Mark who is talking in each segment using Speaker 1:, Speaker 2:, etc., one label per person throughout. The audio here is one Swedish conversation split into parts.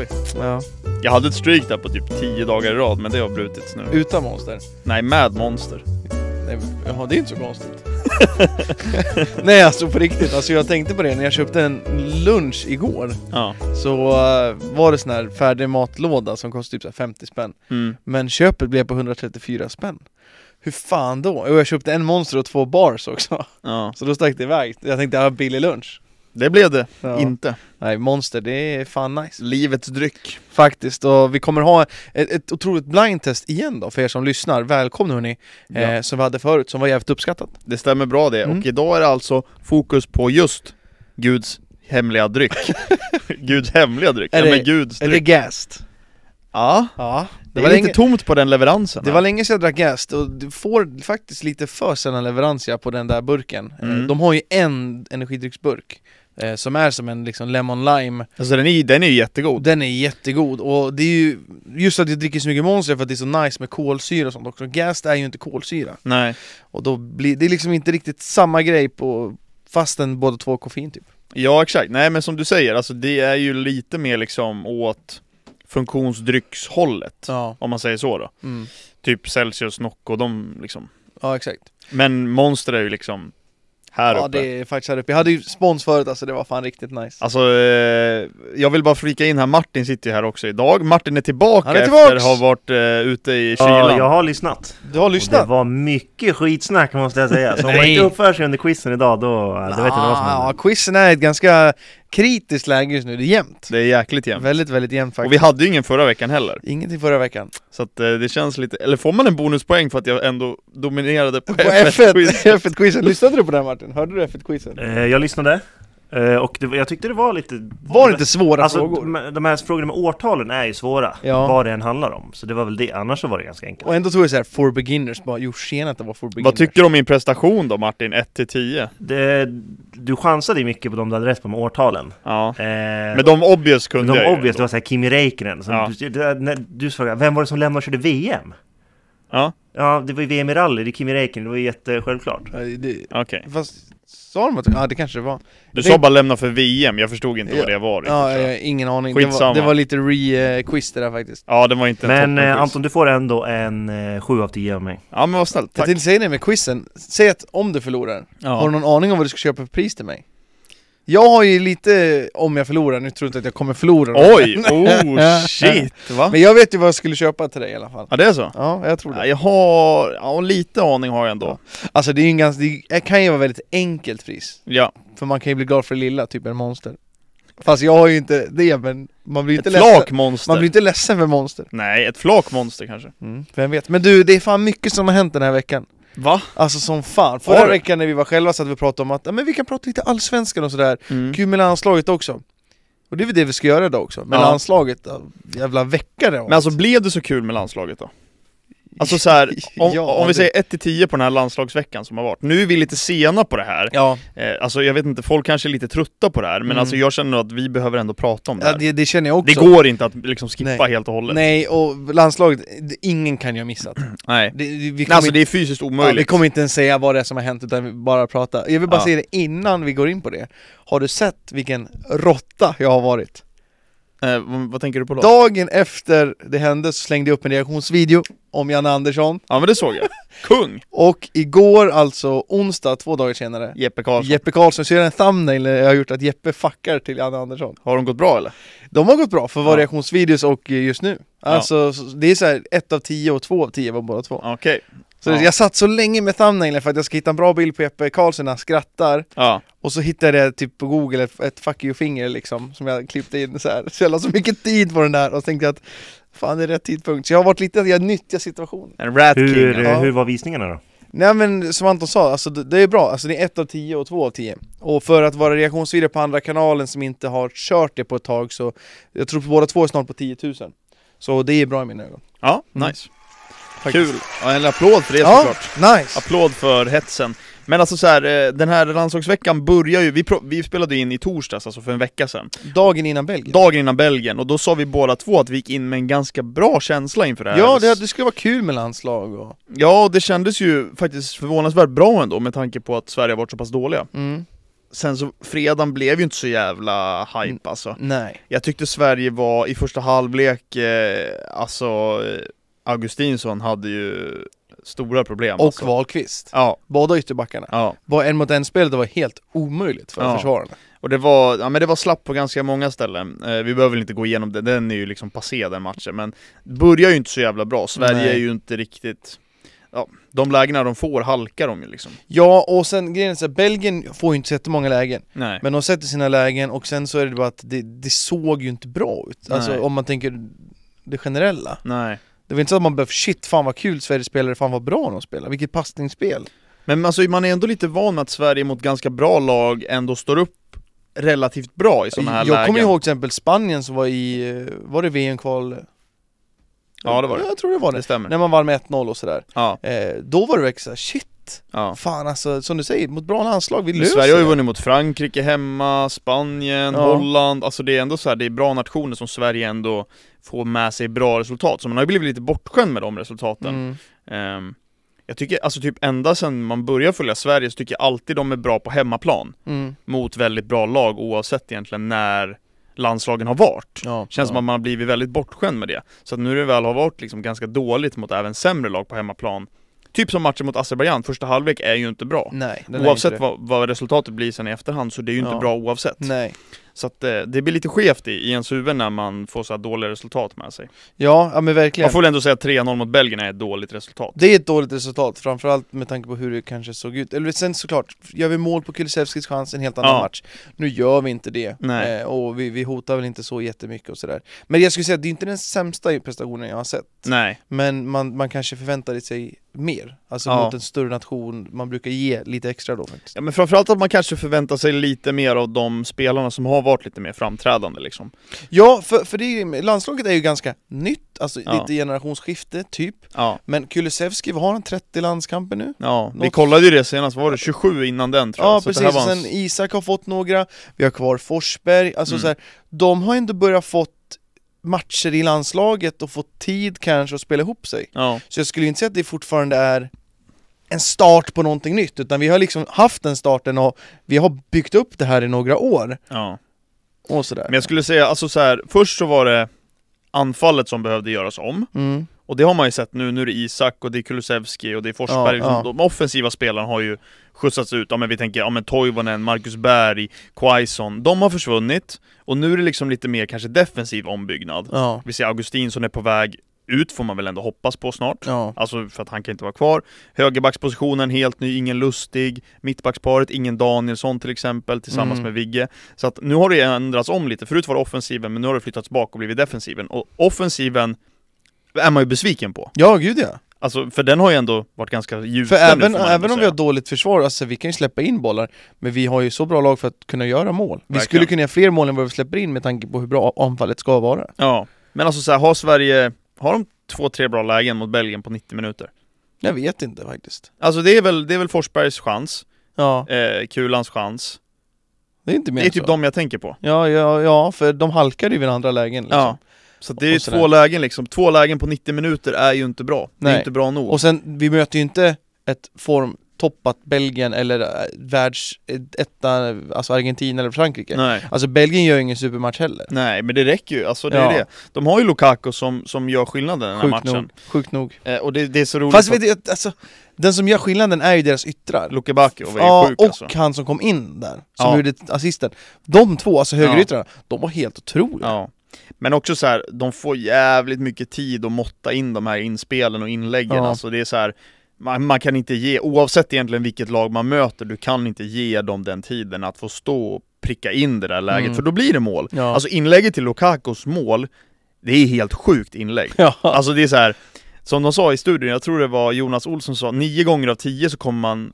Speaker 1: Oj.
Speaker 2: Ja.
Speaker 1: Jag hade ett streak där på typ 10 dagar i rad, men det har brutits nu.
Speaker 2: Utan monster.
Speaker 1: Nej, med monster.
Speaker 2: Nej, jaha, det är inte så konstigt. Nej alltså på riktigt, alltså jag tänkte på det när jag köpte en lunch igår
Speaker 1: Ja.
Speaker 2: Så eh, var det sån här färdig matlåda som kostade typ så här 50 spänn
Speaker 1: Mm.
Speaker 2: Men köpet blev på 134 spänn Hur fan då? Och jag köpte en monster och två bars också
Speaker 1: ja.
Speaker 2: Så då stack det iväg, jag tänkte jag har billig lunch
Speaker 1: Det blev det
Speaker 2: Ja.
Speaker 1: inte.
Speaker 2: Nej, monster det är fan nice
Speaker 1: Livets dryck.
Speaker 2: Faktiskt, och vi kommer ha ett, ett otroligt blindtest igen då för er som lyssnar Välkomna hörni!
Speaker 1: Ja.
Speaker 2: Eh, som vi hade förut, som var jävligt uppskattat
Speaker 1: Det stämmer bra det,
Speaker 2: Mm.
Speaker 1: och idag är det alltså fokus på just Guds hemliga dryck. Guds hemliga dryck,
Speaker 2: Är
Speaker 1: ja,
Speaker 2: det-
Speaker 1: men Guds
Speaker 2: Är det
Speaker 1: dryck.
Speaker 2: Gast?
Speaker 1: Ja,
Speaker 2: Ja,
Speaker 1: det var lite tomt på den leveransen.
Speaker 2: Det
Speaker 1: här.
Speaker 2: var länge sedan jag drack Gast och du får faktiskt lite för sällan leverans på den där burken Eh,
Speaker 1: Mm.
Speaker 2: De har ju en energidrycksburk eh, Som är som en liksom lemon lime
Speaker 1: Alltså den är, den är ju jättegod.
Speaker 2: Den är jättegod och det är ju Just att jag dricker så mycket monster för att det är så nice med kolsyra och sånt också Gast är ju inte kolsyra
Speaker 1: Nej.
Speaker 2: Och då blir det är liksom inte riktigt samma grej på Fastän båda två har koffein typ
Speaker 1: Ja exakt, nej men som du säger, alltså det är ju lite mer liksom åt funktionsdryckshållet.
Speaker 2: Ja,
Speaker 1: Om man säger så då.
Speaker 2: mm.
Speaker 1: Typ Celsius, Nocco, de liksom.
Speaker 2: ja exakt
Speaker 1: Men Monster är ju liksom här
Speaker 2: Ja
Speaker 1: uppe.
Speaker 2: det är faktiskt här uppe, jag hade ju spons förut alltså det var fan riktigt nice
Speaker 1: Alltså, eh, jag vill bara flika in här, Martin sitter ju här också idag. Martin är tillbaka
Speaker 2: Han är
Speaker 1: efter att ha varit eh, ute i kylan.
Speaker 3: Ja, jag har lyssnat.
Speaker 2: Du har
Speaker 3: Och det
Speaker 2: lyssnat?
Speaker 3: var mycket skitsnack måste jag säga. Så om man
Speaker 2: Nej.
Speaker 3: inte uppför sig under quizen idag, då, då vet jag inte vad som
Speaker 2: Ja,
Speaker 3: händer.
Speaker 2: quizen är ett ganska kritiskt läge just nu, det är jämnt
Speaker 1: Det är jäkligt jämnt.
Speaker 2: Väldigt, väldigt jämnt
Speaker 1: Och vi
Speaker 2: faktiskt
Speaker 1: hade ju ingen förra veckan heller.
Speaker 2: Ingenting förra veckan
Speaker 1: Så att eh, det känns lite, eller får man en bonuspoäng för att jag ändå dominerade på,
Speaker 2: På
Speaker 1: F1
Speaker 2: F1,
Speaker 1: quiz?
Speaker 2: F1-quizen, lyssnade du på den Martin? Hörde du F1-quizen?
Speaker 3: Eh, Jag lyssnade, eh, och det, jag tyckte det var lite...
Speaker 2: Var det inte svåra
Speaker 3: Alltså
Speaker 2: frågor?
Speaker 3: de, de här frågorna med årtalen är ju svåra,
Speaker 2: Ja.
Speaker 3: vad det än handlar om. Så det var väl det, annars så var det ganska enkelt.
Speaker 2: Och ändå tog jag såhär, for beginners, bara jo tjena att det var for beginners
Speaker 1: Vad tycker du om min prestation då Martin, 1 till 10?
Speaker 3: Det, du chansade ju mycket på de du hade rätt på med årtalen.
Speaker 1: Ja.
Speaker 3: Eh,
Speaker 1: Men de obvious kunde
Speaker 3: de
Speaker 1: jag ju
Speaker 3: obvious, det
Speaker 1: ändå.
Speaker 3: var såhär Kimi Räikkönen. som
Speaker 1: Ja.
Speaker 3: Du, det, när du frågade, vem var det som lämnade och körde VM?
Speaker 1: Ja,
Speaker 3: Ja, det var ju VM i rally, det är Kimi Räikkönen, det var ju jättesjälvklart.
Speaker 1: Okej.
Speaker 2: Fast, sa de att, ja det kanske det var
Speaker 1: Du
Speaker 2: Det-
Speaker 1: sa bara lämna för VM, jag förstod inte
Speaker 2: Ja.
Speaker 1: vad det var
Speaker 2: Ja,
Speaker 1: jag.
Speaker 2: jag, ingen aning, det var, det var lite re-quiz det där faktiskt
Speaker 1: Ja, det var inte en
Speaker 3: Men eh. Anton, du får ändå en eh, 7 av 10 av mig.
Speaker 1: Ja men vad snällt,
Speaker 2: Jag
Speaker 1: tack.
Speaker 2: tänkte säga det med quizen, säg att om du förlorar, har
Speaker 1: Ja.
Speaker 2: du någon aning om vad du ska köpa för pris till mig? Jag har ju lite, om jag förlorar, nu tror jag inte att jag kommer förlora
Speaker 1: Oj, oh shit, va?
Speaker 2: Men jag vet ju vad jag skulle köpa till dig i alla fall
Speaker 1: Ja det är så?
Speaker 2: Ja, jag tror det
Speaker 1: Ja, jag har, ja lite aning har jag ändå.
Speaker 2: Alltså det är ju en ganska, det kan ju vara väldigt enkelt pris
Speaker 1: Ja,
Speaker 2: För man kan ju bli glad för det lilla, typ en monster Fast jag har ju inte det, men man blir ju
Speaker 1: ett
Speaker 2: inte ledsen
Speaker 1: flakmonster.
Speaker 2: Man blir inte ledsen för monster
Speaker 1: Nej, ett flakmonster kanske.
Speaker 2: mm, Vem vet? Men du, det är fan mycket som har hänt den här veckan
Speaker 1: Va?
Speaker 2: Alltså som fan, förra veckan när vi var själva så att vi pratade om att men vi kan prata lite allsvenskan och sådär
Speaker 1: Mm.
Speaker 2: Kul med landslaget också Och det är väl det vi ska göra idag också, men
Speaker 1: Ja.
Speaker 2: landslaget, jävla vecka har
Speaker 1: Men alltså blev det så kul med landslaget då? Alltså så här, om,
Speaker 2: Ja,
Speaker 1: om vi säger 1 till 10 på den här landslagsveckan som har varit. Nu är vi lite sena på det här.
Speaker 2: Ja,
Speaker 1: Eh, alltså jag vet inte, folk kanske är lite trötta på det här, men
Speaker 2: Mm.
Speaker 1: alltså jag känner att vi behöver ändå prata om det
Speaker 2: ja
Speaker 1: här.
Speaker 2: det, det känner jag också
Speaker 1: Det går inte att liksom skippa
Speaker 2: Nej.
Speaker 1: helt och hållet.
Speaker 2: Nej, och landslaget, det- ingen kan ju ha missat
Speaker 1: Nej.
Speaker 2: det, vi
Speaker 1: Nej, alltså
Speaker 2: inte-
Speaker 1: det är fysiskt
Speaker 2: Ja,
Speaker 1: omöjligt.
Speaker 2: vi kommer inte ens säga vad det är som har hänt utan vi bara prata Jag vill bara
Speaker 1: Ja.
Speaker 2: säga det innan vi går in på det Har du sett vilken råtta jag har varit?
Speaker 1: Eh, vad, vad tänker du på då?
Speaker 2: Dagen efter det hände så slängde jag upp en reaktionsvideo om Janne Andersson
Speaker 1: Ja men det såg jag. Kung!
Speaker 2: Och igår alltså, onsdag, två dagar senare
Speaker 1: Jeppe Karlsson.
Speaker 2: Jeppe Karlsson, så det en thumbnail jag har gjort att Jeppe fuckar till Janne Andersson
Speaker 1: Har de gått bra eller?
Speaker 2: De har gått bra för vara
Speaker 1: Ja.
Speaker 2: reaktionsvideos och just nu Alltså, så- det är så här ett av tio och två av tio var båda två
Speaker 1: Okej.
Speaker 2: Så
Speaker 1: Ja.
Speaker 2: jag satt så länge med thumbnailen för att jag ska hitta en bra bild på Jeppe Karlsson när han skrattar
Speaker 1: Ja.
Speaker 2: Och så hittade jag typ på google ett, ett fuck you-finger liksom Som jag klippte in så här. Så jag la så mycket tid på den där och tänkte att Fan det är rätt tidpunkt, så jag har varit lite, jag nyttjar situationen
Speaker 1: En rat king.
Speaker 3: Hur,
Speaker 2: ja.
Speaker 3: hur var visningarna då?
Speaker 2: Nej men som Anton sa, alltså det, det är bra, alltså det är ett av tio och två av tio Och för att vara reaktionsvideo på andra kanalen som inte har kört det på ett tag så Jag tror båda två är snart på 10 000 Så det är bra i mina ögon
Speaker 1: Ja,
Speaker 2: Mm.
Speaker 1: Nice. Kul! Ja, en applåd för det
Speaker 2: Ja,
Speaker 1: såklart.
Speaker 2: nice!
Speaker 1: Applåd för hetsen. Men alltså så här, eh, den här landslagsveckan börjar ju, vi, vi spelade in i torsdags, alltså för en vecka sedan.
Speaker 2: Dagen innan Belgien
Speaker 1: Dagen innan Belgien, och då sa vi båda två att vi gick in med en ganska bra känsla inför det här.
Speaker 2: Ja, det, det skulle vara kul med landslag och...
Speaker 1: Ja, det kändes ju faktiskt förvånansvärt bra ändå med tanke på att Sverige har varit så pass dåliga.
Speaker 2: Mm.
Speaker 1: sen så, fredagen blev ju inte så jävla hype alltså.
Speaker 2: Nej.
Speaker 1: Jag tyckte Sverige var i första halvlek, eh, alltså eh, Augustinsson hade ju stora problem
Speaker 2: Och
Speaker 1: alltså.
Speaker 2: Wahlqvist.
Speaker 1: Ja,
Speaker 2: Båda ytterbackarna.
Speaker 1: ja.
Speaker 2: Var en mot en spelet var helt omöjligt för
Speaker 1: Ja.
Speaker 2: försvararna.
Speaker 1: Och det var, ja men det var slapp på ganska många ställen. Eh, vi behöver väl inte gå igenom det, den är ju liksom passé den matchen. Men börjar ju inte så jävla bra, Sverige
Speaker 2: Nej.
Speaker 1: är ju inte riktigt... Ja, de lägena de får halkar de ju liksom.
Speaker 2: Ja, och sen grejen är så här, Belgien får ju inte så jättemånga lägen.
Speaker 1: Nej.
Speaker 2: Men de sätter sina lägen och sen så är det bara att det, det såg ju inte bra ut. Alltså
Speaker 1: Nej.
Speaker 2: om man tänker det generella.
Speaker 1: Nej.
Speaker 2: Det var inte så att man behöver shit, fan vad kul Sverige spelare, fan vad bra de spelar, vilket passningsspel.
Speaker 1: Men alltså man är ändå lite van med att Sverige mot ganska bra lag ändå står upp relativt bra i sådana här
Speaker 2: Jag
Speaker 1: lägen.
Speaker 2: kommer ihåg till exempel Spanien som var i, eh, var det VM-kval?
Speaker 1: Ja det var det.
Speaker 2: Jag tror det var det.
Speaker 1: Det stämmer.
Speaker 2: När man vann med 1-0 och sådär.
Speaker 1: Ja,
Speaker 2: Eh, då var det verkligen såhär, shit!
Speaker 1: ja.
Speaker 2: Fan alltså, som du säger, mot bra landslag, vi löser
Speaker 1: Sverige har ju vunnit mot Frankrike hemma, Spanien,
Speaker 2: Ja.
Speaker 1: Holland, alltså det är ändå så här, det är bra nationer som Sverige ändå får med sig bra resultat, så man har blivit lite bortskämd med de resultaten.
Speaker 2: Mm.
Speaker 1: Ehm, jag tycker, alltså typ ända sedan man börjar följa Sverige så tycker jag alltid de är bra på hemmaplan
Speaker 2: Mm.
Speaker 1: mot väldigt bra lag oavsett egentligen när landslagen har varit.
Speaker 2: Ja,
Speaker 1: Känns
Speaker 2: ja.
Speaker 1: som att man har blivit väldigt bortskämd med det. Så att nu det väl har varit liksom ganska dåligt mot även sämre lag på hemmaplan. Typ som matchen mot Azerbajdzjan, första halvlek är ju inte bra.
Speaker 2: Nej,
Speaker 1: Oavsett
Speaker 2: inte
Speaker 1: vad, vad resultatet blir sen i efterhand så det är ju inte
Speaker 2: Ja.
Speaker 1: bra oavsett.
Speaker 2: Nej.
Speaker 1: Så att eh, det blir lite skevt i, i ens huvud när man får så här dåliga resultat med sig.
Speaker 2: Ja, ja men verkligen.
Speaker 1: Man får väl ändå säga att 3-0 mot Belgien är ett dåligt resultat.
Speaker 2: Det är ett dåligt resultat, framförallt med tanke på hur det kanske såg ut. Eller sen såklart, gör vi mål på Kulusevskis chans, en helt annan
Speaker 1: Ja.
Speaker 2: match. Nu gör vi inte det, eh, och vi, vi hotar väl inte så jättemycket och sådär. Men jag skulle säga att det är inte den sämsta prestationen jag har sett.
Speaker 1: Nej,
Speaker 2: Men man, man kanske förväntade sig mer, alltså
Speaker 1: Ja.
Speaker 2: mot en större nation, man brukar ge lite extra då faktiskt.
Speaker 1: ja, men framförallt att man kanske förväntar sig lite mer av de spelarna som har varit lite mer framträdande liksom.
Speaker 2: Ja, för, för det landslaget är ju ganska nytt, alltså
Speaker 1: Ja.
Speaker 2: lite generationsskifte typ.
Speaker 1: Ja,
Speaker 2: Men Kulusevski, vad har han, 30 landskamper nu?
Speaker 1: ja. vi
Speaker 2: Något-
Speaker 1: kollade ju det senast, vad var det 27 innan den tror jag?
Speaker 2: Ja
Speaker 1: Så
Speaker 2: precis,
Speaker 1: en
Speaker 2: sen Isak har fått några, vi har kvar Forsberg, alltså
Speaker 1: Mm.
Speaker 2: så här, de har ändå börjat fått matcher i landslaget och fått tid kanske att spela ihop sig.
Speaker 1: Ja,
Speaker 2: Så jag skulle inte säga att det fortfarande är en start på någonting nytt, utan vi har liksom haft den starten och vi har byggt upp det här i några år.
Speaker 1: ja.
Speaker 2: Och sådär.
Speaker 1: Men jag skulle säga, alltså så här, först så var det anfallet som behövde göras om.
Speaker 2: Mm.
Speaker 1: Och det har man ju sett nu, nu är det Isak och det är Kulusevski och det är Forsberg,
Speaker 2: Ja, ja.
Speaker 1: de offensiva spelarna har ju skjutsats ut, ja men vi tänker, ja men Toivonen, Marcus Berg, Quaison, de har försvunnit och nu är det liksom lite mer kanske defensiv ombyggnad.
Speaker 2: Ja.
Speaker 1: Vi ser Augustinsson är på väg ut, får man väl ändå hoppas på snart.
Speaker 2: Ja.
Speaker 1: Alltså för att han kan inte vara kvar. Högerbackspositionen helt ny, ingen Lustig. Mittbacksparet, ingen Danielsson till exempel, tillsammans
Speaker 2: Mm.
Speaker 1: med Vigge. Så att nu har det ändrats om lite. Förut var det offensiven, men nu har det flyttats bak och blivit defensiven. Och offensiven är man ju besviken på.
Speaker 2: ja, gud ja.
Speaker 1: Alltså, för den har ju ändå varit ganska gjuten
Speaker 2: För även, även om vi har dåligt försvar, alltså vi kan ju släppa in bollar Men vi har ju så bra lag för att kunna göra mål Vi
Speaker 1: Verkligen.
Speaker 2: skulle kunna göra fler mål än vad vi släpper in med tanke på hur bra anfallet ska vara
Speaker 1: Ja, men alltså så här, har Sverige, har de två, tre bra lägen mot Belgien på 90 minuter?
Speaker 2: Jag vet inte faktiskt
Speaker 1: Alltså det är väl, det är väl Forsbergs chans,
Speaker 2: Ja,
Speaker 1: eh, Kulans chans.
Speaker 2: det är inte mer
Speaker 1: Det är typ
Speaker 2: så.
Speaker 1: de jag tänker på.
Speaker 2: Ja, ja, ja, för de halkade ju vid andra lägen liksom.
Speaker 1: Ja. Så det är ju
Speaker 2: Och sådär.
Speaker 1: två lägen liksom, två lägen på 90 minuter är ju inte bra. Det är
Speaker 2: Nej.
Speaker 1: inte bra nog.
Speaker 2: Och sen, vi möter ju inte ett formtoppat Belgien eller äh, världsetta, alltså Argentina eller Frankrike
Speaker 1: Nej.
Speaker 2: Alltså Belgien gör ju ingen supermatch heller
Speaker 1: Nej, men det räcker ju, alltså det
Speaker 2: Ja.
Speaker 1: är det. De har ju Lukaku som, som gör skillnaden den här
Speaker 2: Sjukt
Speaker 1: matchen.
Speaker 2: nog, sjukt nog
Speaker 1: Eh, och det, det är så roligt
Speaker 2: Fast vet du, alltså, den som gör skillnaden är ju deras yttrar
Speaker 1: Lukaku var ju
Speaker 2: Ja,
Speaker 1: sjuk
Speaker 2: och
Speaker 1: alltså.
Speaker 2: han som kom in där, som
Speaker 1: Ja.
Speaker 2: gjorde assisten De två, alltså högeryttrarna, de var helt otroliga
Speaker 1: Ja. Men också så här, de får jävligt mycket tid att måtta in de här inspelen och inläggen.
Speaker 2: Ja.
Speaker 1: Alltså det är så här, man, man kan inte ge, oavsett egentligen vilket lag man möter, du kan inte ge dem den tiden att få stå och pricka in det där läget,
Speaker 2: Mm.
Speaker 1: för då blir det mål.
Speaker 2: Ja.
Speaker 1: Alltså inlägget till Lukakos mål, det är helt sjukt inlägg.
Speaker 2: Ja.
Speaker 1: Alltså det är så här, som de sa i studion, jag tror det var Jonas Olsson sa, nio gånger av tio så kommer man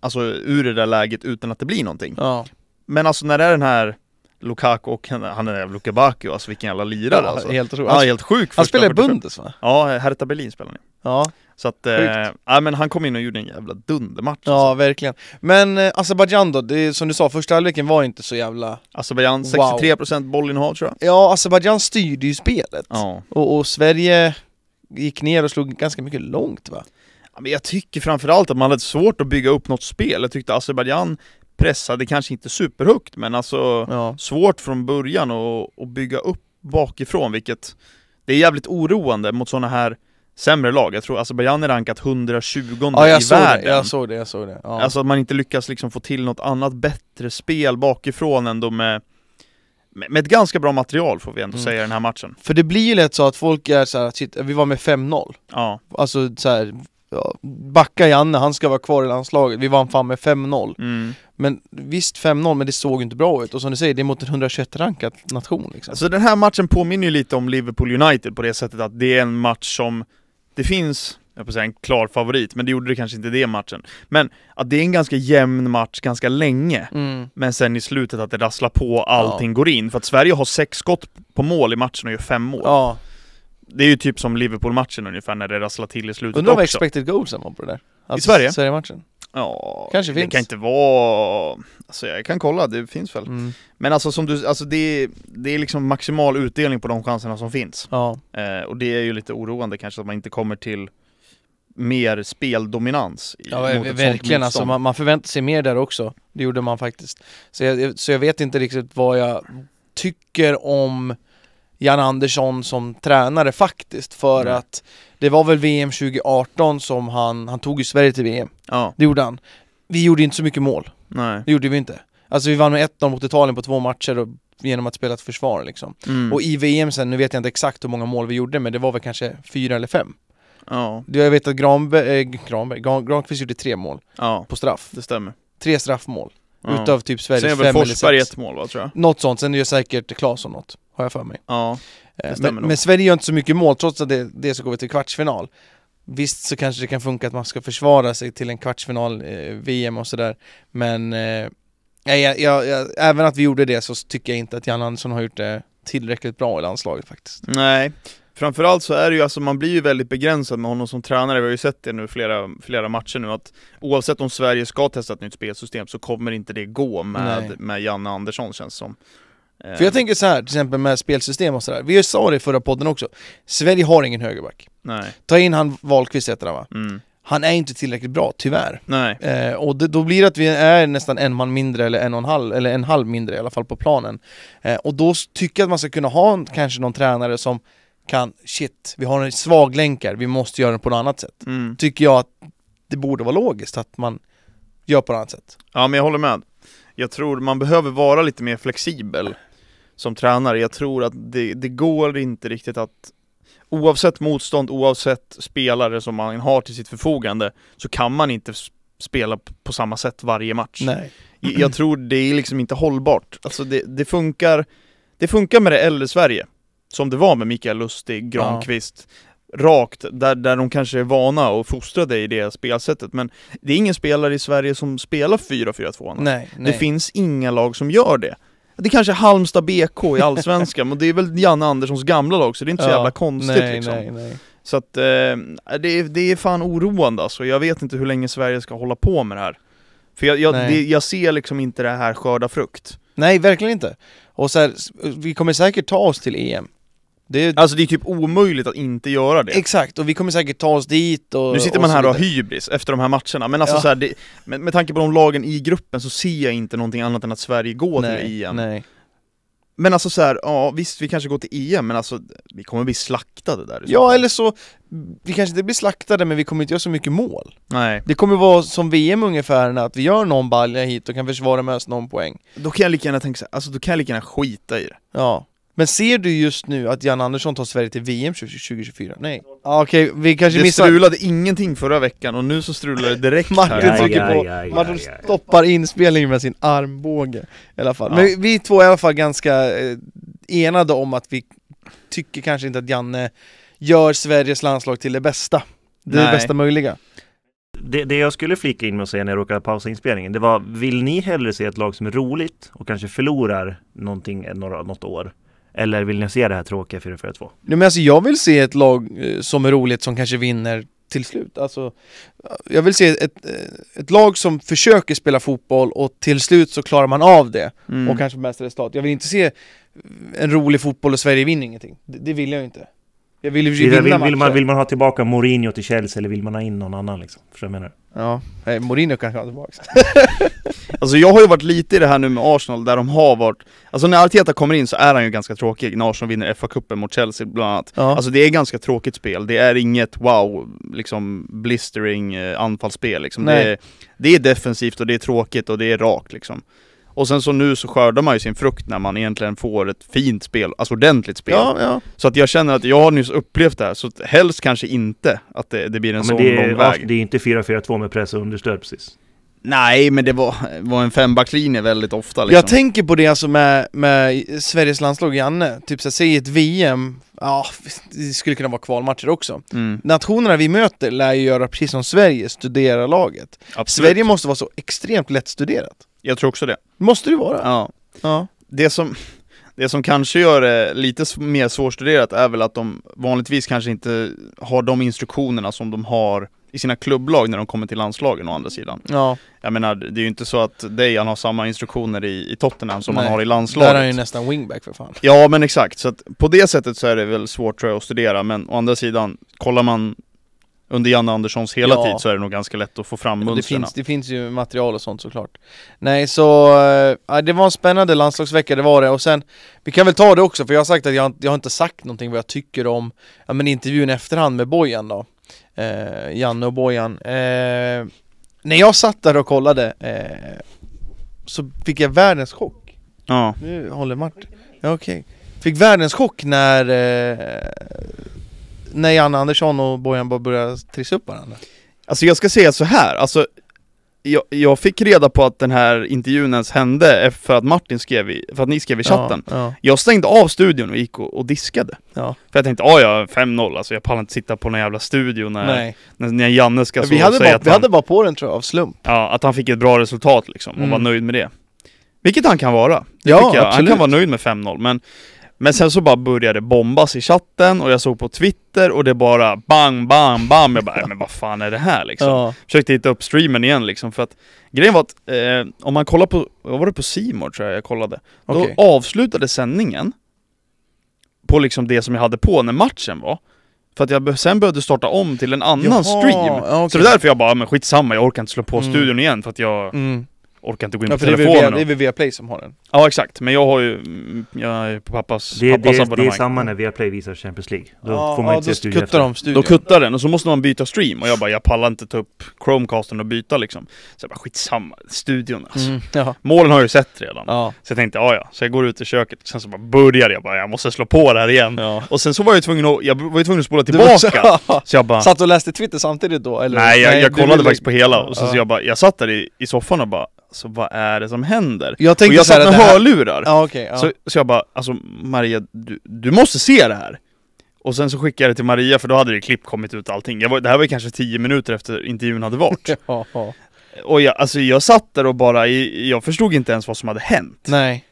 Speaker 1: alltså ur det där läget utan att det blir någonting.
Speaker 2: Ja,
Speaker 1: Men alltså när det är den här Lukaku och han han är Lukabaku, alltså vilken jävla lirare
Speaker 2: ja
Speaker 1: alltså.
Speaker 2: helt otroligt
Speaker 1: Ja,
Speaker 2: Han,
Speaker 1: helt sjuk
Speaker 2: han spelar i
Speaker 1: 45.
Speaker 2: Bundes va?
Speaker 1: Ja, Hertha Berlin spelar ni.
Speaker 2: Ja,
Speaker 1: Så att, eh, ja men han kom in och gjorde en jävla dundermatch
Speaker 2: ja
Speaker 1: alltså.
Speaker 2: verkligen Men eh, Azerbajdzjan då, det är, som du sa, första halvleken var inte så jävla
Speaker 1: Azerbajdzjan,
Speaker 2: Wow.
Speaker 1: 63% bollinnehav tror jag.
Speaker 2: Ja, Azerbajdzjan styrde ju spelet
Speaker 1: Ja.
Speaker 2: och, och Sverige gick ner och slog ganska mycket långt va?
Speaker 1: Ja, Men jag tycker framförallt att man hade svårt att bygga upp något spel. Jag tyckte Azerbajdzjan pressade kanske inte superhögt, men alltså
Speaker 2: Ja.
Speaker 1: svårt från början att bygga upp bakifrån, vilket det är jävligt oroande mot sådana här sämre lag. Jag tror Azerbajdzjan är rankat 120
Speaker 2: Ja, jag
Speaker 1: i
Speaker 2: såg
Speaker 1: världen.
Speaker 2: det, jag såg det, jag såg det. Ja.
Speaker 1: Alltså att man inte lyckas liksom få till något annat bättre spel bakifrån ändå med med ett ganska bra material får vi ändå
Speaker 2: Mm.
Speaker 1: säga i den här matchen.
Speaker 2: För det blir ju lätt så att folk är så här, shit, vi var med 5-0.
Speaker 1: Ja.
Speaker 2: Alltså så här, ja, backa Janne, han ska vara kvar i landslaget. Vi vann fan med 5-0.
Speaker 1: Mm.
Speaker 2: Men visst 5-0, men det såg inte bra ut. Och som du säger, det är mot en 121-rankad nation liksom.
Speaker 1: Alltså den här matchen påminner ju lite om Liverpool United på det sättet att det är en match som det finns, jag får säga en klar favorit, men det gjorde det kanske inte det matchen. Men att det är en ganska jämn match ganska länge.
Speaker 2: Mm.
Speaker 1: Men sen i slutet att det rasslar på, allting går in. För att Sverige har sex skott på mål i matchen och gör fem mål.
Speaker 2: Ja,
Speaker 1: Det är ju typ som Liverpool-matchen ungefär när det rasslar till i slutet
Speaker 2: undrar vad
Speaker 1: också.
Speaker 2: expected goalsen var på det där. Alltså,
Speaker 1: Sverige?
Speaker 2: Sverige-matchen.
Speaker 1: Ja,
Speaker 2: Kanske
Speaker 1: det
Speaker 2: finns.
Speaker 1: kan inte vara... Alltså jag kan kolla, det finns väl.
Speaker 2: Mm.
Speaker 1: Men alltså som du, alltså det, det är liksom maximal utdelning på de chanserna som finns.
Speaker 2: Ja.
Speaker 1: Eh, och det är ju lite oroande kanske att man inte kommer till mer speldominans i,
Speaker 2: Ja, verkligen alltså, man, man förväntar sig mer där också. Det gjorde man faktiskt. Så jag, så jag vet inte riktigt vad jag tycker om Jan Andersson som tränare faktiskt. För
Speaker 1: Nej.
Speaker 2: att det var väl VM 2018 som han, han tog ju Sverige till VM.
Speaker 1: Ja,
Speaker 2: Det gjorde han. Vi gjorde inte så mycket mål.
Speaker 1: nej.
Speaker 2: Det gjorde vi inte. Alltså vi vann med 1-0 mot Italien på två matcher och, genom att spela ett försvar liksom.
Speaker 1: Mm.
Speaker 2: Och i VM sen, nu vet jag inte exakt hur många mål vi gjorde men det var väl kanske fyra eller fem.
Speaker 1: Ja,
Speaker 2: Jag vet att Granberg, äh, Granberg, Gran, Granqvist gjorde tre mål
Speaker 1: ja,
Speaker 2: på straff.
Speaker 1: det stämmer.
Speaker 2: Tre straffmål.
Speaker 1: Ja.
Speaker 2: Utav typ
Speaker 1: Sen är
Speaker 2: Sveriges
Speaker 1: väl
Speaker 2: fem eller
Speaker 1: Forsberg
Speaker 2: sex.
Speaker 1: ett mål va, tror jag?
Speaker 2: Något sånt, sen gör säkert Claesson något, har jag för mig.
Speaker 1: Ja,
Speaker 2: Eh,
Speaker 1: stämmer
Speaker 2: Men,
Speaker 1: nog.
Speaker 2: men Sverige gör inte så mycket mål, trots att det, det så går vi till kvartsfinal. Visst så kanske det kan funka att man ska försvara sig till en kvartsfinal, eh, VM och sådär. Men eh, jag, jag, jag, även att vi gjorde det så tycker jag inte att Jan Andersson har gjort det tillräckligt bra i landslaget faktiskt.
Speaker 1: nej. Framförallt så är det ju alltså, man blir ju väldigt begränsad med honom som tränare, vi har ju sett det nu flera, flera matcher nu att oavsett om Sverige ska testa ett nytt spelsystem så kommer inte det gå med,
Speaker 2: Nej.
Speaker 1: med Janne Andersson känns som.
Speaker 2: För jag tänker så här, till exempel med spelsystem och sådär. Vi sa det i förra podden också. Sverige har ingen högerback.
Speaker 1: Nej.
Speaker 2: Ta in han Wahlqvist heter han va?
Speaker 1: Mm.
Speaker 2: Han är inte tillräckligt bra, tyvärr.
Speaker 1: Nej.
Speaker 2: Eh, och det, då blir det att vi är nästan en man mindre eller en och en halv, eller en halv mindre i alla fall på planen. Eh, och då tycker jag att man ska kunna ha en, kanske någon tränare som kan, shit, vi har en svag länkar, vi måste göra det på något annat sätt.
Speaker 1: Mm.
Speaker 2: Tycker jag att det borde vara logiskt att man gör på något annat sätt.
Speaker 1: Ja men jag håller med. Jag tror man behöver vara lite mer flexibel som tränare. Jag tror att det, det går inte riktigt att oavsett motstånd, oavsett spelare som man har till sitt förfogande så kan man inte spela på samma sätt varje match.
Speaker 2: Nej.
Speaker 1: Jag, tror det är liksom inte hållbart. Alltså det, det funkar Det funkar med det äldre Sverige Som det var med Mikael Lustig, Granqvist Rakt, där, där de kanske är vana och fostrade i det spelsättet Men det är ingen spelare i Sverige som spelar 4-4-2 annars.
Speaker 2: Nej, nej.
Speaker 1: Det finns inga lag som gör det Det kanske är Halmstad BK i Allsvenskan, men det är väl Janne Anderssons gamla lag så det är inte så
Speaker 2: Ja,
Speaker 1: jävla konstigt
Speaker 2: nej,
Speaker 1: liksom
Speaker 2: nej, nej.
Speaker 1: Så att eh, det, är, det är fan oroande alltså, jag vet inte hur länge Sverige ska hålla på med det här För jag, jag, det, jag ser liksom inte det här skörda frukt
Speaker 2: Nej, verkligen inte. Och så här, vi kommer säkert ta oss till EM. Det är,
Speaker 1: Alltså det är typ omöjligt att inte göra det
Speaker 2: Exakt, och vi kommer säkert ta oss dit och
Speaker 1: Nu sitter
Speaker 2: och
Speaker 1: man
Speaker 2: så
Speaker 1: här och har hybris efter de här matcherna, men alltså
Speaker 2: Ja.
Speaker 1: så här, det, med, med tanke på de lagen i gruppen så ser jag inte någonting annat än att Sverige går till
Speaker 2: nej,
Speaker 1: EM
Speaker 2: Nej.
Speaker 1: Men alltså så här, ja visst vi kanske går till EM, men alltså vi kommer bli slaktade där
Speaker 2: Ja, eller så, vi kanske inte blir slaktade men vi kommer inte göra så mycket mål.
Speaker 1: Nej,
Speaker 2: Det kommer vara som VM ungefär, att vi gör någon balja hit och kan försvara med oss någon poäng.
Speaker 1: då kan jag lika gärna tänka så här, alltså då kan jag lika gärna skita i det
Speaker 2: Ja. Men ser du just nu att Jan Andersson tar Sverige till VM 2024? Nej. Ja, Okej, vi kanske
Speaker 1: Det
Speaker 2: missar...
Speaker 1: strulade ingenting förra veckan och nu så strular det direkt
Speaker 2: Martin
Speaker 1: här
Speaker 2: trycker på, Martin stoppar inspelningen med sin armbåge i alla fall.
Speaker 1: Ja.
Speaker 2: Men vi två är i alla fall ganska eh, enade om att vi tycker kanske inte att Janne gör Sveriges landslag till det bästa. Det
Speaker 1: Nej.
Speaker 2: bästa möjliga.
Speaker 3: Det, det jag skulle flika in med att säga när jag råkade pausa inspelningen, det var vill ni hellre se ett lag som är roligt och kanske förlorar någonting några, något år? Eller vill ni se det här tråkiga 4-4-2?
Speaker 2: Nej, men alltså jag vill se ett lag eh, som är roligt som kanske vinner till slut. Alltså, jag vill se ett, eh, ett lag som försöker spela fotboll och till slut så klarar man av det
Speaker 1: mm.
Speaker 2: och kanske med bästa resultat. Jag vill inte se en rolig fotboll och Sverige vinner ingenting. Det, det vill jag inte. Jag vill ju
Speaker 3: Vill,
Speaker 2: vinna
Speaker 3: vill, vill, man, vill man ha tillbaka Mourinho till Chelsea eller vill man ha in någon annan liksom? Förstår du vad jag menar?
Speaker 2: Ja, Nej, Mourinho kanske har tillbaka.
Speaker 1: Alltså jag har ju varit lite i det här nu med Arsenal där de har varit Alltså när Arteta kommer in så är han ju ganska tråkig när Arsenal vinner FA-cupen mot Chelsea bland annat
Speaker 2: Ja.
Speaker 1: Alltså det är ganska tråkigt spel, det är inget wow, liksom blistering eh, anfallsspel liksom det
Speaker 2: Nej.
Speaker 1: är, det är defensivt och det är tråkigt och det är rakt liksom Och sen så nu så skördar man ju sin frukt när man egentligen får ett fint spel, alltså ordentligt spel
Speaker 2: ja, ja.
Speaker 1: Så att jag känner att jag har nyss upplevt det här, så helst kanske inte att det, det blir en
Speaker 3: Ja,
Speaker 1: sån
Speaker 3: det,
Speaker 1: lång
Speaker 3: är,
Speaker 1: väg
Speaker 3: det är inte 4-4-2 med press och understöd precis.
Speaker 1: Nej men det var, var en fembacklinje väldigt ofta liksom
Speaker 2: Jag tänker på det alltså med, med Sveriges landslag, Janne. Typ så här, säg ett VM, ja, det skulle kunna vara kvalmatcher också.
Speaker 1: mm,
Speaker 2: Nationerna vi möter lär ju göra precis som Sverige, studera laget.
Speaker 1: absolut.
Speaker 2: Sverige måste vara så extremt lättstuderat.
Speaker 1: Jag tror också det
Speaker 2: Måste det vara.
Speaker 1: Ja
Speaker 2: Ja.
Speaker 1: det som, det som kanske gör det lite mer svårstuderat är väl att de vanligtvis kanske inte har de instruktionerna som de har i sina klubblag när de kommer till landslagen å andra sidan.
Speaker 2: ja.
Speaker 1: Jag menar, det är ju inte så att Dejan har samma instruktioner i, i Tottenham som
Speaker 2: Nej.
Speaker 1: han har i
Speaker 2: Där är
Speaker 1: landslaget.
Speaker 2: han ju nästan wingback för fan.
Speaker 1: Ja men exakt, så att på det sättet så är det väl svårt tror jag att studera, men å andra sidan, kollar man under Janne Anderssons hela
Speaker 2: Ja.
Speaker 1: tid så är det nog ganska lätt att få fram
Speaker 2: Det
Speaker 1: mönstren.
Speaker 2: finns, det finns ju material och sånt såklart. Nej så, ja, det var en spännande landslagsvecka, det var det. Och sen, vi kan väl ta det också, för jag har sagt att jag, jag har inte sagt någonting vad jag tycker om ja, men intervjun i efterhand med Bojan då. Eh, Janne och Bojan. Eh, när jag satt där och kollade eh, så fick jag världens chock.
Speaker 1: Ja.
Speaker 2: Nu håller Martin. Ja, okej. Fick världens chock när eh, när Janne Andersson och Bojan bara började trissa upp varandra.
Speaker 1: Alltså jag ska säga så här, alltså jag, jag fick reda på att den här intervjun ens hände för att Martin skrev i, för att ni skrev i chatten.
Speaker 2: Ja, ja.
Speaker 1: Jag stängde av studion och gick och, och diskade.
Speaker 2: Ja.
Speaker 1: För jag tänkte, ja ja, 5-0, alltså jag pallar inte sitta på någon jävla studio när,
Speaker 2: Nej.
Speaker 1: när, när Janne ska så
Speaker 2: vi hade,
Speaker 1: säga
Speaker 2: bara,
Speaker 1: att,
Speaker 2: vi
Speaker 1: han,
Speaker 2: hade bara på den tror jag, av slump.
Speaker 1: ja, att han fick ett bra resultat liksom, och
Speaker 2: Mm.
Speaker 1: var nöjd med det. Vilket han kan vara. Det
Speaker 2: Ja,
Speaker 1: jag. Han kan vara nöjd med 5-0, men men sen så bara började det bombas i chatten och jag såg på Twitter och det bara bang, bang, bang. Jag bara, "Nej, men vad fan är det här liksom?
Speaker 2: Ja.
Speaker 1: Försökte hitta upp streamen igen liksom för att Grejen var att eh, om man kollar på, vad var det på Simor tror jag jag kollade? Då
Speaker 2: Okej.
Speaker 1: avslutade sändningen På liksom det som jag hade på när matchen var För att jag sen behövde starta om till en annan
Speaker 2: Jaha,
Speaker 1: stream
Speaker 2: okej.
Speaker 1: Så det är därför jag bara, men skitsamma jag orkar inte slå på
Speaker 2: Mm.
Speaker 1: studion igen för att jag
Speaker 2: Mm.
Speaker 1: Orkar inte gå in
Speaker 2: Ja
Speaker 1: på
Speaker 2: för det är, väl
Speaker 1: telefonen
Speaker 2: det är väl via Play som har den?
Speaker 1: Ja exakt, men jag har ju, jag är på pappas,
Speaker 3: Det, det,
Speaker 1: pappas
Speaker 3: det är
Speaker 1: abonnemang
Speaker 3: samma när Viaplay visar Champions League. Då
Speaker 2: ja,
Speaker 3: får man
Speaker 2: ja,
Speaker 3: inte se studion
Speaker 2: kuttar
Speaker 3: efter.
Speaker 2: de studion.
Speaker 1: Då kuttar den och så måste man byta stream och jag bara, jag pallar inte ta upp Chromecasten och byta liksom Så jag bara, skitsamma, studion alltså
Speaker 2: Mm, ja.
Speaker 1: Målen har jag ju sett redan
Speaker 2: Ja.
Speaker 1: Så jag tänkte, ja ja, så jag går ut i köket, sen så bara börjar jag bara, jag måste slå på det här igen
Speaker 2: ja.
Speaker 1: Och sen så var jag tvungen att, jag var ju tvungen att spola tillbaka Så jag bara,
Speaker 2: Satt och läste Twitter samtidigt då eller?
Speaker 1: nej jag, jag kollade faktiskt på hela och sen
Speaker 2: Ja.
Speaker 1: så jag bara, jag satt där i, i soffan och bara, så vad är det som händer?
Speaker 2: Jag
Speaker 1: Och
Speaker 2: tänkte
Speaker 1: jag
Speaker 2: så här
Speaker 1: satt
Speaker 2: att
Speaker 1: med
Speaker 2: här-
Speaker 1: hörlurar
Speaker 2: Ja okej, ja.
Speaker 1: så, så jag bara, alltså Maria, du, du måste se det här! Och sen så skickade jag det till Maria för då hade det klipp kommit ut allting. Jag var, det här var ju kanske 10 minuter efter intervjun hade varit.
Speaker 2: ja.
Speaker 1: Och jag, alltså jag satt där och bara, jag förstod inte ens vad som hade hänt.
Speaker 2: Nej.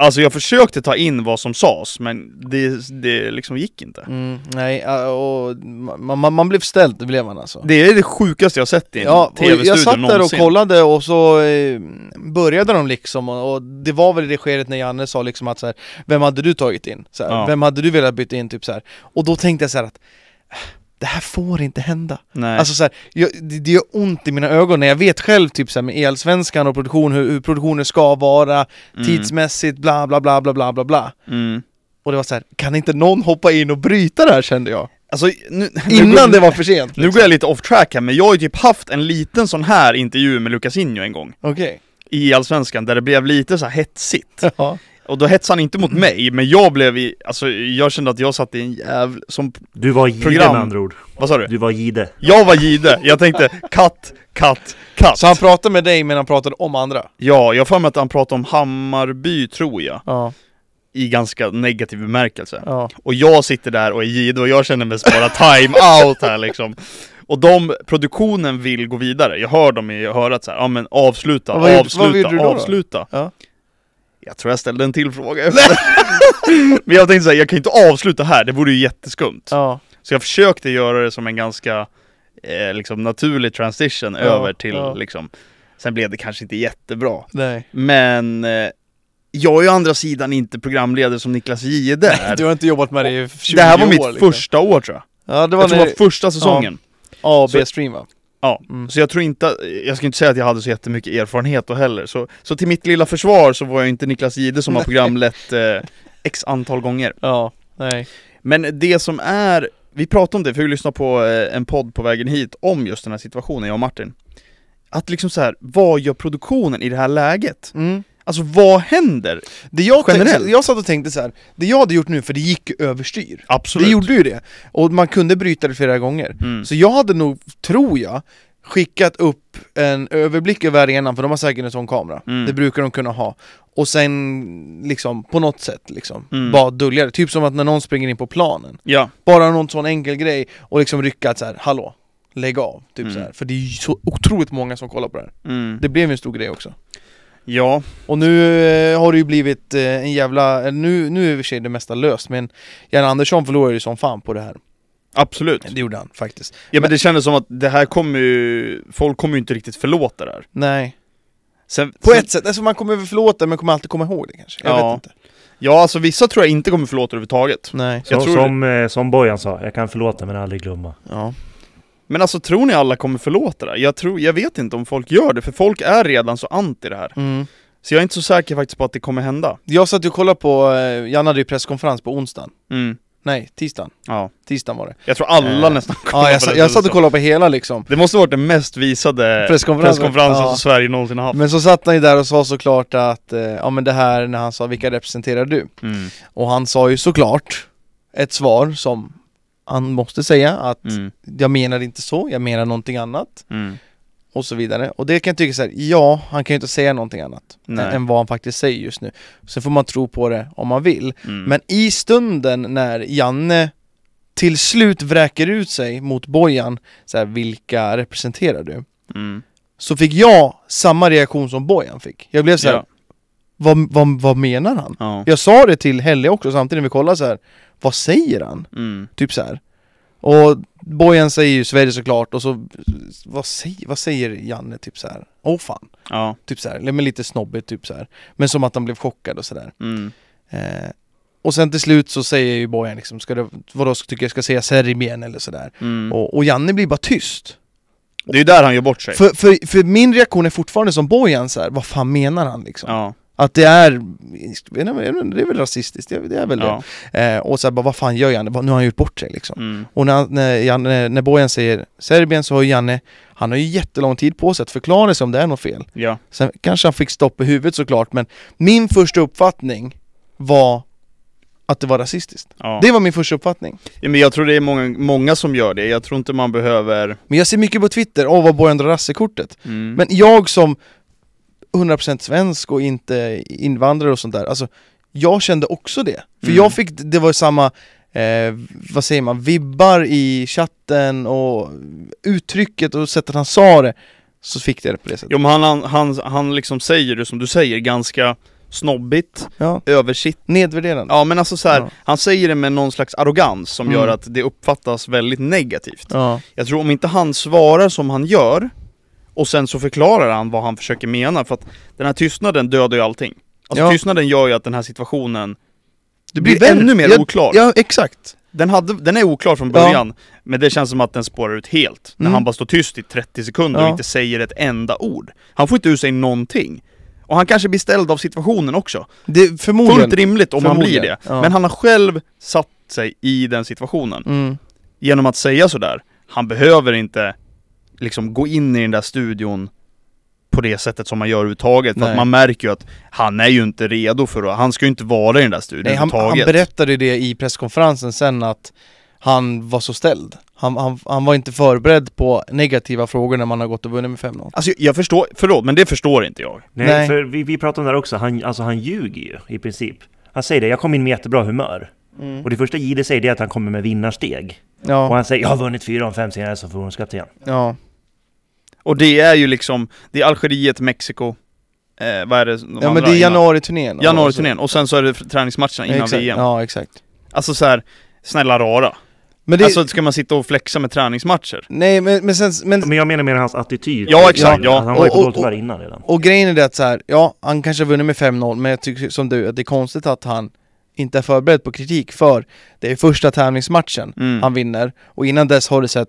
Speaker 1: Alltså jag försökte ta in vad som sades, men det, det liksom gick inte.
Speaker 2: Mm, nej, och man, man, man blev ställd, det blev man alltså.
Speaker 1: Det är det sjukaste jag sett i en
Speaker 2: Ja, och
Speaker 1: tv-studio
Speaker 2: jag satt där och
Speaker 1: någonsin.
Speaker 2: kollade och så eh, började de liksom och, och det var väl i det skedet när Janne sa liksom att så här, Vem hade du tagit in? Så här,
Speaker 1: Ja.
Speaker 2: Vem hade du velat byta in? Typ så här. Och då tänkte jag så här att "Äh, det här får inte hända.
Speaker 1: Nej.
Speaker 2: Alltså så här, jag, det, det gör ont i mina ögon när jag vet själv typ så här, med Elsvenskan och produktion, hur, hur produktionen ska vara,
Speaker 1: Mm.
Speaker 2: tidsmässigt, bla bla bla bla bla bla bla.
Speaker 1: Mm.
Speaker 2: Och det var så här, kan inte någon hoppa in och bryta det här kände jag?
Speaker 1: Alltså, nu, nu
Speaker 2: Innan
Speaker 1: går-
Speaker 2: det var för sent
Speaker 1: Nu
Speaker 2: liksom.
Speaker 1: går jag lite off track här, men jag har ju typ haft en liten sån här intervju med Lucasinho en gång.
Speaker 2: Okej.
Speaker 1: I Allsvenskan, där det blev lite så här hetsigt.
Speaker 2: Ja.
Speaker 1: Och då hetsade han inte mot mig, men jag blev i, alltså jag kände att jag satt i en jävla, som,
Speaker 3: Du var gide
Speaker 1: Program.
Speaker 3: med andra ord.
Speaker 1: vad sa du?
Speaker 3: Du var gide.
Speaker 1: Jag var gide, jag tänkte katt, katt, katt.
Speaker 2: Så han pratade med dig men han pratade om andra?
Speaker 1: Ja, jag har för mig att han pratade om Hammarby tror jag,
Speaker 2: Ja,
Speaker 1: i ganska negativ bemärkelse.
Speaker 2: ja.
Speaker 1: Och jag sitter där och är gide och jag känner mig som bara time out här liksom. Och de, produktionen vill gå vidare, jag hör dem i örat så här, ja men avsluta,
Speaker 2: vad gjorde-
Speaker 1: avsluta,
Speaker 2: vad du då då?
Speaker 1: avsluta.
Speaker 2: Ja.
Speaker 1: Jag tror jag ställde en till fråga efter. Men jag tänkte såhär, jag kan inte avsluta här, det vore ju jätteskumt.
Speaker 2: ja.
Speaker 1: Så jag försökte göra det som en ganska eh, liksom naturlig transition
Speaker 2: Ja,
Speaker 1: över till
Speaker 2: ja.
Speaker 1: liksom Sen blev det kanske inte jättebra
Speaker 2: Nej.
Speaker 1: Men eh, jag är ju å andra sidan inte programledare som Niklas Jihde är.
Speaker 2: Du har inte jobbat med det i 20
Speaker 1: Det här var mitt
Speaker 2: år, liksom.
Speaker 1: första år tror jag.
Speaker 2: Ja det var
Speaker 1: Jag tror det var första säsongen.
Speaker 2: A och
Speaker 1: Så-
Speaker 2: B-stream va?
Speaker 1: Ja,
Speaker 2: Mm.
Speaker 1: så jag tror inte, jag ska inte säga att jag hade så jättemycket erfarenhet då heller. Så, så till mitt lilla försvar så var jag inte Niklas Jihde som har programlett eh, x antal gånger.
Speaker 2: Ja, nej.
Speaker 1: Men det som är, vi pratade om det, för vi lyssnade på eh, en podd på vägen hit om just den här situationen, jag och Martin. Att liksom så här, vad gör produktionen i det här läget?
Speaker 2: Mm.
Speaker 1: Alltså vad händer?
Speaker 2: Det jag,
Speaker 1: Generellt.
Speaker 2: tänkte, jag satt och tänkte så här. det jag hade gjort nu, för det gick överstyr.
Speaker 1: Absolut.
Speaker 2: Det gjorde ju det. Och man kunde bryta det flera gånger.
Speaker 1: Mm.
Speaker 2: Så jag hade nog, tror jag, skickat upp en överblick över arenan, för de har säkert en sån kamera.
Speaker 1: Mm.
Speaker 2: Det brukar de kunna ha. Och sen liksom, på något sätt liksom,
Speaker 1: Mm.
Speaker 2: bara dölja det. Typ som att när någon springer in på planen.
Speaker 1: Ja,
Speaker 2: Bara någon sån enkel grej, och liksom rycka att så här, hallå, lägg av. Typ
Speaker 1: Mm.
Speaker 2: så här. För det är ju så otroligt många som kollar på det här.
Speaker 1: mm.
Speaker 2: Det blev en stor grej också.
Speaker 1: Ja,
Speaker 2: Och nu eh, har det ju blivit eh, en jävla, eh, nu, nu är i och för sig det mesta löst men Jan Andersson förlorade ju som fan på det här.
Speaker 1: absolut.
Speaker 2: Det gjorde han faktiskt.
Speaker 1: Ja men det kändes som att det här kommer ju, folk kommer ju inte riktigt förlåta det här.
Speaker 2: Nej.
Speaker 1: Sen,
Speaker 2: På
Speaker 1: sen,
Speaker 2: ett sätt, alltså man kommer väl förlåta men kommer alltid komma ihåg det kanske. Jag
Speaker 1: Ja.
Speaker 2: vet inte.
Speaker 1: Ja alltså vissa tror jag inte kommer förlåta överhuvudtaget.
Speaker 2: Nej.
Speaker 1: Jag
Speaker 3: Så,
Speaker 1: tror
Speaker 3: som, eh, som Bojan sa, jag kan förlåta men aldrig glömma.
Speaker 2: Ja.
Speaker 1: Men alltså tror ni alla kommer förlåta det? Jag, tror, jag vet inte om folk gör det, för folk är redan så anti det här.
Speaker 2: Mm.
Speaker 1: Så jag är inte så säker faktiskt på att det kommer hända.
Speaker 2: Jag satt och kollade på, eh, Jan hade ju presskonferens på onsdagen.
Speaker 1: Mm.
Speaker 2: Nej, tisdagen.
Speaker 1: Ja.
Speaker 2: Tisdagen var det.
Speaker 1: Jag tror alla
Speaker 2: Eh,
Speaker 1: nästan kollar
Speaker 2: Ja, jag,
Speaker 1: på det,
Speaker 2: jag satt och kollade på hela liksom.
Speaker 1: Det måste varit den mest visade
Speaker 2: Presskonferensen.
Speaker 1: presskonferensen
Speaker 2: Ja.
Speaker 1: som Sverige någonsin haft.
Speaker 2: Men så satt han ju där och sa såklart att, eh, ja men det här när han sa vilka representerar du?
Speaker 1: Mm.
Speaker 2: Och han sa ju såklart ett svar som han måste säga att
Speaker 1: Mm.
Speaker 2: jag menar inte så, jag menar någonting annat
Speaker 1: Mm.
Speaker 2: och så vidare. Och det kan jag tycka så här, ja, han kan ju inte säga någonting annat
Speaker 1: Nej.
Speaker 2: än vad han faktiskt säger just nu. Sen får man tro på det om man vill.
Speaker 1: Mm.
Speaker 2: Men i stunden när Janne till slut vräker ut sig mot Bojan, så här, vilka representerar du?
Speaker 1: Mm.
Speaker 2: Så fick jag samma reaktion som Bojan fick. Jag blev så här,
Speaker 1: Ja.
Speaker 2: Vad, vad, vad menar han?
Speaker 1: Ja.
Speaker 2: Jag sa det till Helle också samtidigt när vi kollade så här. vad säger han?
Speaker 1: Mm.
Speaker 2: Typ så här. Och Bojan säger ju Sverige såklart och så vad säger, vad säger Janne typ så här? Åh fan,
Speaker 1: Ja.
Speaker 2: typ så här. Eller men lite snobbigt typ så här. Men som att han blev chockad och sådär.
Speaker 1: Mm.
Speaker 2: Eh, och sen till slut så säger ju Bojan liksom, ska det, vadå tycker jag ska säga Serbien eller sådär.
Speaker 1: Mm.
Speaker 2: Och, och Janne blir bara tyst.
Speaker 1: Det är ju där han gör bort sig.
Speaker 2: För, för, för min reaktion är fortfarande som Bojan så här, vad fan menar han liksom?
Speaker 1: Ja.
Speaker 2: Att det är, det är väl rasistiskt, det är, väl
Speaker 1: Ja.
Speaker 2: det. Eh, och så bara, vad fan gör Janne? Nu har han gjort bort sig liksom.
Speaker 1: Mm.
Speaker 2: Och när, när, Janne, när Bojan säger Serbien så har Janne, han har ju jättelång tid på sig att förklara sig om det är något fel.
Speaker 1: Ja.
Speaker 2: Sen kanske han fick stopp i huvudet såklart, men min första uppfattning var att det var rasistiskt.
Speaker 1: Ja.
Speaker 2: Det var min första uppfattning.
Speaker 1: ja. Men jag tror det är många, många som gör det. Jag tror inte man behöver...
Speaker 2: Men jag ser mycket på Twitter, åh vad Bojan drar rassekortet.
Speaker 1: Mm.
Speaker 2: Men jag som 100% svensk och inte invandrare och sånt där, alltså jag kände också det. För
Speaker 1: Mm.
Speaker 2: jag fick, det var samma, eh, vad säger man, vibbar i chatten och uttrycket och sättet han sa det, så fick det det på det sättet.
Speaker 1: Jo men han, han, han, han liksom säger det som du säger, ganska snobbigt,
Speaker 2: Ja,
Speaker 1: översitt.
Speaker 2: nedvärderande.
Speaker 1: Ja men alltså så här,
Speaker 2: Ja.
Speaker 1: han säger det med någon slags arrogans som
Speaker 2: Mm.
Speaker 1: gör att det uppfattas väldigt negativt.
Speaker 2: Ja.
Speaker 1: Jag tror om inte han svarar som han gör, och sen så förklarar han vad han försöker mena, för att den här tystnaden dödar ju allting. Alltså
Speaker 2: Ja.
Speaker 1: tystnaden gör ju att den här situationen
Speaker 2: Det
Speaker 1: blir
Speaker 2: värre.
Speaker 1: ännu mer
Speaker 2: ja,
Speaker 1: oklar.
Speaker 2: Ja, exakt.
Speaker 1: Den, hade, den är oklar från
Speaker 2: Ja.
Speaker 1: början, men det känns som att den spårar ut helt. När
Speaker 2: Mm.
Speaker 1: han bara står tyst i 30 sekunder och
Speaker 2: Ja.
Speaker 1: inte säger ett enda ord. Han får inte ur sig någonting. Och han kanske blir ställd av situationen också.
Speaker 2: Det, förmodligen.
Speaker 1: Fullt rimligt om han blir det.
Speaker 2: ja.
Speaker 1: Men han har själv satt sig i den situationen.
Speaker 2: Mm.
Speaker 1: Genom att säga sådär. Han behöver inte liksom gå in i den där studion på det sättet som man gör överhuvudtaget. För
Speaker 2: Nej.
Speaker 1: att man märker ju att han är ju inte redo för att, han ska ju inte vara i den där studion
Speaker 2: Nej, han, han berättade det i presskonferensen sen att han var så ställd. Han, han, han var inte förberedd på negativa frågor när man har gått och vunnit med 5-0.
Speaker 1: Alltså jag förstår, förlåt men det förstår inte jag.
Speaker 3: Nej,
Speaker 2: Nej.
Speaker 3: för vi, vi pratade om det här också, han, alltså han ljuger ju i princip. Han säger det, jag kom in med jättebra humör.
Speaker 2: Mm.
Speaker 3: Och det första Jihde säger det är att han kommer med vinnarsteg. Och
Speaker 2: Ja,
Speaker 3: han säger jag har vunnit fyra av fem senare som förbundskapten.
Speaker 2: ja.
Speaker 1: Och det är ju liksom, det är Algeriet, Mexiko, eh, vad är det? de
Speaker 2: ja men det är januariturnén.
Speaker 1: Januariturnén, och sen så är det träningsmatcherna innan
Speaker 2: exakt.
Speaker 1: VM.
Speaker 2: Ja, exakt.
Speaker 1: Alltså så här, snälla rara.
Speaker 2: Men det,
Speaker 1: Alltså ska man sitta och flexa med träningsmatcher?
Speaker 2: nej men, men sen, men
Speaker 3: Men jag menar mer hans attityd.
Speaker 1: Ja, exakt, ja.
Speaker 3: Han var ju på
Speaker 2: Och- och-
Speaker 3: dåligt humör innan redan.
Speaker 2: Och grejen är det att så här, ja, han kanske har vunnit med 5-0, men jag tycker som du, att det är konstigt att han inte är förberedd på kritik, för det är första tävlingsmatchen
Speaker 1: Mm.
Speaker 2: han vinner, och innan dess har det sett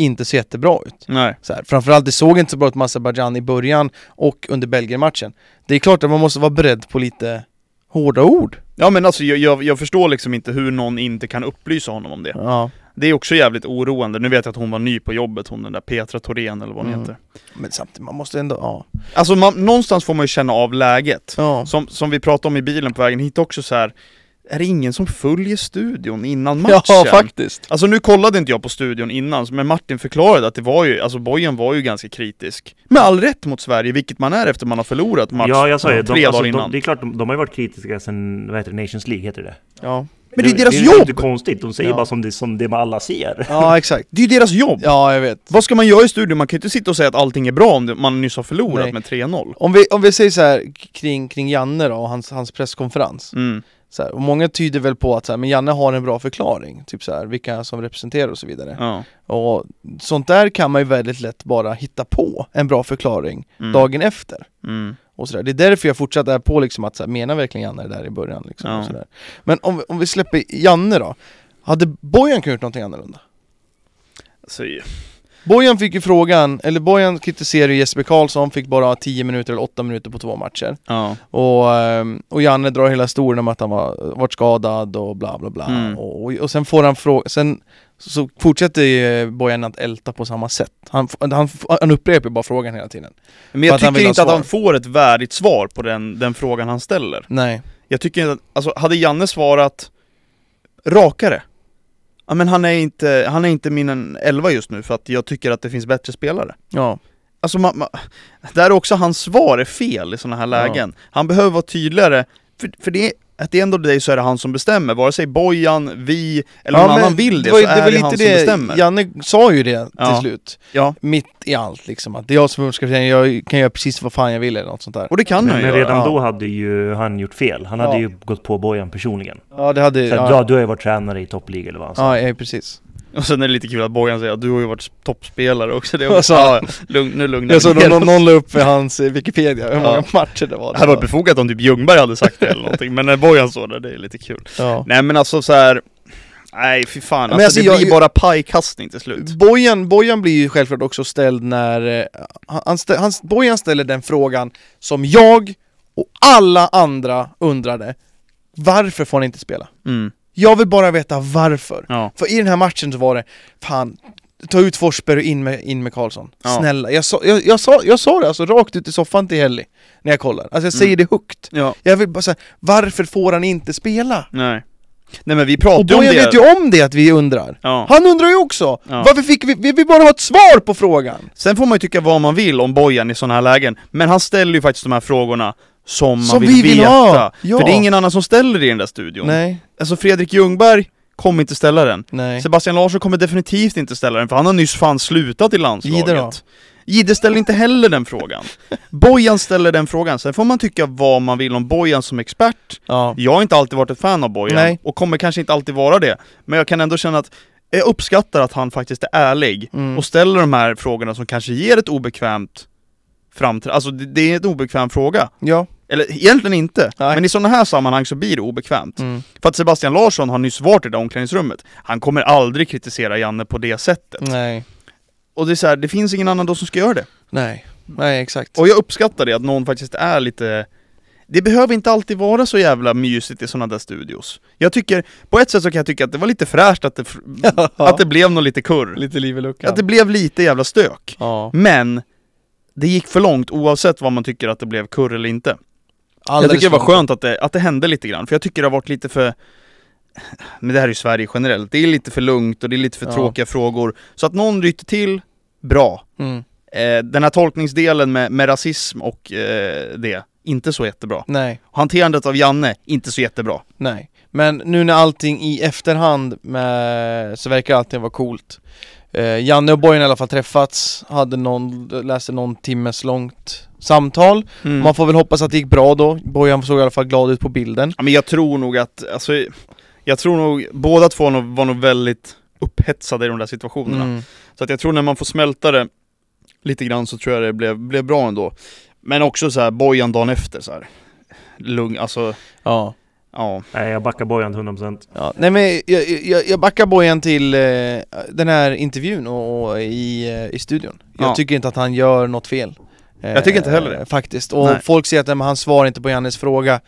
Speaker 2: inte så jättebra ut.
Speaker 1: Nej.
Speaker 2: Så här, framförallt, det såg inte så bra ut med Azerbajdzjan i början och under Belgien-matchen. Det är klart att man måste vara beredd på lite hårda ord.
Speaker 1: Ja men alltså jag, jag, jag förstår liksom inte hur någon inte kan upplysa honom om det.
Speaker 2: Ja.
Speaker 1: Det är också jävligt oroande. Nu vet jag att hon var ny på jobbet, hon den där Petra Thorén eller vad hon
Speaker 2: Mm.
Speaker 1: heter.
Speaker 2: Men samtidigt, man måste ändå, ja.
Speaker 1: Alltså man, någonstans får man ju känna av läget.
Speaker 2: Ja,
Speaker 1: Som, som vi pratade om i bilen på vägen hit också så här. Är det ingen som följer studion innan matchen?
Speaker 2: ja faktiskt.
Speaker 1: Alltså nu kollade inte jag på studion innan, men Martin förklarade att det var ju, alltså Bojan var ju ganska kritisk. Med all rätt mot Sverige, vilket man är efter man har förlorat match
Speaker 3: Ja, jag sa ju, de,
Speaker 1: tre
Speaker 3: alltså,
Speaker 1: dagar innan.
Speaker 3: de, det är klart, de, de har ju varit kritiska sen, vad heter det, Nations League heter det.
Speaker 2: Ja.
Speaker 1: Men det är deras
Speaker 3: Det är inte
Speaker 1: jobb!
Speaker 3: konstigt, de säger
Speaker 2: Ja.
Speaker 3: bara som det, som det man alla ser.
Speaker 2: ja, exakt.
Speaker 1: Det är ju deras jobb!
Speaker 2: Ja, jag vet.
Speaker 1: Vad ska man göra i studion? Man kan ju inte sitta och säga att allting är bra om det- man nyss har förlorat
Speaker 2: Nej.
Speaker 1: med 3-0.
Speaker 2: Om vi, om vi säger så här kring, kring Janne då, och hans, hans presskonferens.
Speaker 1: Mm.
Speaker 2: Så här, och många tyder väl på att så här, men Janne har en bra förklaring, typ så här, vilka som representerar och så vidare.
Speaker 1: Ja.
Speaker 2: Och sånt där kan man ju väldigt lätt bara hitta på en bra förklaring
Speaker 1: Mm.
Speaker 2: dagen efter.
Speaker 1: Mm.
Speaker 2: Och så där. Det är därför jag fortsatte är på liksom att så här, menar verkligen Janne det där i början? Liksom,
Speaker 1: Ja.
Speaker 2: och så där. Men om, vi- om vi släpper Janne då, hade Bojan kunnat gjort någonting annorlunda?
Speaker 1: Alltså,
Speaker 2: Bojan fick ju frågan, eller Bojan kritiserade Jesper Karlsson, fick bara 10 minuter eller 8 minuter på två matcher.
Speaker 1: ja.
Speaker 2: Och, ehm, och Janne drar hela historien om att han var, varit skadad och bla bla bla.
Speaker 1: Mm.
Speaker 2: Och, och, och sen får han fråga, sen så fortsätter ju Bojan att älta på samma sätt. Han, han, han upprepar bara frågan hela tiden.
Speaker 1: Men jag tycker inte att han får ett värdigt svar på den, den frågan han ställer.
Speaker 2: Nej.
Speaker 1: Jag tycker inte att, alltså hade Janne svarat rakare Ja men han är inte, han är inte min 11 just nu för att jag tycker att det finns bättre spelare.
Speaker 2: Ja.
Speaker 1: Alltså man, man, där är också hans svar är fel i sådana här lägen. Han behöver vara tydligare, för, för det att det ändå dig så är det han som bestämmer, vare sig Bojan, vi eller
Speaker 2: ja,
Speaker 1: någon annan vill det,
Speaker 2: var,
Speaker 1: så är det,
Speaker 2: var
Speaker 1: han
Speaker 2: lite
Speaker 1: som bestämmer
Speaker 2: Janne sa ju det till
Speaker 1: Ja.
Speaker 2: slut.
Speaker 1: Ja,
Speaker 2: Mitt i allt liksom, att det är jag som ska säga jag kan göra precis vad fan jag vill eller något sånt där.
Speaker 1: och det kan
Speaker 3: Men,
Speaker 1: han
Speaker 3: men redan
Speaker 2: ja.
Speaker 3: då hade ju han gjort fel. Han hade
Speaker 2: Ja.
Speaker 3: ju gått på Bojan personligen.
Speaker 2: Ja det hade,
Speaker 3: Så att,
Speaker 2: ja,
Speaker 3: ja, du har ju varit tränare i toppliga eller vad han sa.
Speaker 2: ja, ja precis.
Speaker 1: Och sen är det lite kul att Bojan säger att du har ju varit toppspelare också, det också,
Speaker 2: sa
Speaker 1: ja, lugn, nu lugnar
Speaker 2: Jag såg någon, någon la upp i hans eh, Wikipedia hur många
Speaker 1: Ja.
Speaker 2: matcher det var.
Speaker 1: Det hade varit befogat om typ Ljungberg hade sagt det eller någonting, men när Bojan står där, det är lite kul
Speaker 2: ja.
Speaker 1: Nej men alltså så här. Nej fy fan,
Speaker 2: Men
Speaker 1: alltså,
Speaker 2: alltså,
Speaker 1: det
Speaker 2: jag-
Speaker 1: blir bara pajkastning till slut
Speaker 2: Bojan, Bojan blir ju självklart också ställd när... eh, Han, han, stä- han, Bojan ställer den frågan som jag och alla andra undrade. Varför får han inte spela?
Speaker 1: mm.
Speaker 2: Jag vill bara veta varför.
Speaker 1: Ja,
Speaker 2: För i den här matchen så var det, fan, ta ut Forsberg och in med, in med Karlsson.
Speaker 1: Ja.
Speaker 2: Snälla, jag sa, jag, jag, sa, jag sa det alltså rakt ut i soffan till Helly när jag kollar. Alltså jag säger
Speaker 1: Mm.
Speaker 2: det högt.
Speaker 1: ja,
Speaker 2: Jag vill bara säga, varför får han inte spela?
Speaker 1: nej Nej men vi
Speaker 2: Och
Speaker 1: pratade ju om det
Speaker 2: vet ju om det att vi undrar.
Speaker 1: ja.
Speaker 2: Han undrar ju också!
Speaker 1: Ja.
Speaker 2: Varför fick vi, vi vill bara ha ett svar på frågan!
Speaker 1: Sen får man ju tycka vad man vill om Bojan i sådana här lägen Men han ställer ju faktiskt de här frågorna som man
Speaker 2: Som
Speaker 1: vill,
Speaker 2: vi vill
Speaker 1: veta
Speaker 2: ha! Ja.
Speaker 1: För det är ingen annan som ställer det i den där studion
Speaker 2: Nej,
Speaker 1: Alltså Fredrik Ljungberg kommer inte ställa den
Speaker 2: nej.
Speaker 1: Sebastian Larsson kommer definitivt inte ställa den, för han har nyss fan slutat i landslaget
Speaker 2: Jihde då?
Speaker 1: Jihde ställer inte heller den frågan Bojan ställer den frågan, sen får man tycka vad man vill om Bojan som expert
Speaker 2: Ja.
Speaker 1: Jag har inte alltid varit ett fan av Bojan,
Speaker 2: Nej.
Speaker 1: och kommer kanske inte alltid vara det Men jag kan ändå känna att jag uppskattar att han faktiskt är ärlig
Speaker 2: Mm.
Speaker 1: och ställer de här frågorna som kanske ger ett obekvämt framträdande, alltså det, det är en obekväm fråga
Speaker 2: Ja.
Speaker 1: Eller egentligen inte,
Speaker 2: Nej.
Speaker 1: men i sådana här sammanhang så blir det obekvämt
Speaker 2: Mm.
Speaker 1: För att Sebastian Larsson har nyss varit i det omklädningsrummet Han kommer aldrig kritisera Janne på det sättet
Speaker 2: Nej.
Speaker 1: Och det är så här, det finns ingen annan då som ska göra det
Speaker 2: Nej. Nej, exakt.
Speaker 1: Och jag uppskattar det, att någon faktiskt är lite Det behöver inte alltid vara så jävla mysigt i sådana där studios Jag tycker, på ett sätt så kan jag tycka att det var lite fräscht att det, att det blev något lite kurr
Speaker 2: Lite liv i luckan.
Speaker 1: Att det blev lite jävla stök
Speaker 2: Ja.
Speaker 1: Men Det gick för långt oavsett vad man tycker att det blev kurr eller inte Jag tycker det var skönt att det, att det hände lite grann, för jag tycker det har varit lite för Men det här är ju Sverige generellt, det är lite för lugnt och det är lite för
Speaker 2: Ja.
Speaker 1: tråkiga frågor Så att någon ryter till, bra
Speaker 2: Mm.
Speaker 1: eh, Den här tolkningsdelen med, med rasism och eh, det, inte så jättebra
Speaker 2: Nej.
Speaker 1: Hanterandet av Janne, inte så jättebra
Speaker 2: Nej. Men nu när allting i efterhand med, så verkar allting vara coolt. Eh, Janne och Bojan i alla fall träffats, hade någon, läste någon timmes långt samtal.
Speaker 1: mm.
Speaker 2: Man får väl hoppas att det gick bra då. Bojan såg i alla fall glad ut på bilden.
Speaker 1: ja, Men jag tror nog att, alltså Jag tror nog, båda två var nog väldigt upphetsade i de där situationerna.
Speaker 2: Mm.
Speaker 1: Så att jag tror när man får smälta det lite grann så tror jag det blev, blev bra ändå. Men också så här Bojan dagen efter så här. Lugn, alltså,
Speaker 2: Ja.
Speaker 1: Ja.
Speaker 3: Nej, jag backar Bojan till 100%.
Speaker 2: Ja, nej men jag, jag, jag backar Bojan till eh, den här intervjun och, och i, eh, i studion. Jag
Speaker 1: Ja.
Speaker 2: tycker inte att han gör något fel. Eh,
Speaker 1: Jag tycker inte heller det.
Speaker 2: Faktiskt. Och
Speaker 1: Nej.
Speaker 2: folk säger att nej, men han svarar inte på Jannes fråga.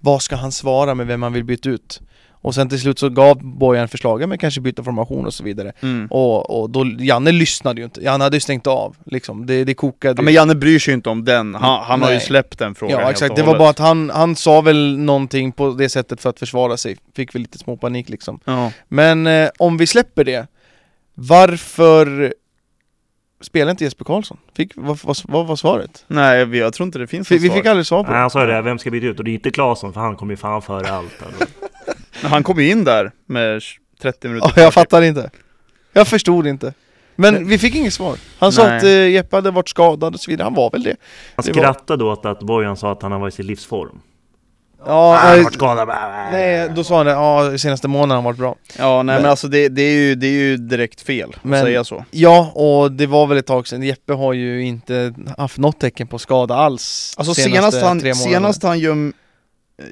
Speaker 2: Vad ska han svara med vem han vill byta ut? Och sen till slut så gav Bojan förslagen med kanske byta formation och så vidare.
Speaker 1: Mm.
Speaker 2: Och, och då, Janne lyssnade ju inte. Janne hade ju stängt av liksom. Det, det kokade
Speaker 1: ja
Speaker 2: ju.
Speaker 1: men Janne bryr sig ju inte om den, han, han har ju
Speaker 2: Nej.
Speaker 1: släppt den frågan
Speaker 2: Ja
Speaker 1: helt
Speaker 2: exakt,
Speaker 1: och
Speaker 2: det var bara att han, han sa väl någonting på det sättet för att försvara sig. Fick väl lite små panik liksom.
Speaker 1: Ja.
Speaker 2: Men eh, om vi släpper det, varför spelar inte Jesper Karlsson? Fick, vad, vad, vad var svaret?
Speaker 1: Nej, vi- jag tror inte det finns
Speaker 2: Vi,
Speaker 1: något
Speaker 2: vi
Speaker 1: svar.
Speaker 2: fick aldrig svar på
Speaker 3: Nej,
Speaker 2: det.
Speaker 3: han sa ju det, vem ska byta ut? Och det är inte Claesson för han kommer ju fan före allt. Alltså.
Speaker 1: Han kom ju in där med 30 minuter
Speaker 2: Ja, jag fattar inte. Jag förstod inte. Men vi fick inget svar. Han sa
Speaker 1: Nej.
Speaker 2: att eh, Jeppe hade varit skadad och så vidare, han var väl det?
Speaker 3: Han
Speaker 2: Det var-
Speaker 3: skrattade åt att Bojan sa att han har varit i sin livsform.
Speaker 2: Ja,
Speaker 3: han
Speaker 2: eh,
Speaker 3: varit skadad.
Speaker 2: nej, då sa han det, ja senaste månaden har han varit bra.
Speaker 1: Ja, nej men,
Speaker 2: Men-
Speaker 1: alltså det, det, är ju, det är ju direkt fel
Speaker 2: Men-
Speaker 1: att säga så.
Speaker 2: Ja, och det var väl ett tag sedan. Jeppe har ju inte haft något tecken på skada alls
Speaker 1: Alltså senast han, senast han gör,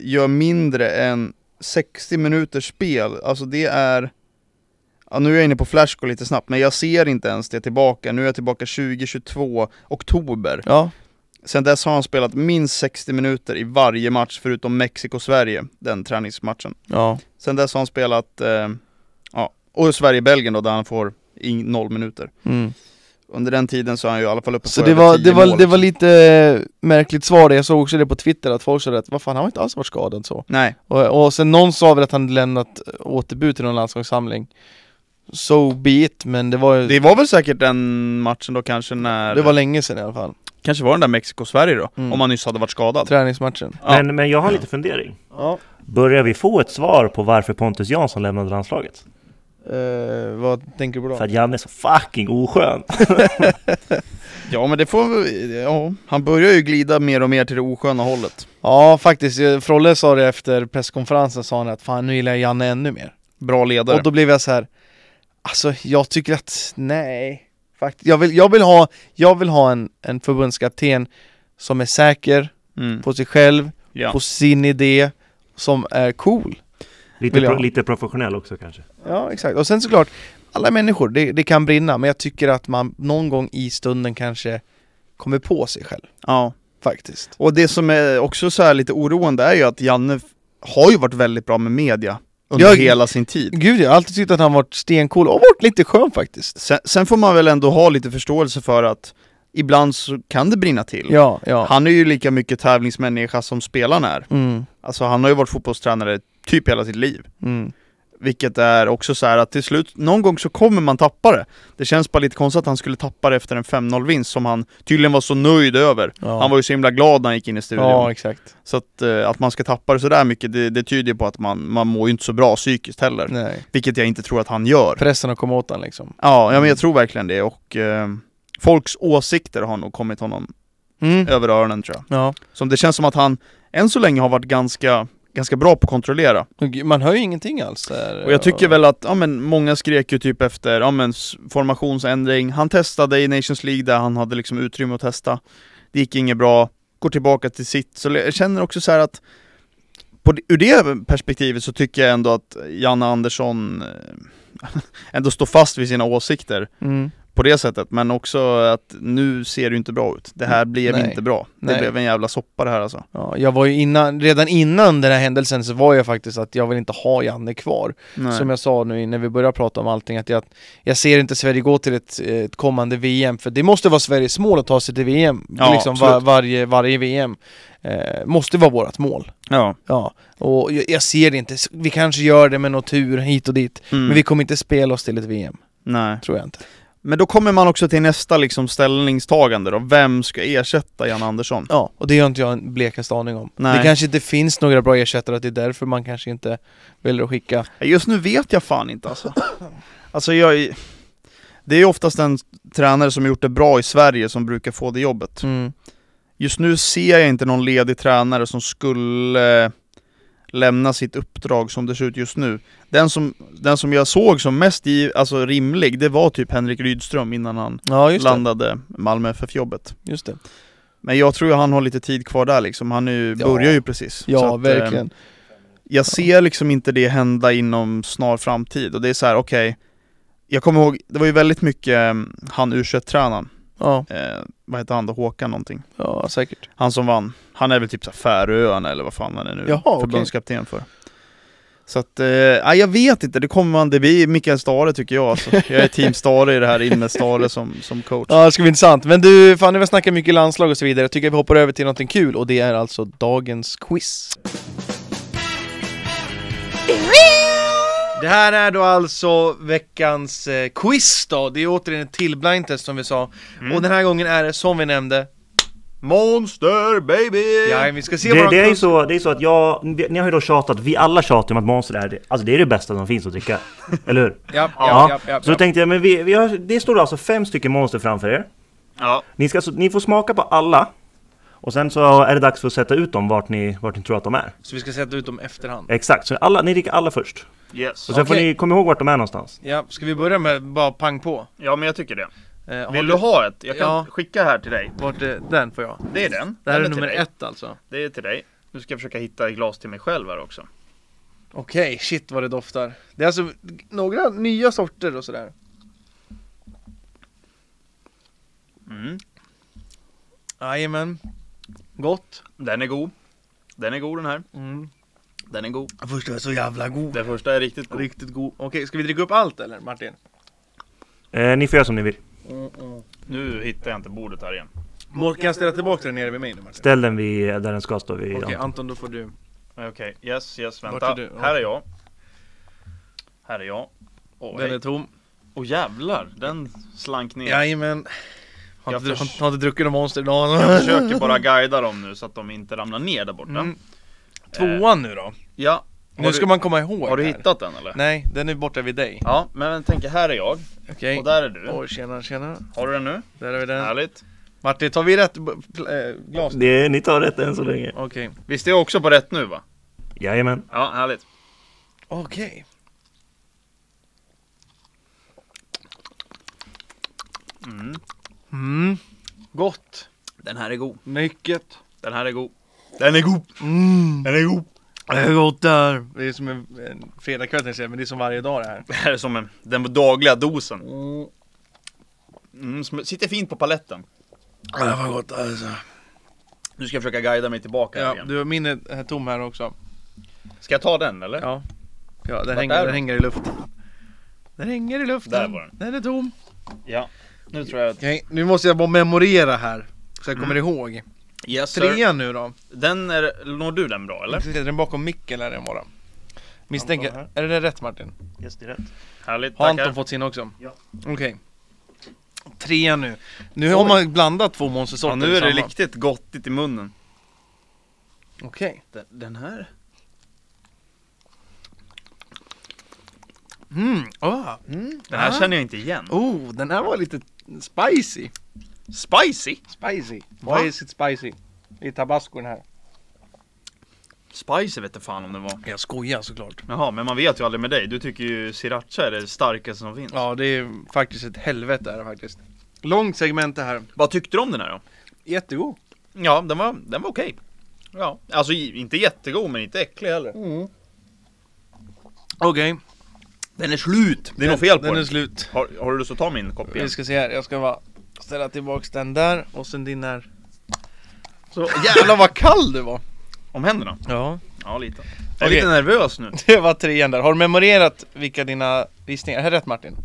Speaker 1: gör mindre än 60 minuters spel, alltså det är Ja, nu är jag inne på Flashcore lite snabbt, men jag ser inte ens det tillbaka. Nu är jag tillbaka 2022, oktober.
Speaker 2: Ja,
Speaker 1: Sen dess har han spelat minst 60 minuter i varje match förutom Mexiko-Sverige, den träningsmatchen.
Speaker 2: ja.
Speaker 1: Sen dess har han spelat, eh, ja, och Sverige-Belgien då, där han får in noll minuter.
Speaker 2: Mm.
Speaker 1: Under den tiden så är han ju i alla fall uppe
Speaker 2: Så
Speaker 1: på
Speaker 2: det
Speaker 1: över
Speaker 2: var,
Speaker 1: 10
Speaker 2: det, var,
Speaker 1: mål,
Speaker 2: det var lite märkligt svar det, jag såg också det på Twitter att folk sa att vad fan han har inte alls varit skadad så
Speaker 1: Nej,
Speaker 2: Och, och sen någon sa väl att han lämnat återbud till någon landslagssamling So be it, men det var ju
Speaker 1: det var väl säkert den matchen då kanske när...
Speaker 2: det var länge sedan i alla fall
Speaker 1: Kanske var den där Mexiko-Sverige då,
Speaker 2: Mm.
Speaker 1: om han nyss hade varit skadad.
Speaker 2: Träningsmatchen
Speaker 1: Ja.
Speaker 3: Men, men jag har lite fundering.
Speaker 2: Ja
Speaker 3: Börjar vi få ett svar på varför Pontus Jansson lämnade landslaget?
Speaker 2: Eh, Vad tänker du på då?
Speaker 3: För att Janne är så fucking oskön.
Speaker 1: Ja men det får ja, han börjar ju glida mer och mer till det osköna hållet.
Speaker 2: Ja faktiskt, eh, Frolle sa det efter presskonferensen sa han att fan nu gillar jag Janne ännu mer
Speaker 1: Bra ledare.
Speaker 2: Och då blev jag så här. Alltså jag tycker att, nej Fakt jag, vill, jag vill ha, jag vill ha en, en förbundskapten som är säker
Speaker 1: Mm.
Speaker 2: på sig själv,
Speaker 1: Ja.
Speaker 2: på sin idé, som är cool
Speaker 3: Lite,
Speaker 2: jag
Speaker 3: pro, lite professionell också kanske.
Speaker 2: Ja exakt, och sen såklart Alla människor, det, det kan brinna, men jag tycker att man någon gång i stunden kanske kommer på sig själv
Speaker 1: ja.
Speaker 2: Faktiskt
Speaker 1: Och det som är också så här lite oroande är ju att Janne har ju varit väldigt bra med media under
Speaker 2: Ja,
Speaker 1: hela sin tid.
Speaker 2: Gud jag har alltid tyckt att han varit stencool och varit lite skön faktiskt
Speaker 1: Sen, sen får man väl ändå ha lite förståelse för att ibland så kan det brinna till.
Speaker 2: Ja, ja
Speaker 1: Han är ju lika mycket tävlingsmänniska som spelaren är.
Speaker 2: mm,
Speaker 1: Alltså han har ju varit fotbollstränare typ hela sitt liv.
Speaker 2: mm.
Speaker 1: Vilket är också så här att till slut, någon gång så kommer man tappa det. Det känns bara lite konstigt att han skulle tappa det efter en 5-0 vinst som han tydligen var så nöjd över.
Speaker 2: Ja.
Speaker 1: Han var ju så himla glad när han gick in i studion.
Speaker 2: Ja exakt
Speaker 1: Så att, eh, att man ska tappa det sådär mycket, det, det tyder på att man, man mår ju inte så bra psykiskt heller.
Speaker 2: Nej,
Speaker 1: Vilket jag inte tror att han gör.
Speaker 2: pressen att komma åt han liksom
Speaker 1: Ja, ja men jag tror verkligen det och eh, folks åsikter har nog kommit honom
Speaker 2: mm.
Speaker 1: över öronen tror jag.
Speaker 2: Ja,
Speaker 1: Som det känns som att han än så länge har varit ganska, ganska bra på att kontrollera.
Speaker 2: Man hör ju ingenting alls där
Speaker 1: Och jag tycker väl att, ja men många skrek ju typ efter, ja men formationsändring. Han testade i Nations League där han hade liksom utrymme att testa. Det gick inget bra, går tillbaka till sitt. Så jag känner också så här att på, ur det perspektivet så tycker jag ändå att Janne Andersson eh, ändå står fast vid sina åsikter
Speaker 2: mm.
Speaker 1: På det sättet, men också att nu ser det inte bra ut. Det här blev
Speaker 2: Nej.
Speaker 1: inte bra. Det
Speaker 2: Nej.
Speaker 1: blev en jävla soppa det här alltså.
Speaker 2: Ja, jag var ju innan, redan innan den här händelsen så var jag faktiskt att jag vill inte ha Janne kvar
Speaker 1: Nej.
Speaker 2: Som jag sa nu när vi började prata om allting att jag, jag ser inte Sverige gå till ett, ett kommande VM För det måste vara Sveriges mål att ta sig till VM
Speaker 1: Ja,
Speaker 2: liksom var, varje, varje VM eh, Måste vara vårt mål
Speaker 1: Ja.
Speaker 2: Ja, och jag, jag ser det inte, vi kanske gör det med någon tur hit och dit
Speaker 1: Mm.
Speaker 2: Men vi kommer inte spela oss till ett VM,
Speaker 1: Nej.
Speaker 2: tror jag inte
Speaker 1: Men då kommer man också till nästa liksom ställningstagande då. Vem ska ersätta Jan Andersson?
Speaker 2: Ja, och det har inte jag en blekaste aning om
Speaker 1: Nej.
Speaker 2: Det kanske inte finns några bra ersättare, att det är därför man kanske inte väljer att skicka
Speaker 1: Just nu vet jag fan inte alltså. Alltså jag... Det är ju oftast en tränare som gjort det bra i Sverige som brukar få det jobbet.
Speaker 2: mm.
Speaker 1: Just nu ser jag inte någon ledig tränare som skulle lämna sitt uppdrag som det ser ut just nu. Den som, den som jag såg som mest i, alltså rimlig, det var typ Henrik Rydström innan han
Speaker 2: Ja
Speaker 1: landade Malmö FF-jobbet.
Speaker 2: just det.
Speaker 1: Men jag tror han har lite tid kvar där liksom, han ju,
Speaker 2: Ja.
Speaker 1: börjar ju precis.
Speaker 2: Ja
Speaker 1: att, eh,
Speaker 2: verkligen.
Speaker 1: jag ser liksom inte det hända inom snar framtid och det är så här: okej Jag kommer ihåg, det var ju väldigt mycket eh, han u tränaren
Speaker 2: Ja,
Speaker 1: eh, Vad heter han då? Håkan någonting?
Speaker 2: ja säkert.
Speaker 1: Han som vann, han är väl typ så Färöarna eller vad fan han är nu
Speaker 2: Jaha.
Speaker 1: Förbundskapten för Så att, eh, nej, jag vet inte, det kommer man, det blir Mikael Stare tycker jag alltså. Jag är team Stare i det här, in med Stare som, som coach
Speaker 2: Ja det ska bli intressant. Men du, fan nu har vi snackat mycket landslag och så vidare. Jag tycker vi hoppar över till någonting kul och det är alltså dagens quiz. Det här är då alltså veckans eh, quiz då. Det är återigen ett till blind test som vi sa.
Speaker 1: Mm.
Speaker 2: Och den här gången är det som vi nämnde.
Speaker 1: Monster baby!
Speaker 2: Ja, vi ska se
Speaker 3: Det, det, är ju så, det är så att jag, ni har ju då tjatat, vi alla tjatar om att Monster är det, alltså det är det bästa som finns att dricka. Eller hur?
Speaker 2: Ja, ja,
Speaker 3: Ja,
Speaker 2: ja, ja,
Speaker 3: Så då
Speaker 2: ja.
Speaker 3: tänkte jag, men vi, vi har, det står alltså fem stycken Monster framför er.
Speaker 1: Ja,
Speaker 3: Ni, ska, alltså- ni får smaka på alla. Och sen så är det dags för att sätta ut dem vart ni, vart ni tror att de är.
Speaker 2: Så vi ska sätta ut dem efterhand.
Speaker 3: Exakt, så alla, ni dricker alla först.
Speaker 1: Yes
Speaker 3: Och sen får
Speaker 2: Okej.
Speaker 3: ni komma ihåg vart de är någonstans.
Speaker 2: Ja, ska vi börja med bara pang på?
Speaker 1: Ja men jag tycker det
Speaker 2: Eh, har
Speaker 1: Vill du ha ett? Jag kan
Speaker 2: Ja.
Speaker 1: skicka här till dig
Speaker 2: Vart är den får jag?
Speaker 1: Det är den,
Speaker 2: Det här
Speaker 1: den
Speaker 2: är
Speaker 1: till
Speaker 2: nummer
Speaker 1: dig.
Speaker 2: ett alltså.
Speaker 1: Det är till dig Nu ska jag försöka hitta ett glas till mig själv här också
Speaker 2: Okej, shit vad det doftar. Det är alltså några nya sorter och sådär.
Speaker 1: mm.
Speaker 2: Jajamän. Gott.
Speaker 1: Den är god Den är god den här
Speaker 2: Mm.
Speaker 1: Den är god
Speaker 2: Den första är så jävla god.
Speaker 1: Den första är riktigt god
Speaker 2: Riktigt god. Okej, ska vi dricka upp allt eller Martin?
Speaker 3: Eh, ni får göra som ni vill.
Speaker 1: Nu hittar jag inte bordet här igen
Speaker 2: Mål, kan jag ställa tillbaka den nere vid mig nu Martin?
Speaker 3: Ställ den vid, där den ska stå vid
Speaker 2: Okej
Speaker 3: Anton.
Speaker 2: Anton, då får du.
Speaker 1: Okej, yes, yes,
Speaker 2: Vart
Speaker 1: vänta
Speaker 2: är du?
Speaker 1: Här är jag Här är jag Åh,
Speaker 2: Den
Speaker 1: hej.
Speaker 2: är tom.
Speaker 1: Åh jävlar, den slank ner
Speaker 2: Jajamän. Har
Speaker 1: Jag
Speaker 2: inte,
Speaker 1: förs-
Speaker 2: har, har inte druckit någon monster idag.
Speaker 1: Jag försöker bara guida dem nu så att de inte ramlar ner där borta
Speaker 2: Mm. Tvåan nu då.
Speaker 1: Ja, har
Speaker 2: Nu ska
Speaker 1: du,
Speaker 2: man komma ihåg
Speaker 1: har du
Speaker 2: här.
Speaker 1: hittat den eller?
Speaker 2: Nej, den är borta vid dig.
Speaker 1: Ja, men jag tänker här är jag
Speaker 2: Okej.
Speaker 1: och där är du
Speaker 2: Oj, tjena, tjena.
Speaker 1: Har du den nu?
Speaker 2: Där har vi den.
Speaker 1: Härligt
Speaker 2: Martin, tar vi rätt b- pl- äh, glas?
Speaker 3: Det, ni tar rätt än så länge.
Speaker 2: Okej.
Speaker 1: Visst är jag också på rätt nu va?
Speaker 3: Jajamän.
Speaker 1: Ja, härligt
Speaker 2: Okej.
Speaker 1: mm.
Speaker 2: Mm. Gott.
Speaker 1: Den här är god
Speaker 2: Mycket.
Speaker 1: Den här är god Den är god!
Speaker 2: Mm.
Speaker 1: Den är god!
Speaker 2: Det är gott där. Det är som en, en fredagkväll tänkte jag men det är som varje dag det här.
Speaker 1: Det här är som en, den dagliga dosen mm, sm- Sitter fint på paletten
Speaker 2: Ja, det var gott alltså.
Speaker 1: Nu ska jag försöka guida mig tillbaka här
Speaker 2: Ja,
Speaker 1: igen
Speaker 2: du min är är tom här också.
Speaker 1: Ska jag ta den eller?
Speaker 2: Ja. Ja, den, hänger,
Speaker 1: är
Speaker 2: den
Speaker 1: den?
Speaker 2: hänger i luften. Den hänger i luften.
Speaker 1: Där var den.
Speaker 2: Den är tom.
Speaker 1: Ja Nu tror jag att
Speaker 2: Okej, nu måste jag bara memorera här. Så jag kommer ihåg.
Speaker 1: Yes.
Speaker 2: Trean nu då.
Speaker 1: Den är, når du den bra eller?
Speaker 2: Är den bakom micken eller är den bara? Misstänker, är det rätt Martin?
Speaker 3: Yes, det är rätt.
Speaker 1: Härligt,
Speaker 2: Har
Speaker 1: tackar
Speaker 2: Anton fått sin också?
Speaker 3: Ja.
Speaker 2: Okej. Trean nu. Nu har man blandat två
Speaker 1: Ja,
Speaker 2: monstersorter
Speaker 1: nu
Speaker 2: i
Speaker 1: är det
Speaker 2: samma.
Speaker 1: riktigt gottigt i munnen
Speaker 2: Okej.
Speaker 1: Den, den här?
Speaker 2: Mm, ah. mm.
Speaker 1: Den här
Speaker 2: ah.
Speaker 1: känner jag inte igen
Speaker 2: Oh, den här var lite spicy.
Speaker 1: Spicy?
Speaker 2: Spicy.
Speaker 1: Va?
Speaker 2: Why is it spicy? Det är tabasco den här.
Speaker 1: Spicy vet jag fan om den var
Speaker 2: Jag skojar såklart.
Speaker 1: Jaha, men man vet ju aldrig med dig. Du tycker ju sriracha är det starkaste som finns.
Speaker 2: Ja, det är faktiskt ett helvete är det faktiskt. Långt segment det här.
Speaker 1: Vad tyckte du om den här då?
Speaker 2: Jättegod.
Speaker 1: Ja, den var, den var okej. Ja, alltså i- inte jättegod men inte äcklig heller.
Speaker 2: Okej.
Speaker 1: Den är slut! Det är nog fel på
Speaker 2: Den
Speaker 1: den.
Speaker 2: är slut.
Speaker 1: Har, har du lust att ta min kopp igen?
Speaker 2: Vi ska se här, jag ska bara ställa tillbaks den där och sen din här. Så jävlar vad kall du var!
Speaker 1: Om händerna?
Speaker 2: Ja.
Speaker 1: Ja, lite. Jag är
Speaker 2: Okej.
Speaker 1: lite nervös nu.
Speaker 2: Det var trean där. Har du memorerat vilka dina gissningar? Är det rätt Martin?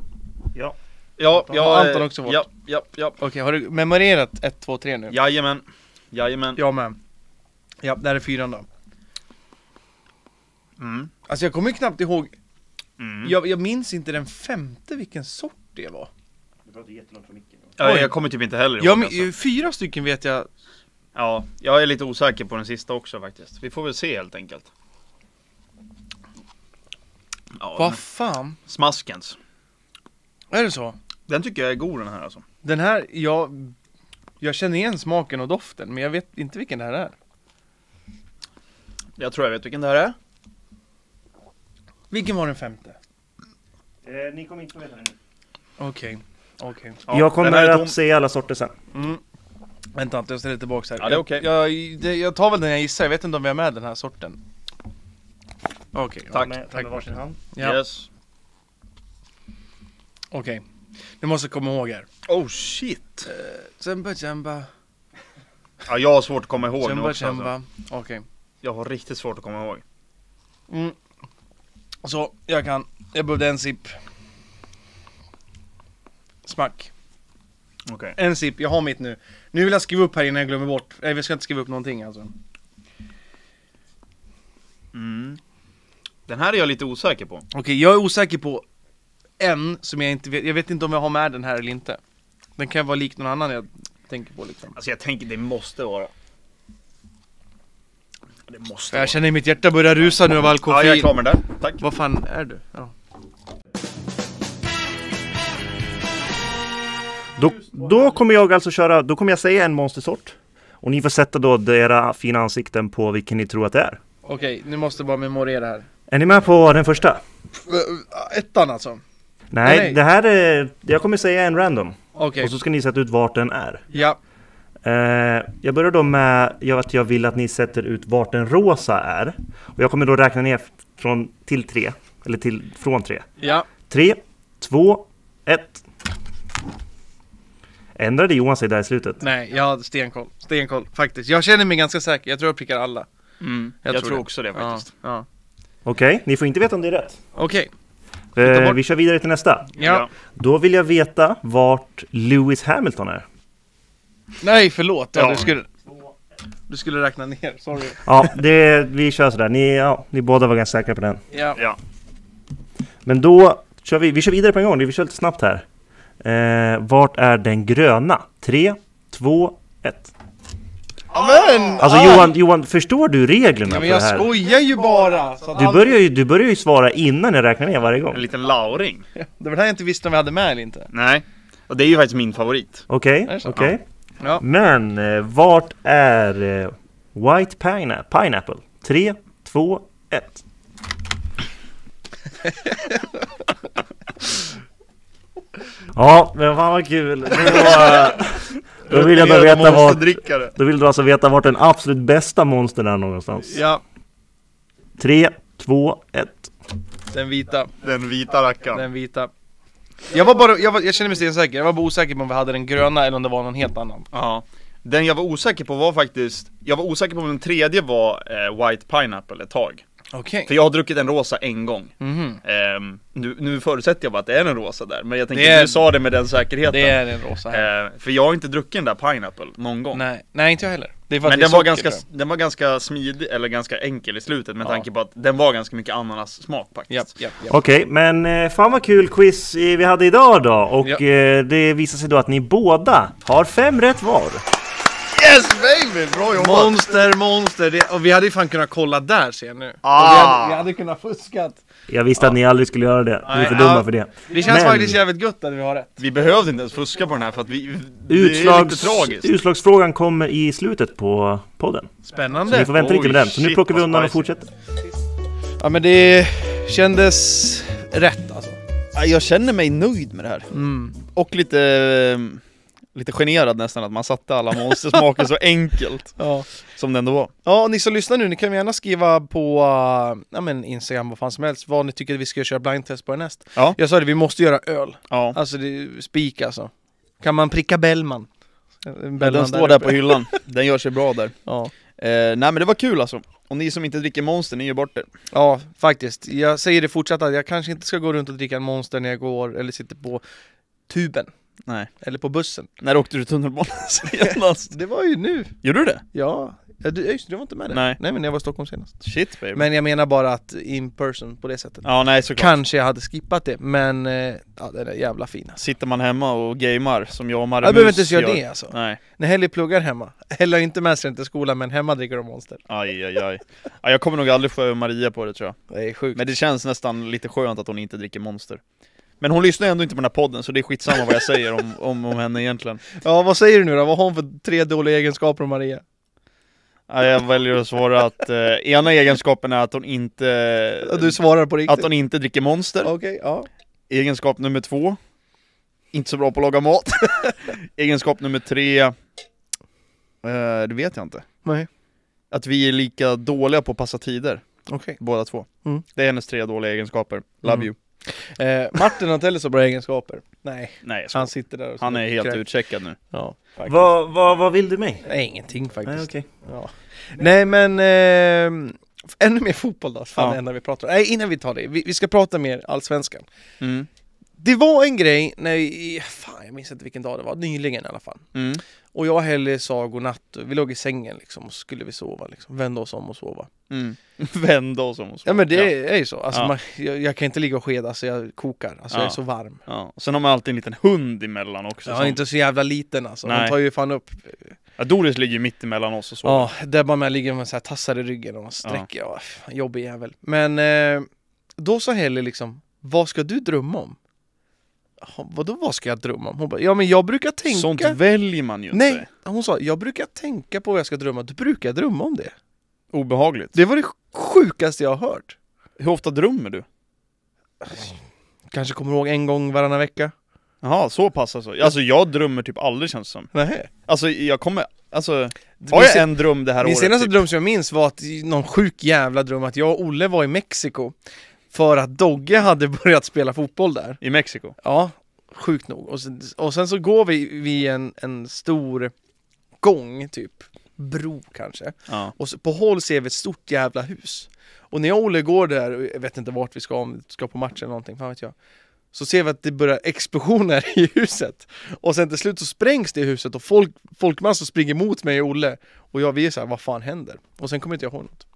Speaker 3: Ja.
Speaker 1: Ja,
Speaker 2: Har
Speaker 1: ja,
Speaker 2: Anton också fått?
Speaker 1: Ja, ja, ja.
Speaker 2: Okej, har du memorerat 1, 2, 3 nu?
Speaker 1: Jajamän. Jajamän.
Speaker 2: Jag med. Ja, där är fyran då.
Speaker 1: Mm.
Speaker 2: Alltså jag kommer ju knappt ihåg,
Speaker 1: Mm.
Speaker 2: jag, jag minns inte den femte vilken sort det var.
Speaker 3: Du pratar jättelångt från micken.
Speaker 1: Ja,
Speaker 2: Oj.
Speaker 1: jag kommer typ inte heller ihåg
Speaker 2: Jag,
Speaker 1: alltså.
Speaker 2: min- fyra stycken vet jag.
Speaker 1: Ja, jag är lite osäker på den sista också faktiskt. Vi får väl se helt enkelt. Ja,
Speaker 2: Vad
Speaker 1: men
Speaker 2: fan?
Speaker 1: smaskens.
Speaker 2: Är det så?
Speaker 1: Den tycker jag är god den här alltså.
Speaker 2: Den här, jag, jag känner igen smaken och doften men jag vet inte vilken det här är.
Speaker 1: Jag tror jag vet vilken det här är.
Speaker 2: Vilken var den femte?
Speaker 3: Eh, ni kommer inte få veta det nu.
Speaker 2: Okej, okej.
Speaker 1: Ja,
Speaker 3: jag kommer att
Speaker 1: tom.
Speaker 3: säga alla sorter sen.
Speaker 2: Mm. Vänta inte, jag ställer tillbaka här.
Speaker 1: Ja, det är okej.
Speaker 2: jag, jag, jag tar väl den jag gissar, jag vet inte om vi har med den här sorten. Okej, ja,
Speaker 1: Tack.
Speaker 3: Med,
Speaker 2: tack.
Speaker 3: med varsin hand.
Speaker 2: Ja,
Speaker 1: Yes.
Speaker 2: okej. Ni måste komma ihåg här.
Speaker 1: Oh shit!
Speaker 2: Jamba jamba,
Speaker 1: Ja, jag har svårt att komma ihåg nu
Speaker 2: jamba
Speaker 1: också alltså.
Speaker 2: Okej.
Speaker 1: Jag har riktigt svårt att komma ihåg.
Speaker 2: Mm. Så, jag kan. Jag behövde en sipp. Smack.
Speaker 1: Okej.
Speaker 2: En sipp, jag har mitt nu. Nu vill jag skriva upp här innan jag glömmer bort. Nej, vi ska inte skriva upp någonting alltså.
Speaker 1: Mm. Den här är jag lite osäker på.
Speaker 2: Okej, jag är osäker på en som jag inte vet. Jag vet inte om jag har med den här eller inte. Den kan vara lik någon annan jag tänker på liksom.
Speaker 1: Alltså jag tänker det måste vara. Det måste
Speaker 2: Jag känner mitt hjärta börja rusa nu av all
Speaker 1: Ja, jag är
Speaker 2: koffein.
Speaker 1: klar med den. Tack.
Speaker 2: Vad fan är du? Ja.
Speaker 3: Då, då kommer jag alltså köra, då kommer jag säga en monstersort. Och ni får sätta då era fina ansikten på vilken ni tror att det är.
Speaker 2: Okej, nu måste jag bara memorera här.
Speaker 3: Är ni med på den första?
Speaker 2: Ettan alltså?
Speaker 3: Nej,
Speaker 2: Nej.
Speaker 3: det här är, jag kommer säga en random.
Speaker 2: Okej,
Speaker 3: Och så ska ni sätta ut vart den är.
Speaker 2: ja.
Speaker 3: Eh, jag börjar då med jag, att jag vill att ni sätter ut vart den rosa är. Och jag kommer då räkna ner från till tre. Eller till, från tre.
Speaker 2: Ja.
Speaker 3: Tre, två, ett. Ändrade Johan sig där i slutet?
Speaker 2: Nej, jag hade stenkoll. Stenkoll, faktiskt. Jag känner mig ganska säker. Jag tror jag prickar alla.
Speaker 1: Mm. Jag, tror, också det faktiskt.
Speaker 2: Ja, ja.
Speaker 3: Okej, ni får inte veta om det är rätt.
Speaker 2: Okej.
Speaker 3: Eh,
Speaker 2: bort.
Speaker 3: vi kör vidare till nästa.
Speaker 2: Ja.
Speaker 3: Då vill jag veta vart Lewis Hamilton är.
Speaker 2: Nej, förlåt. Ja,
Speaker 1: Ja.
Speaker 2: Du, skulle, du skulle räkna ner, sorry.
Speaker 3: Ja, det, vi kör sådär. Ni, ja, ni båda var ganska säkra på den.
Speaker 2: Ja.
Speaker 1: Ja.
Speaker 3: Men då kör vi, vi kör vidare på en gång. Vi kör lite snabbt här. Eh, vart är den gröna? Tre, två, ett.
Speaker 2: Amen!
Speaker 3: Alltså Johan, Johan, förstår du reglerna
Speaker 2: Ja,
Speaker 3: på
Speaker 2: men
Speaker 3: det
Speaker 2: jag
Speaker 3: här?
Speaker 2: skojar ju bara! Så att
Speaker 3: Du
Speaker 2: all-
Speaker 3: börjar, ju, du börjar ju svara innan jag räknar ner varje gång.
Speaker 1: En liten lauring.
Speaker 2: Det var det här jag inte visste om vi hade med eller inte.
Speaker 1: Nej. Och det är ju faktiskt min favorit.
Speaker 3: Okej,
Speaker 2: Är det så?
Speaker 3: okej.
Speaker 2: Ja.
Speaker 3: Men eh, vart är eh, White Pina Pineapple? Tre, två, ett. Ja, men fan vad kul! Då, då vill jag då veta vart, då vill du alltså veta vart den absolut bästa monstern är någonstans.
Speaker 2: Ja,
Speaker 3: Tre, två, ett.
Speaker 2: den vita.
Speaker 1: Den vita rackaren.
Speaker 2: Den vita. Jag var bara, jag, var, jag kände mig stensäker. Jag var bara osäker på om vi hade den gröna eller om det var någon helt annan.
Speaker 1: Ja. Den jag var osäker på var faktiskt, jag var osäker på om den tredje var eh, White Pineapple ett tag.
Speaker 2: Okej.
Speaker 1: För jag har druckit en rosa en gång.
Speaker 2: Mhm.
Speaker 1: Ehm, nu, nu förutsätter jag bara att det är en rosa där, men jag tänker
Speaker 2: Det är-
Speaker 1: du sa det med den säkerheten.
Speaker 2: Det är en rosa här.
Speaker 1: Eh, för jag har inte druckit den där Pineapple någon gång.
Speaker 2: Nej, nej inte jag heller. Att
Speaker 1: Men den var, ganska, den var ganska smidig, eller ganska enkel i slutet med
Speaker 2: Ja.
Speaker 1: tanke på att den var ganska mycket ananas-smak faktiskt.
Speaker 2: Japp, japp, japp.
Speaker 3: Okej, men eh, fan vad kul quiz eh, vi hade idag då. Och eh, det visar sig då att ni båda har fem rätt var.
Speaker 1: Yes baby! Bra jobbat!
Speaker 2: Monster, monster! Det, och vi hade ju fan kunnat kolla där ser jag nu.
Speaker 1: Ah.
Speaker 2: Vi, hade, vi hade kunnat fuskat.
Speaker 3: Jag visste att ni aldrig skulle göra det. Ni är för dumma
Speaker 2: ja.
Speaker 3: för det.
Speaker 2: Det känns
Speaker 3: Men-
Speaker 2: faktiskt jävligt gött att vi har rätt.
Speaker 1: Vi behövde inte ens fuska på den här för att vi... Det är
Speaker 3: Utslags,
Speaker 1: lite tragiskt.
Speaker 3: utslagsfrågan kommer i slutet på podden. Så
Speaker 2: Spännande.
Speaker 3: ni får vänta
Speaker 1: Oj,
Speaker 3: lite med den. Så nu plockar vi undan och fortsätter.
Speaker 2: Ja men det kändes rätt alltså.
Speaker 1: Ja, Jag känner mig nöjd med det här.
Speaker 2: Mm.
Speaker 1: Och lite... Lite generad nästan att man satte alla monstersmaker så enkelt
Speaker 2: Ja.
Speaker 1: som det ändå var.
Speaker 2: ja, och ni som lyssnar nu, ni kan gärna skriva på uh, ja, men Instagram, vad fan som helst, vad ni tycker att vi ska köra blindtest på härnäst.
Speaker 1: Ja.
Speaker 2: Jag sa det, vi måste göra öl.
Speaker 1: Ja.
Speaker 2: Alltså det spik alltså. Kan man pricka Bellman? Bellman
Speaker 1: Den står där
Speaker 2: uppe.
Speaker 1: på hyllan. Den gör sig bra där.
Speaker 2: Ja.
Speaker 1: Eh, nej men det var kul alltså. Och ni som inte dricker Monster, ni gör bort det.
Speaker 2: ja, faktiskt. Jag säger det fortsatt att jag kanske inte ska gå runt och dricka en Monster när jag går eller sitter på tuben.
Speaker 1: Nej.
Speaker 2: Eller på bussen.
Speaker 1: När åkte du tunnelbana senast?
Speaker 2: Det var ju nu.
Speaker 1: Gjorde du det?
Speaker 2: Ja. ja du, just, du var inte med där.
Speaker 1: Nej.
Speaker 2: Nej men jag var i Stockholm senast.
Speaker 1: Shit baby.
Speaker 2: Men jag menar bara att in person på det sättet.
Speaker 1: Ja nej såklart.
Speaker 2: Kanske jag hade skippat det, men eh, ja, den är jävla fin alltså.
Speaker 1: Sitter man hemma och gamar som jag och Marre
Speaker 2: Jag behöver inte ens göra
Speaker 1: gör.
Speaker 2: det alltså.
Speaker 1: Nej.
Speaker 2: När Helly pluggar hemma, eller inte med sig till skolan men hemma dricker de Monster.
Speaker 1: Aj aj aj. Ja, jag kommer nog aldrig få över Maria på det tror jag.
Speaker 2: Det är sjukt.
Speaker 1: Men det känns nästan lite skönt att hon inte dricker Monster. Men hon lyssnar ändå inte på den här podden så det är skitsamma vad jag säger om, om, om henne egentligen.
Speaker 2: Ja vad säger du nu då? Vad har hon för tre dåliga egenskaper om Maria?
Speaker 1: Ja, jag väljer att svara att eh, ena egenskapen är att hon inte
Speaker 2: Du svarar på riktigt?
Speaker 1: Att hon inte dricker monster
Speaker 2: Okej, ja.
Speaker 1: Egenskap nummer två Inte så bra på att laga mat Egenskap nummer tre eh, Det vet jag inte
Speaker 2: Nej.
Speaker 1: Att vi är lika dåliga på att passa tider
Speaker 2: Okej.
Speaker 1: Båda två
Speaker 2: Mm.
Speaker 1: Det är hennes tre dåliga egenskaper Love
Speaker 2: Mm.
Speaker 1: you
Speaker 2: Eh, Martin har inte heller så bra egenskaper. Nej,
Speaker 1: Nej
Speaker 2: han sitter där och
Speaker 1: Han är helt
Speaker 2: kräk-
Speaker 1: utcheckad nu
Speaker 2: Ja.
Speaker 3: Vad, vad, vad vill du mig?
Speaker 2: Nej, ingenting faktiskt.
Speaker 3: Nej, okej.
Speaker 2: Ja. Nej men, eh, ännu mer fotboll då, fan
Speaker 1: Ja.
Speaker 2: det enda vi pratar om. Nej innan vi tar det, vi, vi ska prata mer Allsvenskan.
Speaker 1: mm.
Speaker 2: Det var en grej när vi, fan jag minns inte vilken dag det var, nyligen i alla fall.
Speaker 1: Mm.
Speaker 2: Och jag och Helly sa godnatt, vi låg i sängen liksom och skulle vi sova liksom, vända oss om och sova.
Speaker 1: Mm. Vända oss om och så
Speaker 2: Ja men det är ju så, alltså
Speaker 1: Ja.
Speaker 2: man, jag, jag kan inte ligga och skeda så jag kokar, alltså jag är
Speaker 1: Ja.
Speaker 2: så varm.
Speaker 1: Ja. Sen har man alltid en liten hund emellan också
Speaker 2: Jag
Speaker 1: som...
Speaker 2: är inte så jävla liten alltså, de
Speaker 1: Nej.
Speaker 2: tar ju fan upp
Speaker 1: ja, Doris ligger ju mitt emellan oss och så
Speaker 2: Ja, bara med ligger med så här tassar i ryggen och sträcker, ja. jobbig jävel. Men eh, då sa Helly liksom, vad ska du drömma om? Vadå vad ska jag drömma om? Hon bara, ja men jag brukar tänka...
Speaker 1: Sånt väljer man ju inte
Speaker 2: Nej, hon sa, jag brukar tänka på vad jag ska drömma, du brukar drömma om det.
Speaker 1: Obehagligt
Speaker 2: Det var det sjukaste jag har hört.
Speaker 1: Hur ofta drömmer du?
Speaker 2: Kanske kommer ihåg en gång varannan vecka?
Speaker 1: Jaha, så pass alltså. Alltså jag drömmer typ aldrig känns det som.
Speaker 2: Nej.
Speaker 1: Alltså jag kommer, alltså har
Speaker 2: Min
Speaker 1: jag en dröm det här
Speaker 2: Min
Speaker 1: året
Speaker 2: senaste
Speaker 1: typ,
Speaker 2: dröm som jag minns var att, någon sjuk jävla dröm, att jag och Olle var i Mexiko för att Dogge hade börjat spela fotboll där.
Speaker 1: i Mexiko?
Speaker 2: Ja, sjukt nog. Och sen, och sen så går vi vid en, en stor gång, typ. Bro kanske.
Speaker 1: Ja.
Speaker 2: Och så på håll ser vi ett stort jävla hus. Och när jag och Olle går där, jag vet inte vart vi ska, om vi ska på match eller någonting, fan vet jag. Så ser vi att det börjar explosioner i huset. Och sen till slut så sprängs det i huset och folk, folkmassor springer mot mig och Olle. Och jag, vi är såhär, vad fan händer? Och sen kommer inte jag ihåg något.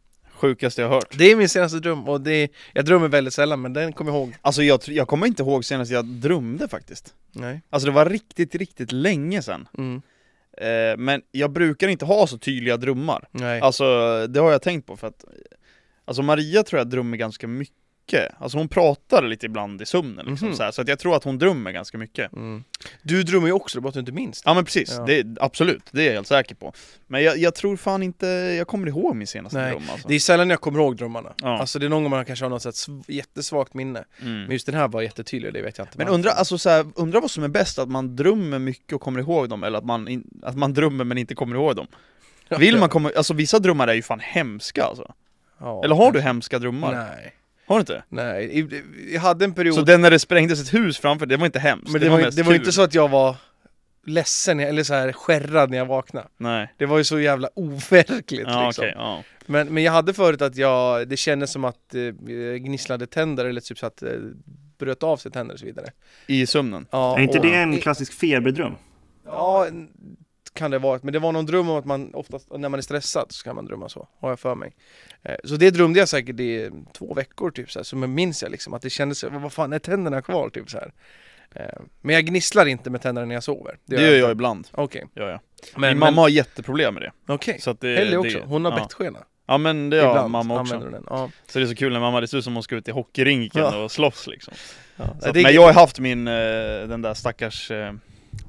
Speaker 1: Sjukaste jag hört.
Speaker 2: Det är min senaste dröm och det, jag drömmer väldigt sällan men den kommer jag ihåg.
Speaker 1: Alltså jag, jag kommer inte ihåg senast jag drömde faktiskt.
Speaker 2: Nej.
Speaker 1: Alltså det var riktigt, riktigt länge sedan.
Speaker 2: Mm.
Speaker 1: Eh, men jag brukar inte ha så tydliga drömmar.
Speaker 2: Nej.
Speaker 1: Alltså det har jag tänkt på för att Alltså Maria tror jag drömmer ganska mycket. Alltså hon pratar lite ibland i sömnen liksom,
Speaker 2: Mhm.
Speaker 1: så, här, så att jag tror att hon drömmer ganska mycket.
Speaker 2: Mm. Du drömmer ju också, bara att du inte minns det.
Speaker 1: Ja men precis,
Speaker 2: Ja.
Speaker 1: Det, absolut, det är jag helt säker på. Men jag, jag tror fan inte jag kommer ihåg min senaste
Speaker 2: Nej,
Speaker 1: dröm alltså.
Speaker 2: Det är sällan jag kommer ihåg drömmarna.
Speaker 1: Ja.
Speaker 2: Alltså det är någon gång man kanske har något jättesvagt minne.
Speaker 1: mm.
Speaker 2: Men just den här var jättetydlig, det vet jag inte.
Speaker 1: Men undra, alltså, så här, undra vad som är bäst, att man drömmer mycket och kommer ihåg dem, eller att man, in, att man drömmer men inte kommer ihåg dem. Vill man komma, alltså vissa drömmar är ju fan hemska alltså.
Speaker 2: Ja,
Speaker 1: Eller har du hemska drömmar?
Speaker 2: Nej.
Speaker 1: Har du inte?
Speaker 2: Nej, I- jag hade en period
Speaker 1: Så den när det sprängdes ett hus framför, det var inte hemskt?
Speaker 2: Men det, var, ju-
Speaker 1: mest
Speaker 2: det var inte så att jag var ledsen eller så här skärrad när jag vaknade.
Speaker 1: Nej.
Speaker 2: Det var ju så jävla overkligt
Speaker 1: Ja
Speaker 2: liksom.
Speaker 1: okej, ja.
Speaker 2: Men, men jag hade förut att jag, det kändes som att eh, gnisslade tänder eller typ så att eh, bröt av sig tänder och så vidare.
Speaker 1: I sömnen?
Speaker 2: Ja,
Speaker 3: Är inte
Speaker 2: och-
Speaker 3: det en klassisk feberdröm?
Speaker 2: Ja, kan det vara. Men det var någon dröm om att man oftast, när man är stressad så kan man drömma så, har jag för mig. Eh, Så det drömde jag säkert i två veckor typ så här, så minns jag liksom att det kändes, vad fan är tänderna kvar typ så här. Eh, Men jag gnisslar inte med tänderna när jag sover.
Speaker 1: Det gör jag ibland.
Speaker 2: Okej.
Speaker 1: Gör jag.
Speaker 2: Men,
Speaker 1: Min mamma har jätteproblem med det.
Speaker 2: Okej.
Speaker 1: Det,
Speaker 2: Helly
Speaker 1: det,
Speaker 2: också, hon har
Speaker 1: ja.
Speaker 2: bettskena.
Speaker 1: Ja men det har mamma också.
Speaker 2: den. Ja.
Speaker 1: Så det är så kul när mamma, det ser ut som hon ska ut i hockeyrinken
Speaker 2: Ja.
Speaker 1: och slåss liksom.
Speaker 2: Ja.
Speaker 1: Att,
Speaker 2: det
Speaker 1: men jag har haft min, eh, den där stackars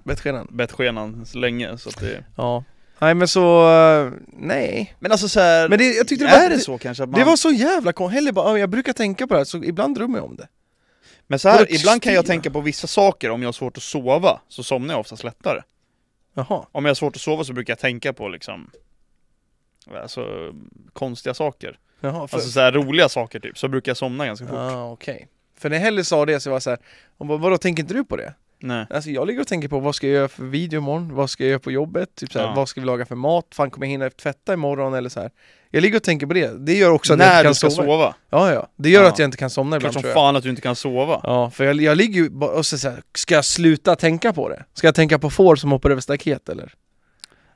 Speaker 2: bettskenan.
Speaker 1: bettskenan så länge så att det...
Speaker 2: Ja. Nej men så, eh, nej.
Speaker 1: Men alltså så här,
Speaker 2: Men det, jag tyckte det
Speaker 1: är
Speaker 2: var,
Speaker 1: det
Speaker 2: det,
Speaker 1: så kanske att man...
Speaker 2: det var så jävla konstigt. Helly bara, "Ja, jag brukar tänka på det här, så ibland drömmer jag om det.
Speaker 1: Men så här, ibland kan jag tänka på vissa saker, om jag har svårt att sova, så somnar jag oftast lättare.
Speaker 2: Jaha.
Speaker 1: Om jag har svårt att sova så brukar jag tänka på liksom Alltså konstiga saker.
Speaker 2: Jaha, för,
Speaker 1: Alltså så här roliga saker typ, så brukar jag somna ganska fort.
Speaker 2: ah, okej. För när Helly sa det så var jag så här, hon bara, vadå tänker inte du på det?
Speaker 1: Nej.
Speaker 2: Alltså jag ligger och tänker på vad ska jag göra för video imorgon? Vad ska jag göra på jobbet? Typ så här,
Speaker 1: Ja.
Speaker 2: vad ska vi laga för mat? Fan kommer jag hinna tvätta imorgon eller så här? Jag ligger och tänker på det. Det gör också att jag
Speaker 1: När
Speaker 2: inte kan
Speaker 1: du ska
Speaker 2: sova.
Speaker 1: sova.
Speaker 2: Ja, ja. Det gör
Speaker 1: Ja.
Speaker 2: att jag inte kan somna
Speaker 1: Klart
Speaker 2: ibland
Speaker 1: som
Speaker 2: tror jag.
Speaker 1: fan att du inte kan sova.
Speaker 2: Ja, för jag, jag ligger ju bara och så, så här, ska jag sluta tänka på det? Ska jag tänka på får som hoppar över staket eller?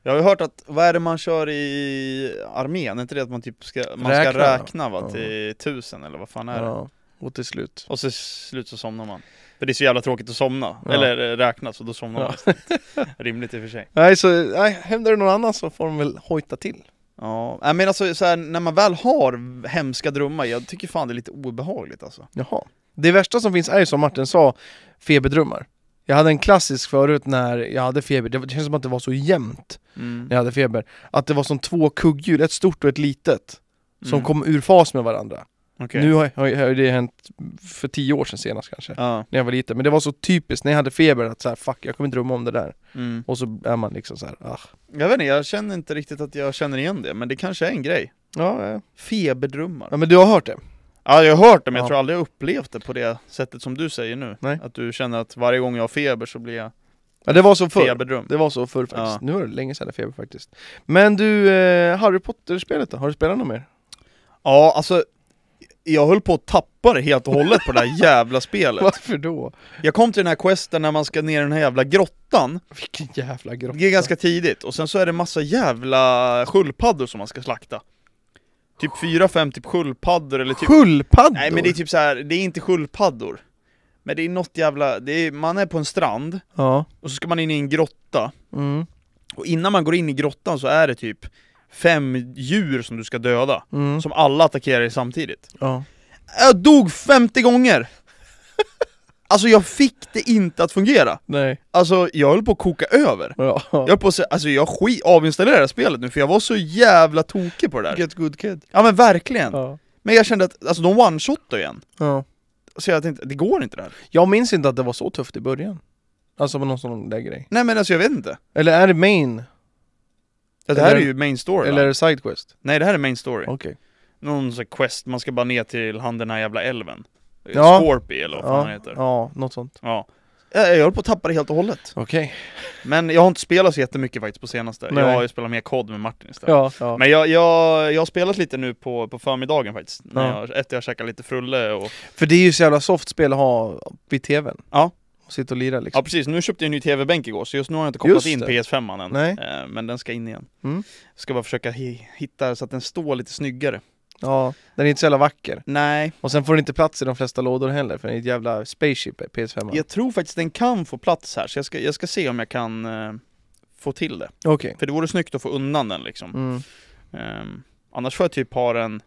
Speaker 1: Jag har ju hört att, vad är det man kör i armén? Är inte det att man typ ska, man
Speaker 2: Räkna,
Speaker 1: ska räkna va,
Speaker 2: Ja.
Speaker 1: till tusen eller vad fan är det?
Speaker 2: Ja, och till slut.
Speaker 1: Och så slut så somnar man. För det är så jävla tråkigt att somna,
Speaker 2: Ja.
Speaker 1: eller eh, räkna, så då somnar
Speaker 2: Ja.
Speaker 1: man istället. Rimligt i och för sig.
Speaker 2: Nej, så nej, händer det någon annan så får de väl hojta till.
Speaker 1: Ja, Nej, men alltså så här, när man väl har hemska drömmar, jag tycker fan det är lite obehagligt alltså.
Speaker 2: Jaha. Det värsta som finns är ju som Martin sa, feberdrömmar. Jag hade en klassisk förut när jag hade feber, det känns som att det var så jämnt
Speaker 1: Mm.
Speaker 2: när jag hade feber. Att det var som två kugghjul, ett stort och ett litet, som
Speaker 1: Mm.
Speaker 2: kom ur fas med varandra.
Speaker 1: Okej.
Speaker 2: Nu har, har, har det hänt för tio år sedan senast kanske,
Speaker 1: Ja.
Speaker 2: när jag var liten. Men det var så typiskt när jag hade feber att så här, fuck, jag kommer inte drömma om det där.
Speaker 1: Mm.
Speaker 2: Och så är man liksom så här, ah.
Speaker 1: Jag vet inte, jag känner inte riktigt att jag känner igen det, men det kanske är en grej.
Speaker 2: Ja, ja.
Speaker 1: Feberdrömmar.
Speaker 2: ja, men du har hört det?
Speaker 1: Ja, jag har hört det, men jag
Speaker 2: Ja.
Speaker 1: tror aldrig jag upplevt det på det sättet som du säger nu.
Speaker 2: Nej.
Speaker 1: Att du känner att varje gång jag har feber så blir jag
Speaker 2: Ja, det var så förr.
Speaker 1: feberdröm.
Speaker 2: Det var så förr faktiskt.
Speaker 1: Ja.
Speaker 2: Nu var det länge sedan jag feber faktiskt. Men du, eh, Harry Potter-spelet då? Har du spelat något mer?
Speaker 1: Ja, alltså jag höll på att tappa det helt och hållet på det där jävla spelet.
Speaker 2: Varför då?
Speaker 1: Jag kom till den här questen när man ska ner i den här jävla grottan,
Speaker 2: Vilken jävla grotta.
Speaker 1: det är ganska tidigt, och sen så är det massa jävla sköldpaddor som man ska slakta. Typ fyra, fem typ sköldpaddor eller typ...
Speaker 2: Sköldpaddor?
Speaker 1: Nej men det är typ så här, det är inte sköldpaddor. Men det är något jävla, det är, man är på en strand,
Speaker 2: Ja.
Speaker 1: och så ska man in i en grotta,
Speaker 2: Mm.
Speaker 1: och innan man går in i grottan så är det typ fem djur som du ska döda,
Speaker 2: Mm.
Speaker 1: som alla attackerar dig samtidigt.
Speaker 2: Ja.
Speaker 1: Jag dog 50 gånger! Alltså jag fick det inte att fungera.
Speaker 2: Nej.
Speaker 1: Alltså jag höll på att koka över.
Speaker 2: Ja.
Speaker 1: Jag höll på att säga, alltså jag skit, avinstallerade spelet nu för jag var så jävla tokig på det där.
Speaker 2: Get good kid.
Speaker 1: Ja men verkligen.
Speaker 2: Ja.
Speaker 1: Men jag kände att, alltså de one-shotade igen.
Speaker 2: ja.
Speaker 1: Så jag tänkte, det går inte det här.
Speaker 2: Jag minns inte att det var så tufft i början. Alltså med någon sån där grej.
Speaker 1: Nej men alltså jag vet inte.
Speaker 2: Eller är det main?
Speaker 1: Ja, det här
Speaker 2: Eller-
Speaker 1: är ju main story
Speaker 2: Eller är
Speaker 1: va?
Speaker 2: det sidequest?
Speaker 1: Nej det här är main story.
Speaker 2: Okej.
Speaker 1: Någon sån quest, man ska bara ner till han den här jävla älven.
Speaker 2: Ja.
Speaker 1: Scorpy eller vad fan han
Speaker 2: Ja.
Speaker 1: heter.
Speaker 2: ja, något sånt.
Speaker 1: Ja. Jag, jag höll på att tappa det helt och hållet.
Speaker 2: Okej.
Speaker 1: Men jag har inte spelat så jättemycket faktiskt på senaste.
Speaker 2: Nej.
Speaker 1: Jag har ju spelat mer kod med Martin istället.
Speaker 2: Ja, ja.
Speaker 1: Men jag, jag, jag har spelat lite nu på, på förmiddagen faktiskt, när
Speaker 2: Ja.
Speaker 1: jag, efter jag käkat lite frulle och...
Speaker 2: För det är ju så jävla soft spel att ha vid tvn.
Speaker 1: Ja.
Speaker 2: Och sitta och lira liksom.
Speaker 1: Ja precis, nu köpte jag en ny TV-bänk igår, så just nu har jag inte kopplat in
Speaker 2: det.
Speaker 1: PS5 än.
Speaker 2: Nej.
Speaker 1: Eh, Men den ska in igen.
Speaker 2: Mm.
Speaker 1: Ska bara försöka hi- hitta så att den står lite snyggare.
Speaker 2: Ja, den är inte så jävla vacker.
Speaker 1: Nej,
Speaker 2: Och sen får den inte plats i de flesta lådor heller, för den är ett jävla spaceship PS5.
Speaker 1: jag tror faktiskt den kan få plats här, så jag ska, jag ska se om jag kan eh, få till det.
Speaker 2: Okej.
Speaker 1: För det vore snyggt att få undan den liksom.
Speaker 2: Mm.
Speaker 1: Ehm, annars får jag typ ha den,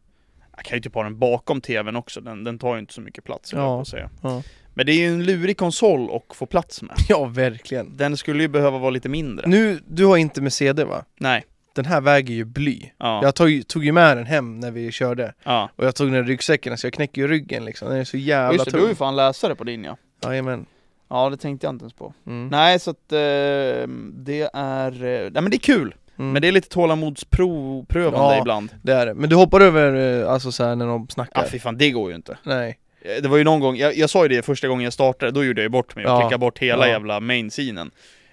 Speaker 1: jag kan ju typ ha den bakom TVn också, den, den tar ju inte så mycket plats ja.
Speaker 2: Ja.
Speaker 1: jag säga.
Speaker 2: Ja.
Speaker 1: Men det är ju en lurig konsol att få plats med.
Speaker 2: ja, verkligen.
Speaker 1: Den skulle ju behöva vara lite mindre.
Speaker 2: Nu, du har inte med CD va?
Speaker 1: Nej.
Speaker 2: Den här väger ju bly.
Speaker 1: Ja.
Speaker 2: Jag tog, tog ju med den hem när vi körde.
Speaker 1: ja.
Speaker 2: Och jag tog den i ryggsäcken, så jag knäcker ju ryggen liksom. Den är så jävla
Speaker 1: Just det, du har ju
Speaker 2: tung.
Speaker 1: fan läsare på din ja.
Speaker 2: Jajamän.
Speaker 1: Ja, det tänkte jag inte ens på.
Speaker 2: Mm.
Speaker 1: Nej, så att eh, det är... Eh, nej men det är kul!
Speaker 2: Mm.
Speaker 1: Men det är lite tålamodsprövande
Speaker 2: Ja.
Speaker 1: ibland.
Speaker 2: Det är det. Men du hoppar över, eh, alltså så här när de snackar?
Speaker 1: Ja, fy fan, det går ju inte.
Speaker 2: Nej.
Speaker 1: Eh, Det var ju någon gång, jag, jag sa ju det första gången jag startade, då gjorde jag ju bort mig och
Speaker 2: Ja.
Speaker 1: klickade bort hela
Speaker 2: Ja.
Speaker 1: jävla main-scenen.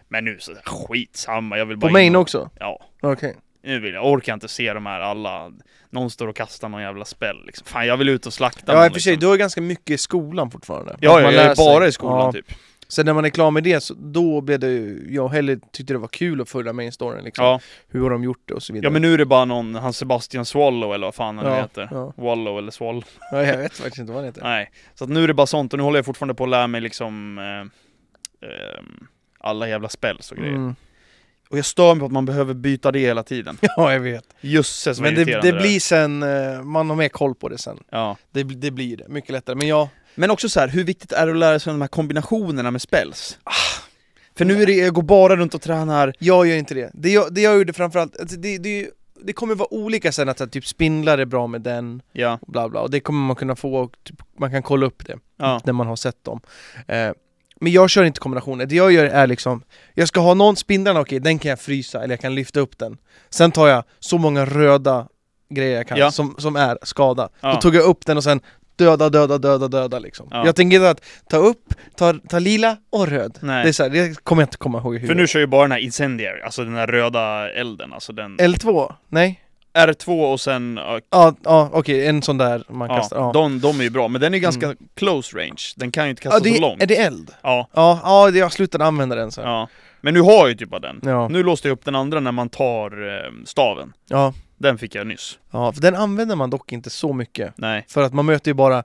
Speaker 1: Men nu så, skitsamma, jag vill
Speaker 2: På
Speaker 1: bara in
Speaker 2: main
Speaker 1: och-
Speaker 2: också?
Speaker 1: Ja.
Speaker 2: Okej.
Speaker 1: Nu vill jag, orkar inte se de här alla, någon står och kastar någon jävla spell liksom. Fan jag vill ut och slakta
Speaker 2: Ja i och för sig,
Speaker 1: liksom.
Speaker 2: du har ganska mycket i skolan fortfarande.
Speaker 1: Ja, ja, jag är bara i skolan
Speaker 2: Ja.
Speaker 1: typ.
Speaker 2: Sen när man är klar med det, så då blev det jag heller tyckte det var kul att följa main storyn liksom.
Speaker 1: Ja.
Speaker 2: Hur har de gjort det och så vidare.
Speaker 1: ja, men nu är det bara någon, han Sebastian Swallow eller vad fan han
Speaker 2: Ja,
Speaker 1: heter.
Speaker 2: ja.
Speaker 1: Wallow eller Swallow.
Speaker 2: Ja, jag vet faktiskt inte vad han heter.
Speaker 1: Nej, så att nu är det bara sånt och nu håller jag fortfarande på att lära mig liksom eh, ehm, alla jävla spells och grejer.
Speaker 2: Mm.
Speaker 1: Och jag stör mig på att man behöver byta det hela tiden.
Speaker 2: Ja, jag vet.
Speaker 1: Jösses
Speaker 2: Men det, det
Speaker 1: är.
Speaker 2: blir sen, eh, man har mer koll på det sen.
Speaker 1: Ja.
Speaker 2: Det, det blir det, mycket lättare. Men jag,
Speaker 1: Men också så här, hur viktigt är det att lära sig de här kombinationerna med spells?
Speaker 2: Ah.
Speaker 1: För nu är det, jag går bara runt och tränar
Speaker 2: jag gör inte det. Det jag, det jag gjorde framförallt, alltså det, det, det kommer vara olika sen att typ spindlar är bra med den,
Speaker 1: Ja,
Speaker 2: och bla bla, och det kommer man kunna få, och typ, man kan kolla upp det.
Speaker 1: ja,
Speaker 2: när man har sett dem. Eh, men jag kör inte kombinationer, det jag gör är liksom Jag ska ha någon spindlarna, okej den kan jag frysa eller jag kan lyfta upp den Sen tar jag så många röda grejer jag kan
Speaker 1: Ja.
Speaker 2: som, som är skada
Speaker 1: Ja.
Speaker 2: Då tog jag upp den och sen döda, döda, döda, döda liksom
Speaker 1: Ja.
Speaker 2: Jag tänker inte att ta upp, ta, ta lila och röd
Speaker 1: Nej.
Speaker 2: Det är så här, det kommer jag inte komma ihåg i
Speaker 1: För nu kör ju bara den här incendiary, alltså den här röda elden, alltså den
Speaker 2: L2? Nej?
Speaker 1: R2 och sen, ja,
Speaker 2: Ja, ja okej, en sån där man kastar
Speaker 1: ja,
Speaker 2: ja.
Speaker 1: De, de är ju bra, men den är ju ganska
Speaker 2: Mm.
Speaker 1: close range, den kan ju inte
Speaker 2: Ja,
Speaker 1: kasta
Speaker 2: det,
Speaker 1: så långt
Speaker 2: är det eld?
Speaker 1: Ja,
Speaker 2: Ja, ja jag slutade använda den sen
Speaker 1: ja Men nu har jag ju typ bara den
Speaker 2: Ja,
Speaker 1: Nu låste jag upp den andra när man tar eh, staven
Speaker 2: ja,
Speaker 1: Den fick jag nyss
Speaker 2: ja, för den använder man dock inte så mycket
Speaker 1: Nej,
Speaker 2: För att man möter ju bara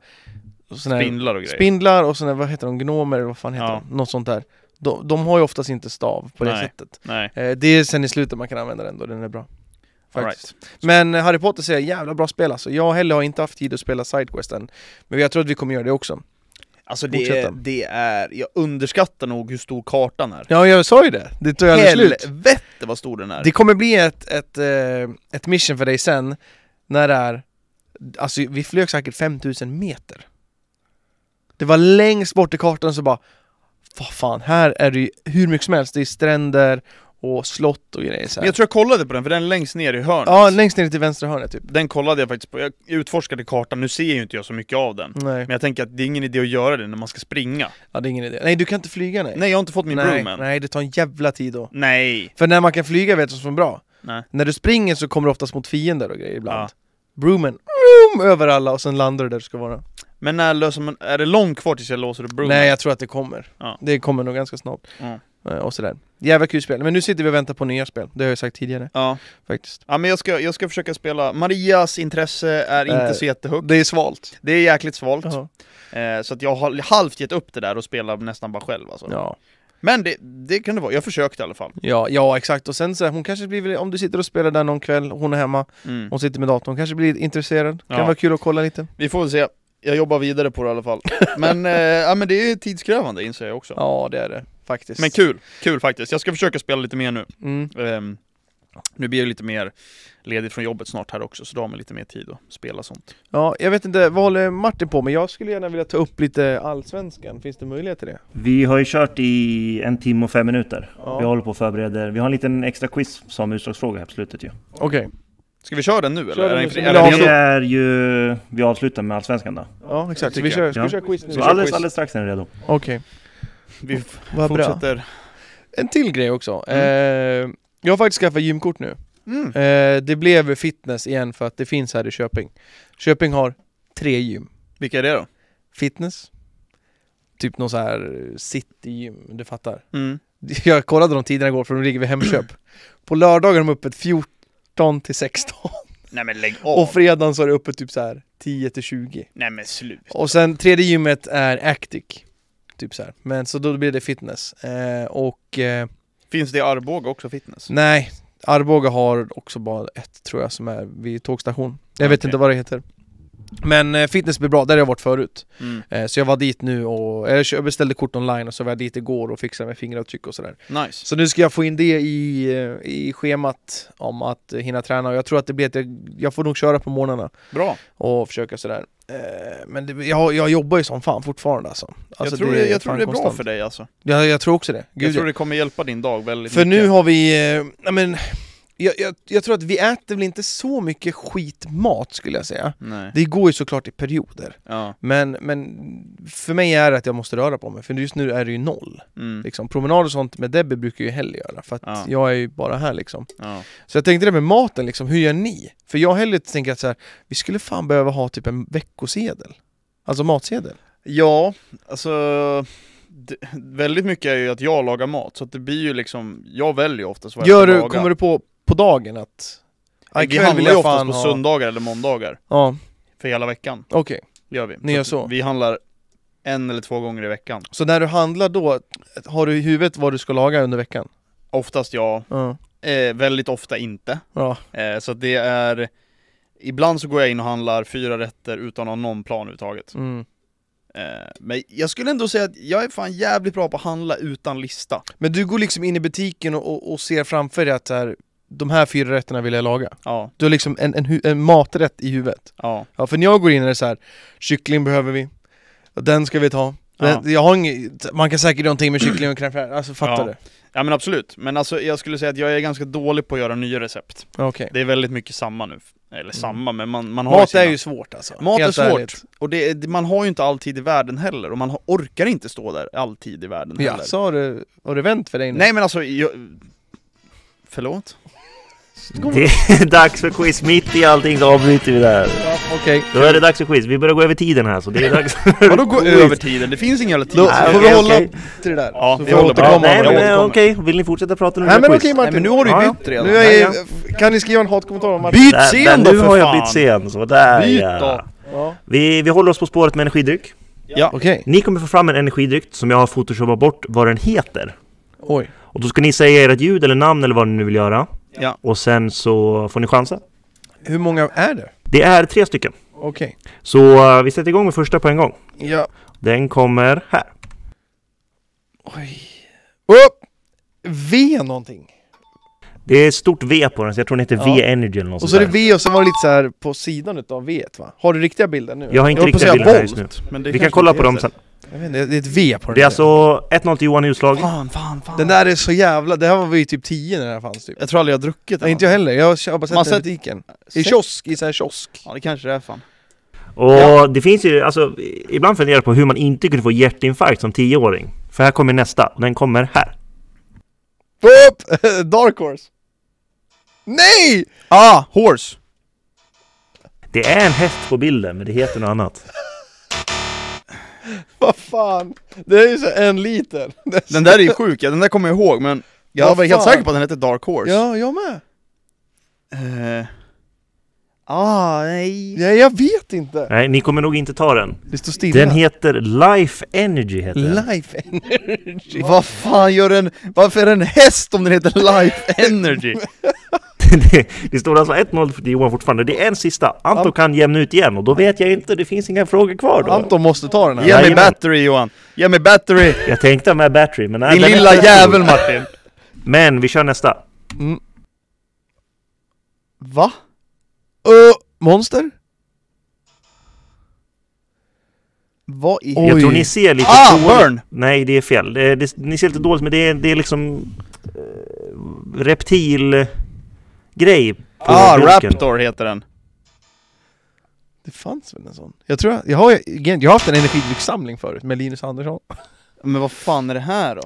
Speaker 2: såna här
Speaker 1: spindlar och grejer
Speaker 2: spindlar och såna, vad heter de, gnomer eller vad fan heter
Speaker 1: Ja.
Speaker 2: de? Något sånt där. De, de har ju oftast inte stav på det
Speaker 1: Nej.
Speaker 2: sättet.
Speaker 1: Nej,
Speaker 2: Eh, det är sen i slutet man kan använda den då, den är bra.
Speaker 1: all
Speaker 2: Faktiskt.
Speaker 1: right.
Speaker 2: Men eh, Harry Potter säger jävla bra spel alltså. Jag heller har inte haft tid att spela Sidequest än. Men jag tror att vi kommer göra det också.
Speaker 1: Alltså det
Speaker 2: Fortsätta.
Speaker 1: det är, jag underskattar nog hur stor kartan är.
Speaker 2: Ja, jag sa ju det. Det tog aldrig slut.
Speaker 1: Helvete vad stor den är!
Speaker 2: Det kommer bli ett, ett, eh, ett mission för dig sen, när det är... Alltså vi flög säkert 5000 meter. Det var längst bort i kartan så bara... Vad fan, här är det ju hur mycket som helst. Det är stränder och slott och grejer så
Speaker 1: Men
Speaker 2: här.
Speaker 1: jag tror jag kollade på den, för den är längst ner i hörnet.
Speaker 2: Ja, längst ner till vänstra hörnet typ.
Speaker 1: Den kollade jag faktiskt på, jag utforskade kartan, nu ser ju inte jag så mycket av den.
Speaker 2: Nej,
Speaker 1: Men jag tänker att det är ingen idé att göra det när man ska springa.
Speaker 2: ja, det är ingen idé. Nej, du kan inte flyga nej.
Speaker 1: Nej, jag har inte fått min
Speaker 2: nej,
Speaker 1: broom än.
Speaker 2: nej, det tar en jävla tid då.
Speaker 1: Nej.
Speaker 2: För när man kan flyga vet du vad som är bra?
Speaker 1: Nej.
Speaker 2: När du springer så kommer du oftast mot fiender och grejer ibland.
Speaker 1: Ja.
Speaker 2: Broomen, vroom, över alla och sen landar du där du ska vara.
Speaker 1: Men när löser man, är det långt kvar tills jag låser upp broomen?
Speaker 2: Nej, jag tror att det kommer.
Speaker 1: Ja.
Speaker 2: Det kommer nog ganska snart.
Speaker 1: Ja.
Speaker 2: Eh, Och sådär. Jävla kul spel. Men nu sitter vi och väntar på nya spel. Det har jag sagt tidigare
Speaker 1: Ja.
Speaker 2: faktiskt.
Speaker 1: ja, men jag ska, jag ska försöka spela, Marias intresse är inte
Speaker 2: Eh,
Speaker 1: så jättehögt.
Speaker 2: Det är svalt.
Speaker 1: Det är jäkligt svalt.
Speaker 2: Jaha.
Speaker 1: Eh, så att jag har halvt gett upp det där och spelar nästan bara själv alltså.
Speaker 2: Ja.
Speaker 1: Men det, det kan det vara, jag försökte i alla fall.
Speaker 2: Ja, ja, exakt. Och sen så, hon kanske blir om du sitter och spelar där någon kväll, hon är hemma,
Speaker 1: Mm.
Speaker 2: hon sitter med datorn, hon kanske blir intresserad. Kan
Speaker 1: Ja.
Speaker 2: vara kul att kolla lite.
Speaker 1: Vi får väl se. Jag jobbar vidare på det i alla fall. Men, eh, ja, men det är tidskrävande inser jag också.
Speaker 2: Ja, det är det faktiskt.
Speaker 1: Men kul, kul faktiskt. Jag ska försöka spela lite mer nu.
Speaker 2: Mm.
Speaker 1: Ehm, nu blir jag lite mer ledig från jobbet snart här också, så då har man lite mer tid att spela sånt.
Speaker 2: Ja, jag vet inte, vad håller Martin på med? Jag skulle gärna vilja ta upp lite allsvenskan. Finns det möjlighet till det?
Speaker 3: Vi har ju kört i en timme och fem minuter.
Speaker 2: Ja.
Speaker 3: Vi håller på och förbereder. Vi har en liten extra quiz som utslagsfråga här på slutet ju.
Speaker 2: Okej.
Speaker 1: Ska vi köra den nu eller? Är
Speaker 2: nu,
Speaker 1: den- är den
Speaker 3: Det är ju... Vi avslutar med Allsvenskan då.
Speaker 2: Ja, exakt. Så
Speaker 1: tycker
Speaker 2: vi
Speaker 1: jag.
Speaker 2: kör, ska vi
Speaker 3: Ja.
Speaker 2: köra quiz nu?
Speaker 3: Så alldeles,
Speaker 1: quiz.
Speaker 3: alldeles strax är den redo.
Speaker 2: Okej,
Speaker 1: Vi
Speaker 2: vad bra.
Speaker 1: fortsätter.
Speaker 2: En till grej också.
Speaker 1: Mm.
Speaker 2: Eh, jag har faktiskt skaffat gymkort nu.
Speaker 1: Mm.
Speaker 2: Eh, det blev fitness igen för att det finns här i Köping. Köping har tre gym.
Speaker 1: Vilka är det då?
Speaker 2: Fitness, typ någon så här citygym, du fattar.
Speaker 1: Mm.
Speaker 2: Jag kollade de tiderna igår för de ligger vid Hemköp. På lördagar är de öppet 14 till 16
Speaker 1: Nej men lägg av!
Speaker 2: och fredagen så är det öppet typ så här 10 till 20.
Speaker 1: Nej men slut.
Speaker 2: Och sen tredje gymmet är Actic. Typ så här. Men så då blir det fitness. Eh, och eh,
Speaker 1: Finns det i Arboga också fitness?
Speaker 2: nej, Arboga har också bara ett tror jag som är vid tågstation. Jag vet
Speaker 1: Okej.
Speaker 2: inte vad det heter. Men eh, fitness blir bra, där har jag varit förut.
Speaker 1: Mm.
Speaker 2: Eh, så jag var dit nu och jag kö- jag beställde kort online och så var jag dit igår och fixade med fingeravtryck och sådär.
Speaker 1: Nice.
Speaker 2: Så nu ska jag få in det i, eh, i schemat om att eh, hinna träna och jag tror att det blir att jag, jag får nog köra på morgnarna
Speaker 1: Bra.
Speaker 2: och försöka sådär. Eh, men det, jag, jag jobbar ju som fan fortfarande alltså. alltså
Speaker 1: jag tror det, jag tror det är bra
Speaker 2: konstant.
Speaker 1: för dig alltså.
Speaker 2: Ja, jag tror också det. Gud,
Speaker 1: jag tror det kommer hjälpa din dag väldigt
Speaker 2: För
Speaker 1: mycket.
Speaker 2: nu har vi, eh, nej men, jag, jag, jag tror att vi äter väl inte så mycket skitmat skulle jag säga.
Speaker 1: Nej.
Speaker 2: Det går ju såklart i perioder.
Speaker 1: Ja.
Speaker 2: Men, men för mig är det att jag måste röra på mig, för just nu är det ju noll.
Speaker 1: Mm.
Speaker 2: Liksom. Promenad och sånt med Debbie brukar jag ju hellre göra, för att
Speaker 1: Ja.
Speaker 2: jag är ju bara här liksom.
Speaker 1: Ja.
Speaker 2: Så jag tänkte det med maten, liksom, hur gör ni? För jag hellre tänker att så här, vi skulle fan behöva ha typ en veckosedel. Alltså matsedel.
Speaker 1: Ja, alltså det, väldigt mycket är ju att jag lagar mat, så det blir ju liksom, jag väljer oftast vad jag
Speaker 2: Gör
Speaker 1: ska
Speaker 2: du,
Speaker 1: laga.
Speaker 2: kommer du på på dagen att... "Ja,
Speaker 1: vi handlar ju oftast på
Speaker 2: ha-"
Speaker 1: söndagar eller måndagar,
Speaker 2: Ja,
Speaker 1: för hela veckan.
Speaker 2: okej.
Speaker 1: gör vi.
Speaker 2: Ni gör så?
Speaker 1: Vi handlar en eller två gånger i veckan.
Speaker 2: Så när du handlar då, har du i huvudet vad du ska laga under veckan?
Speaker 1: Oftast ja,
Speaker 2: Ja.
Speaker 1: eh, väldigt ofta inte.
Speaker 2: ja.
Speaker 1: Eh, så det är Ibland så går jag in och handlar fyra rätter utan att ha någon plan överhuvudtaget.
Speaker 2: Mm.
Speaker 1: Eh, men jag skulle ändå säga att jag är fan jävligt bra på att handla utan lista.
Speaker 2: Men du går liksom in i butiken och, och, och ser framför dig att här, de här fyra rätterna vill jag laga.
Speaker 1: Ja,
Speaker 2: Du har liksom en, en, en maträtt i huvudet.
Speaker 1: ja,
Speaker 2: Ja, för när jag går in är det så här, kyckling behöver vi, den ska vi ta.
Speaker 1: Ja.
Speaker 2: Jag har inget, man kan säkert göra någonting med kyckling och crème alltså fattar
Speaker 1: Ja.
Speaker 2: du?
Speaker 1: ja men absolut. Men alltså jag skulle säga att jag är ganska dålig på att göra nya recept.
Speaker 2: Okej.
Speaker 1: Det är väldigt mycket samma nu. Eller samma, men man, man har
Speaker 2: Mat
Speaker 1: sina...
Speaker 2: är ju svårt alltså.
Speaker 1: Mat är
Speaker 2: Helt
Speaker 1: svårt,
Speaker 2: ärligt.
Speaker 1: och det, man har ju inte alltid i världen heller, och man orkar inte stå där alltid i världen
Speaker 2: Ja,
Speaker 1: heller.
Speaker 2: så har det, har det vänt för dig nu?
Speaker 1: Nej men alltså, jag... Förlåt?
Speaker 3: Det är dags för quiz. Mitt i allting så avbryter vi där.
Speaker 2: Ja, Okej.
Speaker 3: Då är det dags för quiz. Vi börjar gå över tiden här så det är dags
Speaker 1: Vadå gå över tiden? Det finns ingen jävla tid.
Speaker 2: Då får vi
Speaker 3: okej,
Speaker 2: hålla
Speaker 3: okej.
Speaker 2: till det där.
Speaker 1: Ja,
Speaker 2: så
Speaker 1: vi
Speaker 2: får jag
Speaker 1: håller.
Speaker 3: Ja,
Speaker 2: återkomma
Speaker 3: nej,
Speaker 2: om
Speaker 1: jag
Speaker 3: men
Speaker 2: det.
Speaker 1: återkommer.
Speaker 3: okej. Vill ni fortsätta prata nu?
Speaker 2: Nej men okej Martin,
Speaker 1: Nej men nu har du ju
Speaker 3: Ja,
Speaker 1: bytt redan.
Speaker 2: nu är jag, kan ni skriva en hatkommentar om Martin?
Speaker 1: Byt scen
Speaker 3: där,
Speaker 1: då
Speaker 3: nu
Speaker 1: för
Speaker 3: har jag
Speaker 1: fan!
Speaker 3: bytt scen, så där
Speaker 1: Byt
Speaker 3: ja.
Speaker 1: då!
Speaker 2: Ja.
Speaker 3: Vi, vi håller oss på spåret med energidryck.
Speaker 1: Ja.
Speaker 2: Okej.
Speaker 3: Ni kommer få fram en energidryck som jag har photoshopat bort vad den heter.
Speaker 2: Oj.
Speaker 3: Och då ska ni säga ert ljud eller namn eller vad ni nu vill göra.
Speaker 1: Ja.
Speaker 3: Och sen så får ni chansa.
Speaker 2: Hur många är det?
Speaker 3: Det är tre stycken.
Speaker 2: Okej.
Speaker 3: Så eh, vi sätter igång med första på en gång.
Speaker 2: Ja.
Speaker 3: Den kommer här.
Speaker 2: Oj. Upp! V någonting.
Speaker 3: Det är stort V på den, så jag tror den heter
Speaker 2: Ja.
Speaker 3: V-Energy eller något
Speaker 2: Och så är det. V och så var det lite så här på sidan utav V va? Har du riktiga bilder nu?
Speaker 3: Jag har inte
Speaker 2: att
Speaker 3: riktiga bilder här just nu.
Speaker 1: Men det
Speaker 3: Vi kan kolla på dem sen.
Speaker 2: Jag vet inte, det är ett V på den
Speaker 3: Det är
Speaker 2: där.
Speaker 3: alltså 1-0 till Johan i utslag.
Speaker 1: Fan, fan, fan.
Speaker 2: Den där är så jävla... Det här var vi typ 10 när det här fanns typ.
Speaker 1: Jag tror aldrig jag har druckit den.
Speaker 2: Nej, inte jag heller, jag har bara sett
Speaker 1: Man
Speaker 2: den i
Speaker 1: sett-
Speaker 2: butiken. I kiosk, i sån här kiosk.
Speaker 1: Ja, det kanske det är fan.
Speaker 3: Och
Speaker 1: Ja.
Speaker 3: det finns ju, alltså, ibland funderar jag på hur man inte kunde få hjärtinfarkt som 10-åring. För här kommer nästa, och den kommer här.
Speaker 2: Upp! Dark Horse! Nej!
Speaker 1: Ah, horse!
Speaker 3: Det är en häst på bilden, men det heter något annat.
Speaker 2: Vad fan? Det är ju så en liter.
Speaker 1: Den där är ju sjuk, ja, den där kommer jag ihåg men jag
Speaker 2: Vad
Speaker 1: var helt
Speaker 2: fan?
Speaker 1: säker på att den hette Dark Horse.
Speaker 2: Ja, jag med.
Speaker 1: Eh. Ah, nej.
Speaker 2: Ja, jag vet inte.
Speaker 3: Nej, ni kommer nog inte ta den.
Speaker 2: Det står stilla.
Speaker 3: Den heter Life Energy heter den.
Speaker 2: Life Energy.
Speaker 1: Vad fan gör den, varför är det en häst om den heter Life Energy?
Speaker 3: det, det står alltså 1-0 för Johan fortfarande. Det är en sista. Anton
Speaker 2: Ja.
Speaker 3: kan jämna ut igen och då vet jag inte, det finns inga frågor kvar då.
Speaker 2: Anton måste ta den här.
Speaker 1: Ge mig battery Johan, ge mig battery!
Speaker 3: Jag tänkte med battery, men nej,
Speaker 1: Din lilla jävel Martin!
Speaker 3: Men vi kör nästa.
Speaker 2: Mm.
Speaker 1: Va?
Speaker 2: Ö, monster?
Speaker 1: Vad i...
Speaker 3: Jag tror ni ser lite
Speaker 1: Ah,
Speaker 3: dåligt.
Speaker 1: burn!
Speaker 3: Nej, det är fel. Det, det, ni ser lite dåligt, men det är, det är liksom eh, reptil grej på
Speaker 1: Ah,
Speaker 3: burken.
Speaker 1: Raptor heter den.
Speaker 2: Det fanns väl en sån? Jag tror jag, jag har, jag har haft en energidryckssamling förut med Linus Andersson.
Speaker 1: Men vad fan är det här då?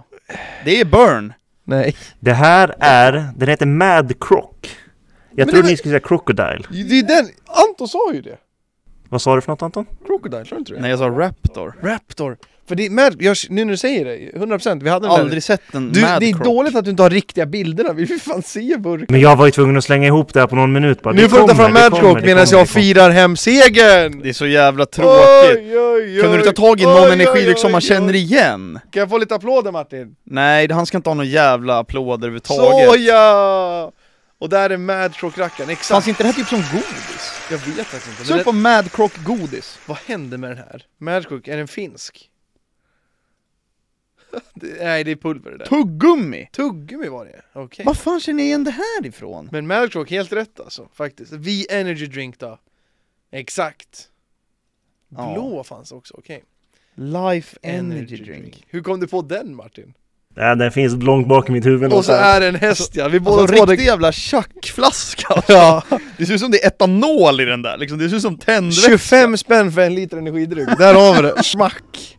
Speaker 1: Det är Burn!
Speaker 2: Nej.
Speaker 3: Det här är, den heter Mad Croc. Jag
Speaker 2: Men
Speaker 3: trodde
Speaker 2: det-
Speaker 3: ni skulle säga Crocodile.
Speaker 2: Det är den, Anton sa ju det!
Speaker 3: Vad sa du för något Anton?
Speaker 2: Crocodile, tror du inte det?
Speaker 1: Nej jag sa Raptor.
Speaker 2: Raptor. För det är Mad, jag, nu när du säger det, 100% vi hade den
Speaker 1: Aldrig sett en
Speaker 2: där. Du,
Speaker 1: Mad
Speaker 2: det är
Speaker 1: Croc.
Speaker 2: dåligt att du inte har riktiga bilderna, vi vill fan se burken.
Speaker 3: Men jag var ju tvungen att slänga ihop det här på någon minut bara.
Speaker 2: Nu får du ta fram
Speaker 3: det
Speaker 2: Mad
Speaker 3: kommer,
Speaker 2: Croc
Speaker 3: det
Speaker 2: medan jag firar hem segern!
Speaker 1: Det är så jävla tråkigt.
Speaker 2: Oj, oj, oj.
Speaker 1: Kunde du ta tag i någon energidryck som man känner igen?
Speaker 2: Kan jag få lite applåder Martin?
Speaker 1: Nej, han ska inte ha någon jävla applåder överhuvudtaget.
Speaker 2: Såja! Och där är Mad Croc-rackaren, exakt.
Speaker 1: Fanns inte det här typ som godis?
Speaker 2: Jag vet faktiskt inte.
Speaker 1: Sök på
Speaker 2: det,
Speaker 1: Mad Croc godis.
Speaker 2: vad hände med den här? Mad Croc, är den finsk? det, nej, det är pulver det där.
Speaker 1: Tuggummi!
Speaker 2: Tuggummi var det, okej.
Speaker 1: Var fan känner ni igen det här ifrån?
Speaker 2: Men Mad Croc, helt rätt alltså, faktiskt. V Energy Drink då. Exakt.
Speaker 1: Ja.
Speaker 2: Blå fanns också, okej.
Speaker 1: Life Energy Drink.
Speaker 2: Hur kom du på den Martin?
Speaker 3: Ja, den finns långt bak i mitt huvud.
Speaker 2: Och så är det en häst ja, vi båda
Speaker 1: Alltså
Speaker 2: två...
Speaker 1: riktig jävla tjackflaska.
Speaker 2: Ja,
Speaker 1: Det ser ut som det är etanol i den där, liksom. det ser ut som tändvätska
Speaker 2: 25 spänn för en liter energidryck, där har vi det, smack!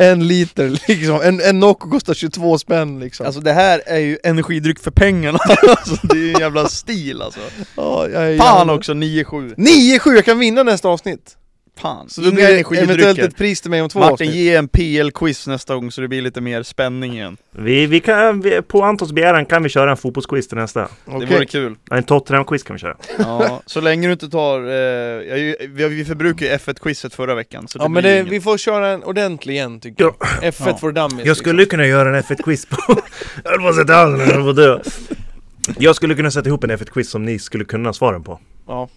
Speaker 2: En liter liksom, en, en Nocco kostar 22 spänn liksom.
Speaker 1: Alltså det här är ju energidryck för pengarna, alltså, det är ju en jävla stil alltså.
Speaker 2: Ja, jag
Speaker 1: Fan
Speaker 2: jävla-
Speaker 1: också, 9-7
Speaker 2: 9-7, jag kan vinna nästa avsnitt!
Speaker 1: Fan,
Speaker 2: Så
Speaker 1: inga
Speaker 2: blir det eventuellt ett pris till mig om två
Speaker 1: Martin,
Speaker 2: avsnitt
Speaker 1: ge en PL-quiz nästa gång så det blir lite mer spänning igen
Speaker 3: Vi, vi kan, vi, på Antons begäran kan vi köra en fotbollsquiz till nästa.
Speaker 2: Okej.
Speaker 1: Det vore kul
Speaker 3: En Tottenham-quiz kan vi köra.
Speaker 1: Ja, så länge du inte tar, eh, jag, vi, vi förbrukade ju F1-quizet förra veckan så det
Speaker 2: Ja men det, vi får köra en ordentlig igen tycker jag F1
Speaker 1: Ja.
Speaker 2: for dummies
Speaker 3: Jag skulle kunna göra en F1-quiz på... jag höll på att sätta halsen, jag höll på att dö. Jag skulle kunna sätta ihop en F1-quiz som ni skulle kunna svaren på.
Speaker 2: liksom. Ja,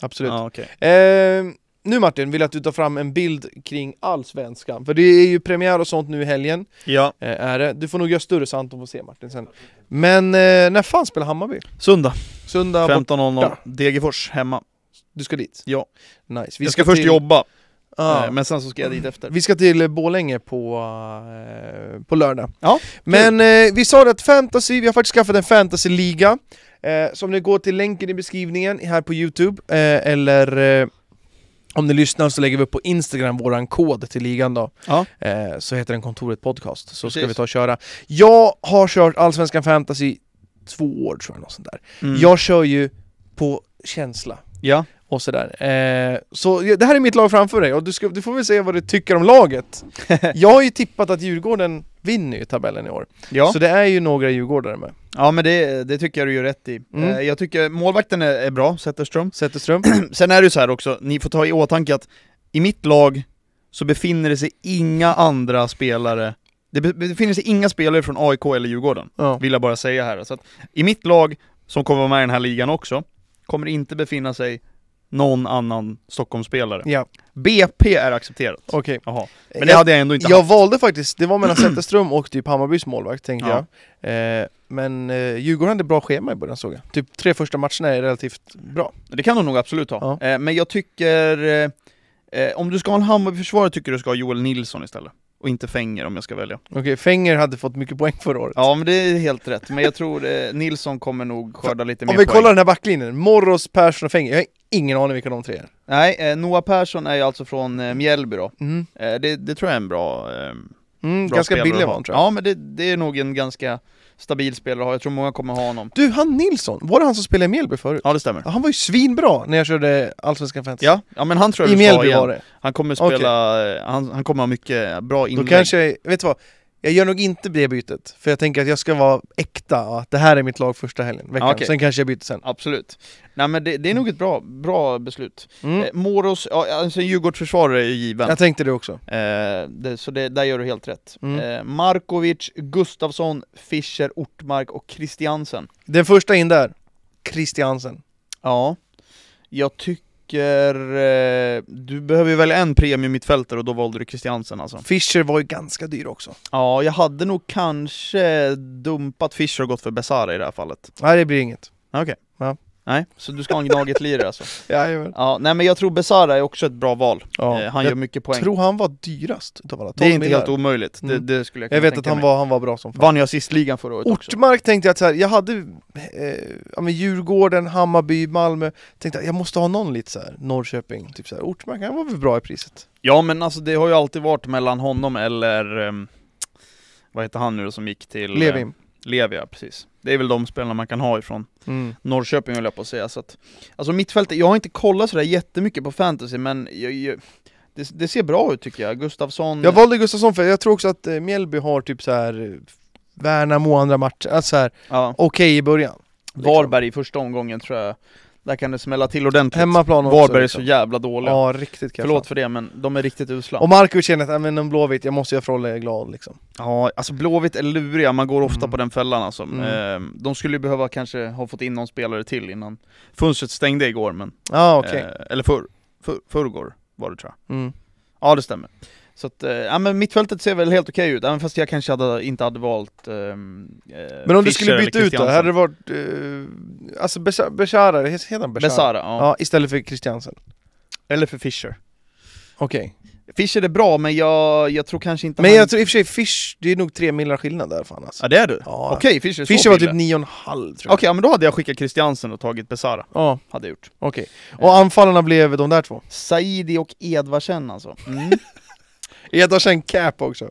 Speaker 2: absolut
Speaker 1: Ja, okej.
Speaker 2: Eh, nu Martin, vill jag att du tar fram en bild kring allsvenskan, för det är ju premiär och sånt nu i helgen,
Speaker 1: Ja,
Speaker 2: eh, är det. Du får nog göra större så Anton får se Martin sen. Men eh, när fan spelar Hammarby?
Speaker 1: söndag
Speaker 2: Söndag, bort,
Speaker 1: 15.00,
Speaker 2: borta.
Speaker 1: Degerfors hemma
Speaker 2: du ska dit?
Speaker 1: Ja,
Speaker 2: Nice. Vi
Speaker 1: jag ska, först
Speaker 2: till,
Speaker 1: jobba,
Speaker 2: Ja.
Speaker 1: eh, men sen så ska jag dit efter
Speaker 2: Vi ska till Borlänge på, eh, på lördag.
Speaker 1: Ja,
Speaker 2: Men eh, vi sa det att fantasy, vi har faktiskt skaffat en fantasyliga. Eh, så om ni går till länken i beskrivningen här på Youtube, eh, eller eh, om ni lyssnar så lägger vi upp på Instagram våran kod till ligan då.
Speaker 1: Ja.
Speaker 2: Eh, så heter den Kontoret Podcast, så ska
Speaker 1: Precis.
Speaker 2: vi ta och köra. Jag har kört Allsvenskan Fantasy två år tror jag, något sånt där.
Speaker 1: Mm.
Speaker 2: Jag kör ju på känsla
Speaker 1: Ja,
Speaker 2: och sådär. Eh, så det här är mitt lag framför dig, och du, ska, du får väl säga vad du tycker om laget. jag har ju tippat att Djurgården vinner ju tabellen i år.
Speaker 1: ja.
Speaker 2: Så det är ju några djurgårdare med.
Speaker 1: ja men det, det tycker jag du gör rätt i.
Speaker 2: Mm.
Speaker 1: Eh, jag tycker målvakten är, är bra, Zetterström.
Speaker 2: Zetterström.
Speaker 1: Sen är det ju så här också, ni får ta i åtanke att i mitt lag så befinner det sig inga andra spelare det be- befinner sig inga spelare från AIK eller Djurgården,
Speaker 2: Ja.
Speaker 1: vill jag bara säga här. Så att i mitt lag, som kommer vara med i den här ligan också, kommer inte befinna sig någon annan Stockholmsspelare.
Speaker 2: Ja,
Speaker 1: BP är accepterat.
Speaker 2: okej.
Speaker 1: Jaha. Men det hade jag ändå inte
Speaker 2: Jag
Speaker 1: haft.
Speaker 2: valde faktiskt, det var mellan Zetterström och typ Hammarbys målvakt tänkte
Speaker 1: Ja.
Speaker 2: jag. Eh, men eh, Djurgården hade bra schema i början såg jag. Typ tre första matcherna är relativt bra.
Speaker 1: Det kan de nog absolut ha.
Speaker 2: Ja.
Speaker 1: Eh, men jag tycker, eh, eh, om du ska ha en Hammarby-försvarare tycker jag du ska ha Joel Nilsson istället. Och inte Fenger om jag ska välja.
Speaker 2: Okej, Fenger hade fått mycket poäng förra året.
Speaker 1: Ja men det är helt rätt, men jag tror eh, Nilsson kommer nog skörda lite
Speaker 2: Om
Speaker 1: mer
Speaker 2: vi
Speaker 1: poäng.
Speaker 2: kollar den här backlinjen, Morros, Persson och Fenger. Jag har ingen aning vilka de tre är.
Speaker 1: Nej, eh, Noah Persson är ju alltså från eh, Mjällby då.
Speaker 2: Mm.
Speaker 1: Eh, det, det tror jag är en bra, eh,
Speaker 2: Mm,
Speaker 1: bra
Speaker 2: ganska billig var tror jag.
Speaker 1: Ja men det, det är nog en ganska stabil spelare att ha, jag tror många kommer ha honom.
Speaker 2: Du, han Nilsson, var det han som spelade i Mjällby förut?
Speaker 1: Ja det stämmer.
Speaker 2: Ja, Han var ju svinbra när jag körde Allsvenskan Fantasy.
Speaker 1: Ja, ja men han tror jag
Speaker 2: I Mjällby var det.
Speaker 1: Han kommer spela, eh, han, han kommer ha mycket bra
Speaker 2: Då
Speaker 1: inlägg.
Speaker 2: kanske, vet du vad? Jag gör nog inte det bytet, för jag tänker att jag ska vara äkta, och att det här är mitt lag första helgen, veckan.
Speaker 1: Okej.
Speaker 2: Sen kanske jag byter sen.
Speaker 1: Absolut. Nej men det, det är nog ett bra, bra beslut.
Speaker 2: Mm.
Speaker 1: Eh, Moros, ja, alltså Djurgårdsförsvarare är ju given.
Speaker 2: Jag tänkte det också.
Speaker 1: Eh, det, så det, där gör du helt rätt.
Speaker 2: Mm.
Speaker 1: Eh, Markovic, Gustafsson, Fischer, Ortmark och Christiansen.
Speaker 2: Den första in där, Christiansen.
Speaker 1: Ja, jag tycker... Eh, du behöver ju välja en premium mittfältare och då valde du Christiansen alltså.
Speaker 2: Fischer var ju ganska dyr också.
Speaker 1: Ja, jag hade nog kanske dumpat Fischer och gått för Besara i det här fallet.
Speaker 2: Nej, det blir inget.
Speaker 1: Okej.
Speaker 2: Ja.
Speaker 1: Nej, så du ska ha en Gnaget-lirare alltså?
Speaker 2: Jajamän.
Speaker 1: Ja, nej men jag tror Besara är också ett bra val.
Speaker 2: Ja,
Speaker 1: Eh, han
Speaker 2: jag
Speaker 1: gör mycket poäng.
Speaker 2: tror han var dyrast utav alla.
Speaker 1: Det är
Speaker 2: 12
Speaker 1: inte helt omöjligt, det,
Speaker 2: Mm.
Speaker 1: det skulle jag kunna
Speaker 2: Jag vet att han
Speaker 1: mig.
Speaker 2: var, han var bra som fan.
Speaker 1: Vann ju assistligan förra året också.
Speaker 2: Ortmark tänkte jag att så här, jag hade eh, ja, men Djurgården, Hammarby, Malmö Tänkte att jag måste ha någon lite så här, Norrköping, typ så här. Ortmark, han var väl bra i priset?
Speaker 1: Ja men alltså det har ju alltid varit mellan honom eller... ehm, vad heter han nu då som gick till... eh,
Speaker 2: Levin
Speaker 1: Levi, ja precis. Det är väl de spelarna man kan ha ifrån
Speaker 2: mm.
Speaker 1: Norrköping höll jag på att säga. Så att, alltså mittfältet, jag har inte kollat sådär jättemycket på fantasy men jag, jag, det, det ser bra ut tycker jag. Gustafsson...
Speaker 2: Jag valde Gustafsson för jag tror också att eh, Mjällby har typ så här eh, Värnamo andra matcher, alltså så här,
Speaker 1: ja,
Speaker 2: okej i början liksom.
Speaker 1: Varberg i första omgången tror jag. Där kan det smälla till ordentligt.
Speaker 2: Hemmaplan också
Speaker 1: Varberg är så
Speaker 2: liksom.
Speaker 1: jävla dåliga.
Speaker 2: Ja, riktigt kaffe.
Speaker 1: Förlåt för det men de är riktigt usla.
Speaker 2: Och Markovic känner att, men om Blåvitt, jag måste göra Frolle glad liksom
Speaker 1: Ja, alltså Blåvitt är luriga, man går ofta
Speaker 2: Mm.
Speaker 1: på den fällan alltså.
Speaker 2: Mm.
Speaker 1: Eh, de skulle ju behöva kanske ha fått in någon spelare till innan fönstret stängde igår men...
Speaker 2: Ja okej
Speaker 1: eh, eller för, för, förrgår var det tror jag.
Speaker 2: mm.
Speaker 1: Ja det stämmer. Så att, eh, ja men mittfältet ser väl helt okej ut, även fast jag kanske hade, inte hade valt ehm, eh,
Speaker 2: Men om du
Speaker 1: Fischer
Speaker 2: skulle byta ut då, hade det varit, eh, alltså Besa- Beshara, heter han Beshara?
Speaker 1: Besara, ja.
Speaker 2: Ja, istället för Christiansen
Speaker 1: Eller för Fischer.
Speaker 2: Okej
Speaker 1: Fischer är bra, men jag, jag tror kanske inte
Speaker 2: Men
Speaker 1: han...
Speaker 2: jag tror i och för sig Fish, det är nog tre millar skillnad där fan alltså
Speaker 1: Ja det är du?
Speaker 2: Ja.
Speaker 1: Okej, Fischer är så
Speaker 2: Fischer var typ nio och en halv
Speaker 1: Okej,
Speaker 2: tror jag
Speaker 1: ja, men då hade jag skickat Christiansen och tagit Besara.
Speaker 2: Ja,
Speaker 1: Hade jag gjort.
Speaker 2: okej Och anfallarna blev de där två
Speaker 1: Saidi och Edvardsen alltså. Mm.
Speaker 2: Edvardsen cap också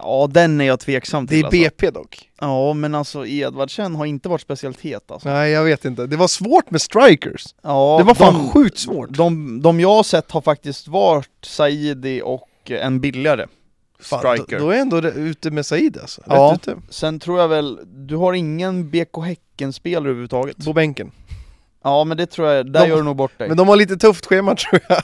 Speaker 1: Ja, den är jag tveksam
Speaker 2: Det
Speaker 1: till
Speaker 2: är
Speaker 1: alltså.
Speaker 2: BP dock
Speaker 1: Ja, men alltså Edvardsen har inte varit speciellt het alltså.
Speaker 2: Nej jag vet inte, det var svårt med strikers
Speaker 1: Ja,
Speaker 2: Det var fan
Speaker 1: de,
Speaker 2: sjukt svårt
Speaker 1: de, de jag har sett har faktiskt varit Saidi och en billigare
Speaker 2: fan,
Speaker 1: striker.
Speaker 2: Då, då är jag ändå ute med Said alltså, Rätt
Speaker 1: Ja.
Speaker 2: ute
Speaker 1: Sen tror jag väl, du har ingen BK Häcken-spelare överhuvudtaget.
Speaker 2: På bänken
Speaker 1: Ja men det tror jag, där
Speaker 2: De-
Speaker 1: gör du nog bort dig.
Speaker 2: Men de har lite tufft schema tror jag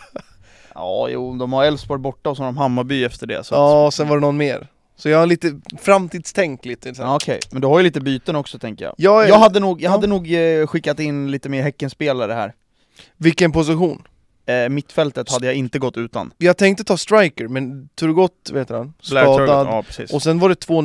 Speaker 1: Ja jo, de har Elfsborg borta och så har de Hammarby efter det. Så
Speaker 2: Ja, och sen var det någon mer Så jag har lite framtidstänk lite.
Speaker 1: Ja, Okej, men du har ju lite byten också tänker jag.
Speaker 2: jag,
Speaker 1: Jag hade nog, jag
Speaker 2: Ja.
Speaker 1: hade nog eh, skickat in lite mer Häckenspelare här.
Speaker 2: Vilken position?
Speaker 1: Eh, mittfältet hade jag inte gått utan.
Speaker 2: Jag tänkte ta striker, men Turgott vet han, skadad
Speaker 1: ja.
Speaker 2: Och sen var det två,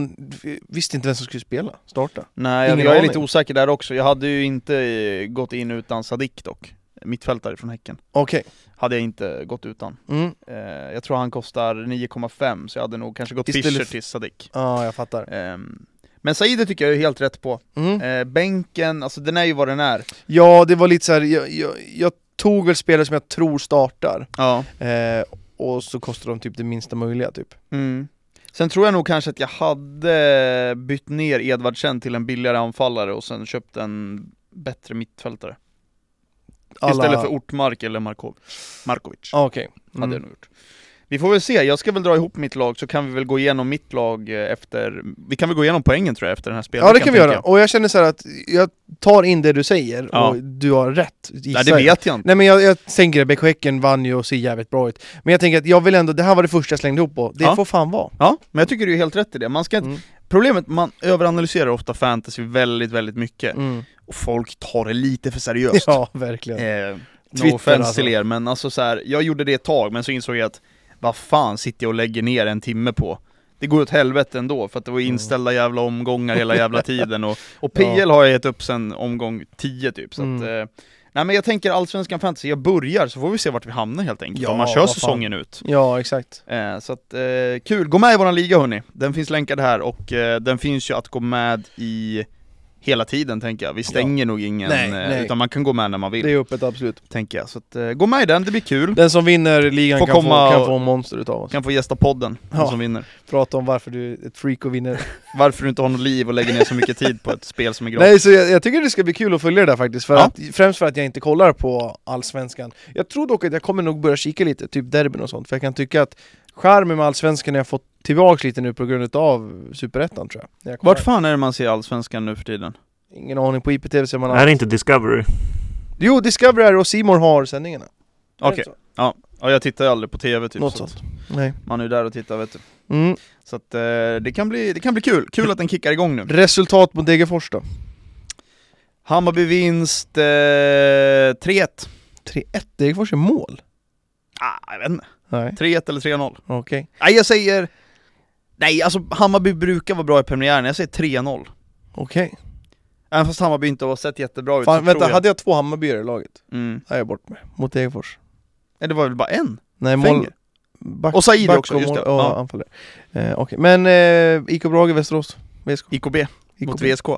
Speaker 2: visste inte vem som skulle spela, starta
Speaker 1: Nej, jag,
Speaker 2: ingen
Speaker 1: jag är lite osäker där också. Jag hade ju inte eh, gått in utan Sadik dock. Mittfältare från Häcken.
Speaker 2: Okej,
Speaker 1: Hade jag inte gått utan.
Speaker 2: mm.
Speaker 1: Eh, jag tror han kostar 9,5 så jag hade nog kanske gått
Speaker 2: Istället
Speaker 1: Fischer till Sadik.
Speaker 2: ja jag fattar
Speaker 1: Ehm, men Saidi tycker jag är helt rätt på.
Speaker 2: mm.
Speaker 1: Eh, bänken, alltså den är ju vad den är.
Speaker 2: Ja, det var lite så här. Jag, jag, jag tog väl spelare som jag tror startar
Speaker 1: Ja.
Speaker 2: eh, Och så kostar de typ det minsta möjliga typ
Speaker 1: Mm. Sen tror jag nog kanske att jag hade bytt ner Edvardsen till en billigare anfallare och sen köpt en bättre mittfältare.
Speaker 2: Alla...
Speaker 1: Istället för Ortmark eller Markov. Markovic.
Speaker 2: ah, Okej
Speaker 1: Hade jag
Speaker 2: mm.
Speaker 1: nog gjort. Vi får väl se, jag ska väl dra ihop mitt lag så kan vi väl gå igenom mitt lag eh, efter, vi kan väl gå igenom poängen tror jag efter den här spelveckan
Speaker 2: Ja det kan vi göra, och jag känner så här att jag tar in det du säger
Speaker 1: Ja.
Speaker 2: och du har rätt
Speaker 1: Nej det vet jag inte.
Speaker 2: Nej men jag, jag tänker att BK Häcken vann ju och ser jävligt bra ut Men jag tänker att jag vill ändå, det här var det första jag slängde ihop på, det
Speaker 1: Ja.
Speaker 2: får fan vara
Speaker 1: Ja, men jag tycker du är helt rätt i det. Man ska inte,
Speaker 2: mm.
Speaker 1: problemet, man överanalyserar ofta fantasy väldigt, väldigt mycket.
Speaker 2: Mm.
Speaker 1: Och folk tar det lite för seriöst.
Speaker 2: Ja, verkligen
Speaker 1: Eh, No
Speaker 2: Twitter,
Speaker 1: offense
Speaker 2: alltså.
Speaker 1: till er, men alltså så här, jag gjorde det ett tag, men så insåg jag att vad fan sitter jag och lägger ner en timme på? Det går åt helvete ändå, för att det var inställda jävla omgångar hela jävla tiden och, och PL
Speaker 2: Ja.
Speaker 1: har jag gett upp sen omgång 10 typ, så
Speaker 2: Mm.
Speaker 1: att, eh, Nej men jag tänker Allsvenskan Fantasy, jag börjar så får vi se vart vi hamnar helt enkelt,
Speaker 2: Ja,
Speaker 1: om man kör
Speaker 2: fan.
Speaker 1: säsongen ut
Speaker 2: Ja, exakt.
Speaker 1: eh, Så att, eh, kul! Gå med i våran liga hörni, den finns länkad här och eh, den finns ju att gå med i hela tiden tänker jag, vi stänger nog ingen,
Speaker 2: Nej,
Speaker 1: eh,
Speaker 2: nej.
Speaker 1: utan man kan gå med när man vill,
Speaker 2: Det är öppet, absolut.
Speaker 1: tänker jag. Så att, eh, gå med i den, det blir kul.
Speaker 2: Den som vinner ligan
Speaker 1: Får
Speaker 2: kan, få,
Speaker 1: komma
Speaker 2: kan
Speaker 1: och-
Speaker 2: få en monster utav oss.
Speaker 1: Kan få gästa podden, den
Speaker 2: Ja.
Speaker 1: som vinner.
Speaker 2: Prata om varför du är ett freak och vinner.
Speaker 1: Varför du inte har något liv och lägger ner så mycket tid på ett spel som är gratis.
Speaker 2: Nej, så jag, jag tycker det ska bli kul att följa det där faktiskt, för
Speaker 1: Ja.
Speaker 2: att, främst för att jag inte kollar på Allsvenskan. Jag tror dock att jag kommer nog börja kika lite, typ derbyn och sånt, för jag kan tycka att charmen med Allsvenskan har jag fått tillbaks lite nu på grund av Superettan tror jag. Jag.
Speaker 1: Vart fan är det man ser Allsvenskan nu för tiden?
Speaker 2: Ingen aning, på IPTV ser man
Speaker 3: Är det inte Discovery?
Speaker 2: Jo, Discovery är det och Simor har sändningarna.
Speaker 1: Okej,
Speaker 2: så?
Speaker 1: ja jag tittar ju aldrig på TV typ.
Speaker 2: Något
Speaker 1: så
Speaker 2: sånt. Nej.
Speaker 1: Man är ju där och tittar vet du.
Speaker 2: Mm.
Speaker 1: Så att eh, det, kan bli, det kan bli kul, kul att den kickar igång nu.
Speaker 2: Resultat mot Degerfors då?
Speaker 1: Hammarby vinst eh, 3-1.
Speaker 2: 3-1, Degerfors är mål?
Speaker 1: Ah, jag vet inte,
Speaker 2: Nej,
Speaker 1: 3-1 eller 3-0.
Speaker 2: okej.
Speaker 1: Nej jag säger... Nej alltså Hammarby brukar vara bra i premiären, jag säger 3-0.
Speaker 2: Okej.
Speaker 1: Även fast Hammarby inte har sett jättebra ut
Speaker 2: Fan,
Speaker 1: så
Speaker 2: vänta,
Speaker 1: tror jag...
Speaker 2: hade jag två Hammarbyare i laget?
Speaker 1: Mm.
Speaker 2: Är jag bort med. Mot Degerfors.
Speaker 1: Nej det var väl bara en?
Speaker 2: Nej, mål...
Speaker 1: Fänger.
Speaker 2: Back,
Speaker 1: Och Saidi
Speaker 2: back
Speaker 1: också, just
Speaker 2: mål,
Speaker 1: det.
Speaker 2: Och
Speaker 1: Ja.
Speaker 2: anfallare. Eh, okej, men eh, IK Brage, Västerås? VSK?
Speaker 1: IKB
Speaker 2: IK
Speaker 1: mot VSK.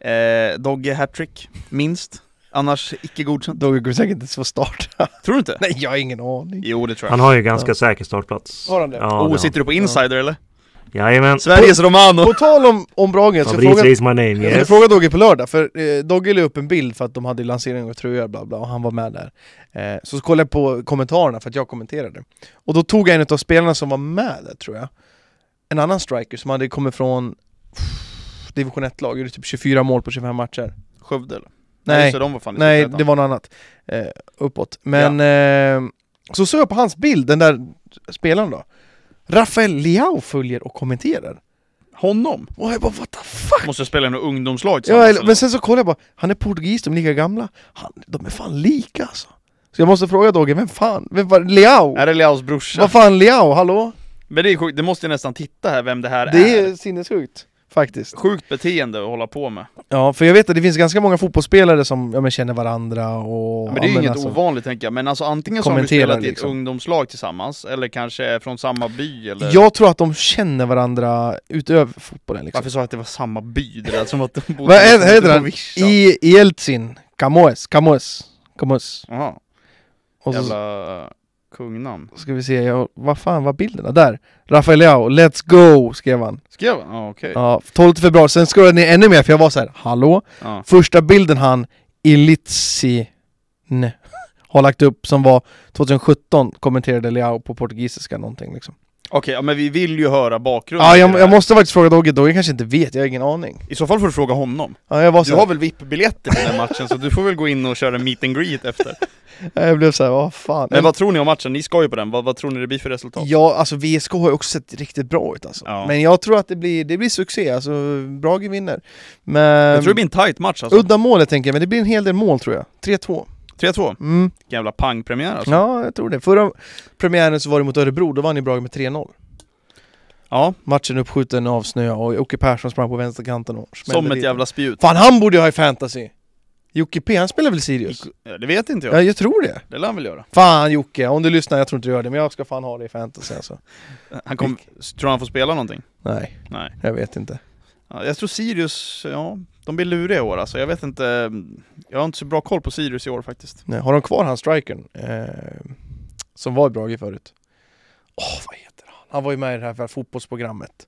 Speaker 1: Eh, Dogge hattrick, minst. Annars icke godkänt.
Speaker 2: Då går säkert inte få starta.
Speaker 1: Tror du inte?
Speaker 2: Nej, jag har ingen aning.
Speaker 1: Jo det tror jag.
Speaker 3: Han har ju ganska säker startplats.
Speaker 2: Har han det?
Speaker 3: Ja, det
Speaker 1: oh,
Speaker 3: han.
Speaker 1: sitter du på insider eller?
Speaker 3: Jajamän.
Speaker 1: Sveriges Romano!
Speaker 2: På tal om, om Brage, jag ska fråga,
Speaker 3: my name,
Speaker 2: jag ska
Speaker 3: yes.
Speaker 2: fråga Dogge på lördag, för eh, Dogge la upp en bild för att de hade lansering av tröjor bla bla, och han var med där. Eh, så kollade jag på kommentarerna för att jag kommenterade. Och då tog jag en av spelarna som var med där tror jag. En annan striker som hade kommit från pff, division 1-lag, gjorde typ 24 mål på 25 matcher.
Speaker 1: Skövde eller?
Speaker 2: Nej,
Speaker 1: så de var
Speaker 2: Nej, det var något annat. Eh, uppåt. Men eh, så såg jag på hans bild, den där spelaren då. Rafael Leao följer och kommenterar.
Speaker 1: Honom?
Speaker 2: Och jag bara what the fuck?
Speaker 1: Måste spela i något ungdomslag
Speaker 2: Ja, eller, men sen så kollade jag bara, han är portugis, de är lika gamla. Han, de är fan lika alltså. Så jag måste fråga Dogge, vem fan? Vem var Leao?
Speaker 1: Är det Leaos brorsa?
Speaker 2: Vad fan Leao, hallå?
Speaker 1: Men det är sjukt, det måste jag nästan titta här vem det här
Speaker 2: Det
Speaker 1: är.
Speaker 2: är sinnessjukt, faktiskt.
Speaker 1: Sjukt beteende att hålla på med.
Speaker 2: Ja, för jag vet att det finns ganska många fotbollsspelare som ja, men känner varandra och...
Speaker 1: Men det är ju
Speaker 2: ja,
Speaker 1: inget
Speaker 2: alltså,
Speaker 1: ovanligt tänker jag, men alltså antingen så har
Speaker 2: Kommentera,
Speaker 1: spelat i ett
Speaker 2: liksom.
Speaker 1: ungdomslag tillsammans, eller kanske från samma by eller...
Speaker 2: Jag tror att de känner varandra utöver fotbollen liksom.
Speaker 1: Varför sa jag att det var samma by? Det lät som att de bodde
Speaker 2: Vad heter han? I, i Eltsin, Camoes, Camoes, Camoes.
Speaker 1: Jaha,
Speaker 2: Och
Speaker 1: jävla kungnamn.
Speaker 2: ska vi se, ja, vad fan var bilderna? Där! Rafael Leao, let's go! skrev han.
Speaker 1: Skrev han? Ja okej.
Speaker 2: Ja, 12 februari, sen scrollade jag ner ännu mer för jag var så här, hallå?
Speaker 1: Ja.
Speaker 2: Första bilden han, Ilitsin, har lagt upp som var 2017 kommenterade Leao på portugisiska någonting liksom.
Speaker 1: Okej, ja, men vi vill ju höra bakgrunden
Speaker 2: Ja,
Speaker 1: till
Speaker 2: jag,
Speaker 1: det
Speaker 2: jag
Speaker 1: här.
Speaker 2: måste faktiskt fråga Dogge, Dogge kanske inte vet, jag har ingen aning.
Speaker 1: I så fall får du fråga honom.
Speaker 2: Ja, jag var
Speaker 1: Du
Speaker 2: så
Speaker 1: har väl VIP-biljetter till den matchen, så du får väl gå in och köra meet and greet efter.
Speaker 2: jag blev såhär, vad fan.
Speaker 1: Men vad tror ni om matchen? Ni ska ju på den, vad, vad tror ni det blir för resultat?
Speaker 2: Ja, alltså VSK har ju också sett riktigt bra ut alltså.
Speaker 1: Ja.
Speaker 2: Men jag tror att det blir, det blir succé, alltså Brage vinner. Men...
Speaker 1: Jag tror det blir en tight match alltså.
Speaker 2: Udda målet tänker jag, men det blir en hel del mål tror jag. 3-2.
Speaker 1: 3-2.
Speaker 2: Mm.
Speaker 1: Jävla pangpremiär alltså.
Speaker 2: Ja, jag tror det. Förra premiären så var det mot Örebro, då vann ju Brage med 3-0.
Speaker 1: Ja,
Speaker 2: Matchen uppskjuten av snö och Jocke Persson sprang på vänsterkanten och
Speaker 1: som ett
Speaker 2: dit.
Speaker 1: jävla spjut.
Speaker 2: Fan, han borde ju ha i fantasy! Jocke P, han spelar väl Sirius?
Speaker 1: Ja, det vet inte jag.
Speaker 2: Ja, jag tror det.
Speaker 1: Det lär han väl göra.
Speaker 2: Fan Jocke, om du lyssnar, jag tror inte du gör det, men jag ska fan ha det i fantasy alltså.
Speaker 1: Han kom, tror han får spela någonting?
Speaker 2: Nej,
Speaker 1: Nej.
Speaker 2: jag vet inte.
Speaker 1: Ja, jag tror Sirius, ja, de blir luriga i år alltså. Jag vet inte, jag har inte så bra koll på Sirius i år faktiskt.
Speaker 2: Nej, har de kvar han strikern? Eh, som var i Brage förut? Åh, vad heter han? Han var ju med i det här fotbollsprogrammet.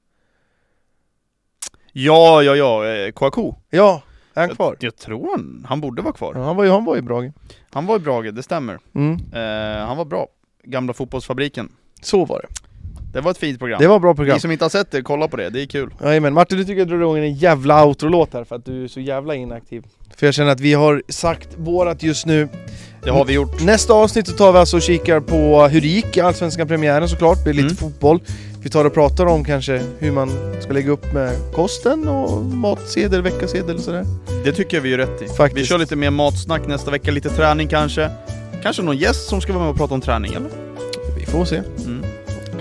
Speaker 1: Ja, ja, ja, eh, Kouakou.
Speaker 2: Ja, är han kvar?
Speaker 1: Jag, jag tror han, han borde vara kvar.
Speaker 2: Ja, han var ju han var i Brage.
Speaker 1: Han var i Brage, det stämmer.
Speaker 2: Mm,
Speaker 1: Eh, han var bra. Gamla fotbollsfabriken.
Speaker 2: så var det.
Speaker 1: Det var ett fint program.
Speaker 2: Det var ett bra program.
Speaker 1: Ni som inte har sett det, kolla på det, det är kul.
Speaker 2: Jajamän, Martin du tycker jag drar igång en jävla outro-låt här för att du är så jävla inaktiv. För jag känner att vi har sagt vårat just nu.
Speaker 1: Det har vi gjort.
Speaker 2: Nästa avsnitt så tar vi alltså och kikar på hur det gick i Allsvenskan premiären såklart, det blir lite
Speaker 1: Mm.
Speaker 2: fotboll. Vi tar och pratar om kanske hur man ska lägga upp med kosten och matsedel, veckasedel och sådär.
Speaker 1: Det tycker jag vi gör rätt i.
Speaker 2: Faktiskt.
Speaker 1: Vi kör lite mer matsnack nästa vecka, lite träning kanske. Kanske någon gäst som ska vara med och prata om träning eller?
Speaker 2: Vi får se.
Speaker 1: Mm.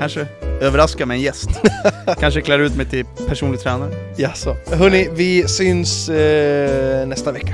Speaker 1: Kanske överraska med en gäst. Kanske klär ut mig till personlig tränare.
Speaker 2: Jaså. Hörni, vi syns eh, nästa vecka.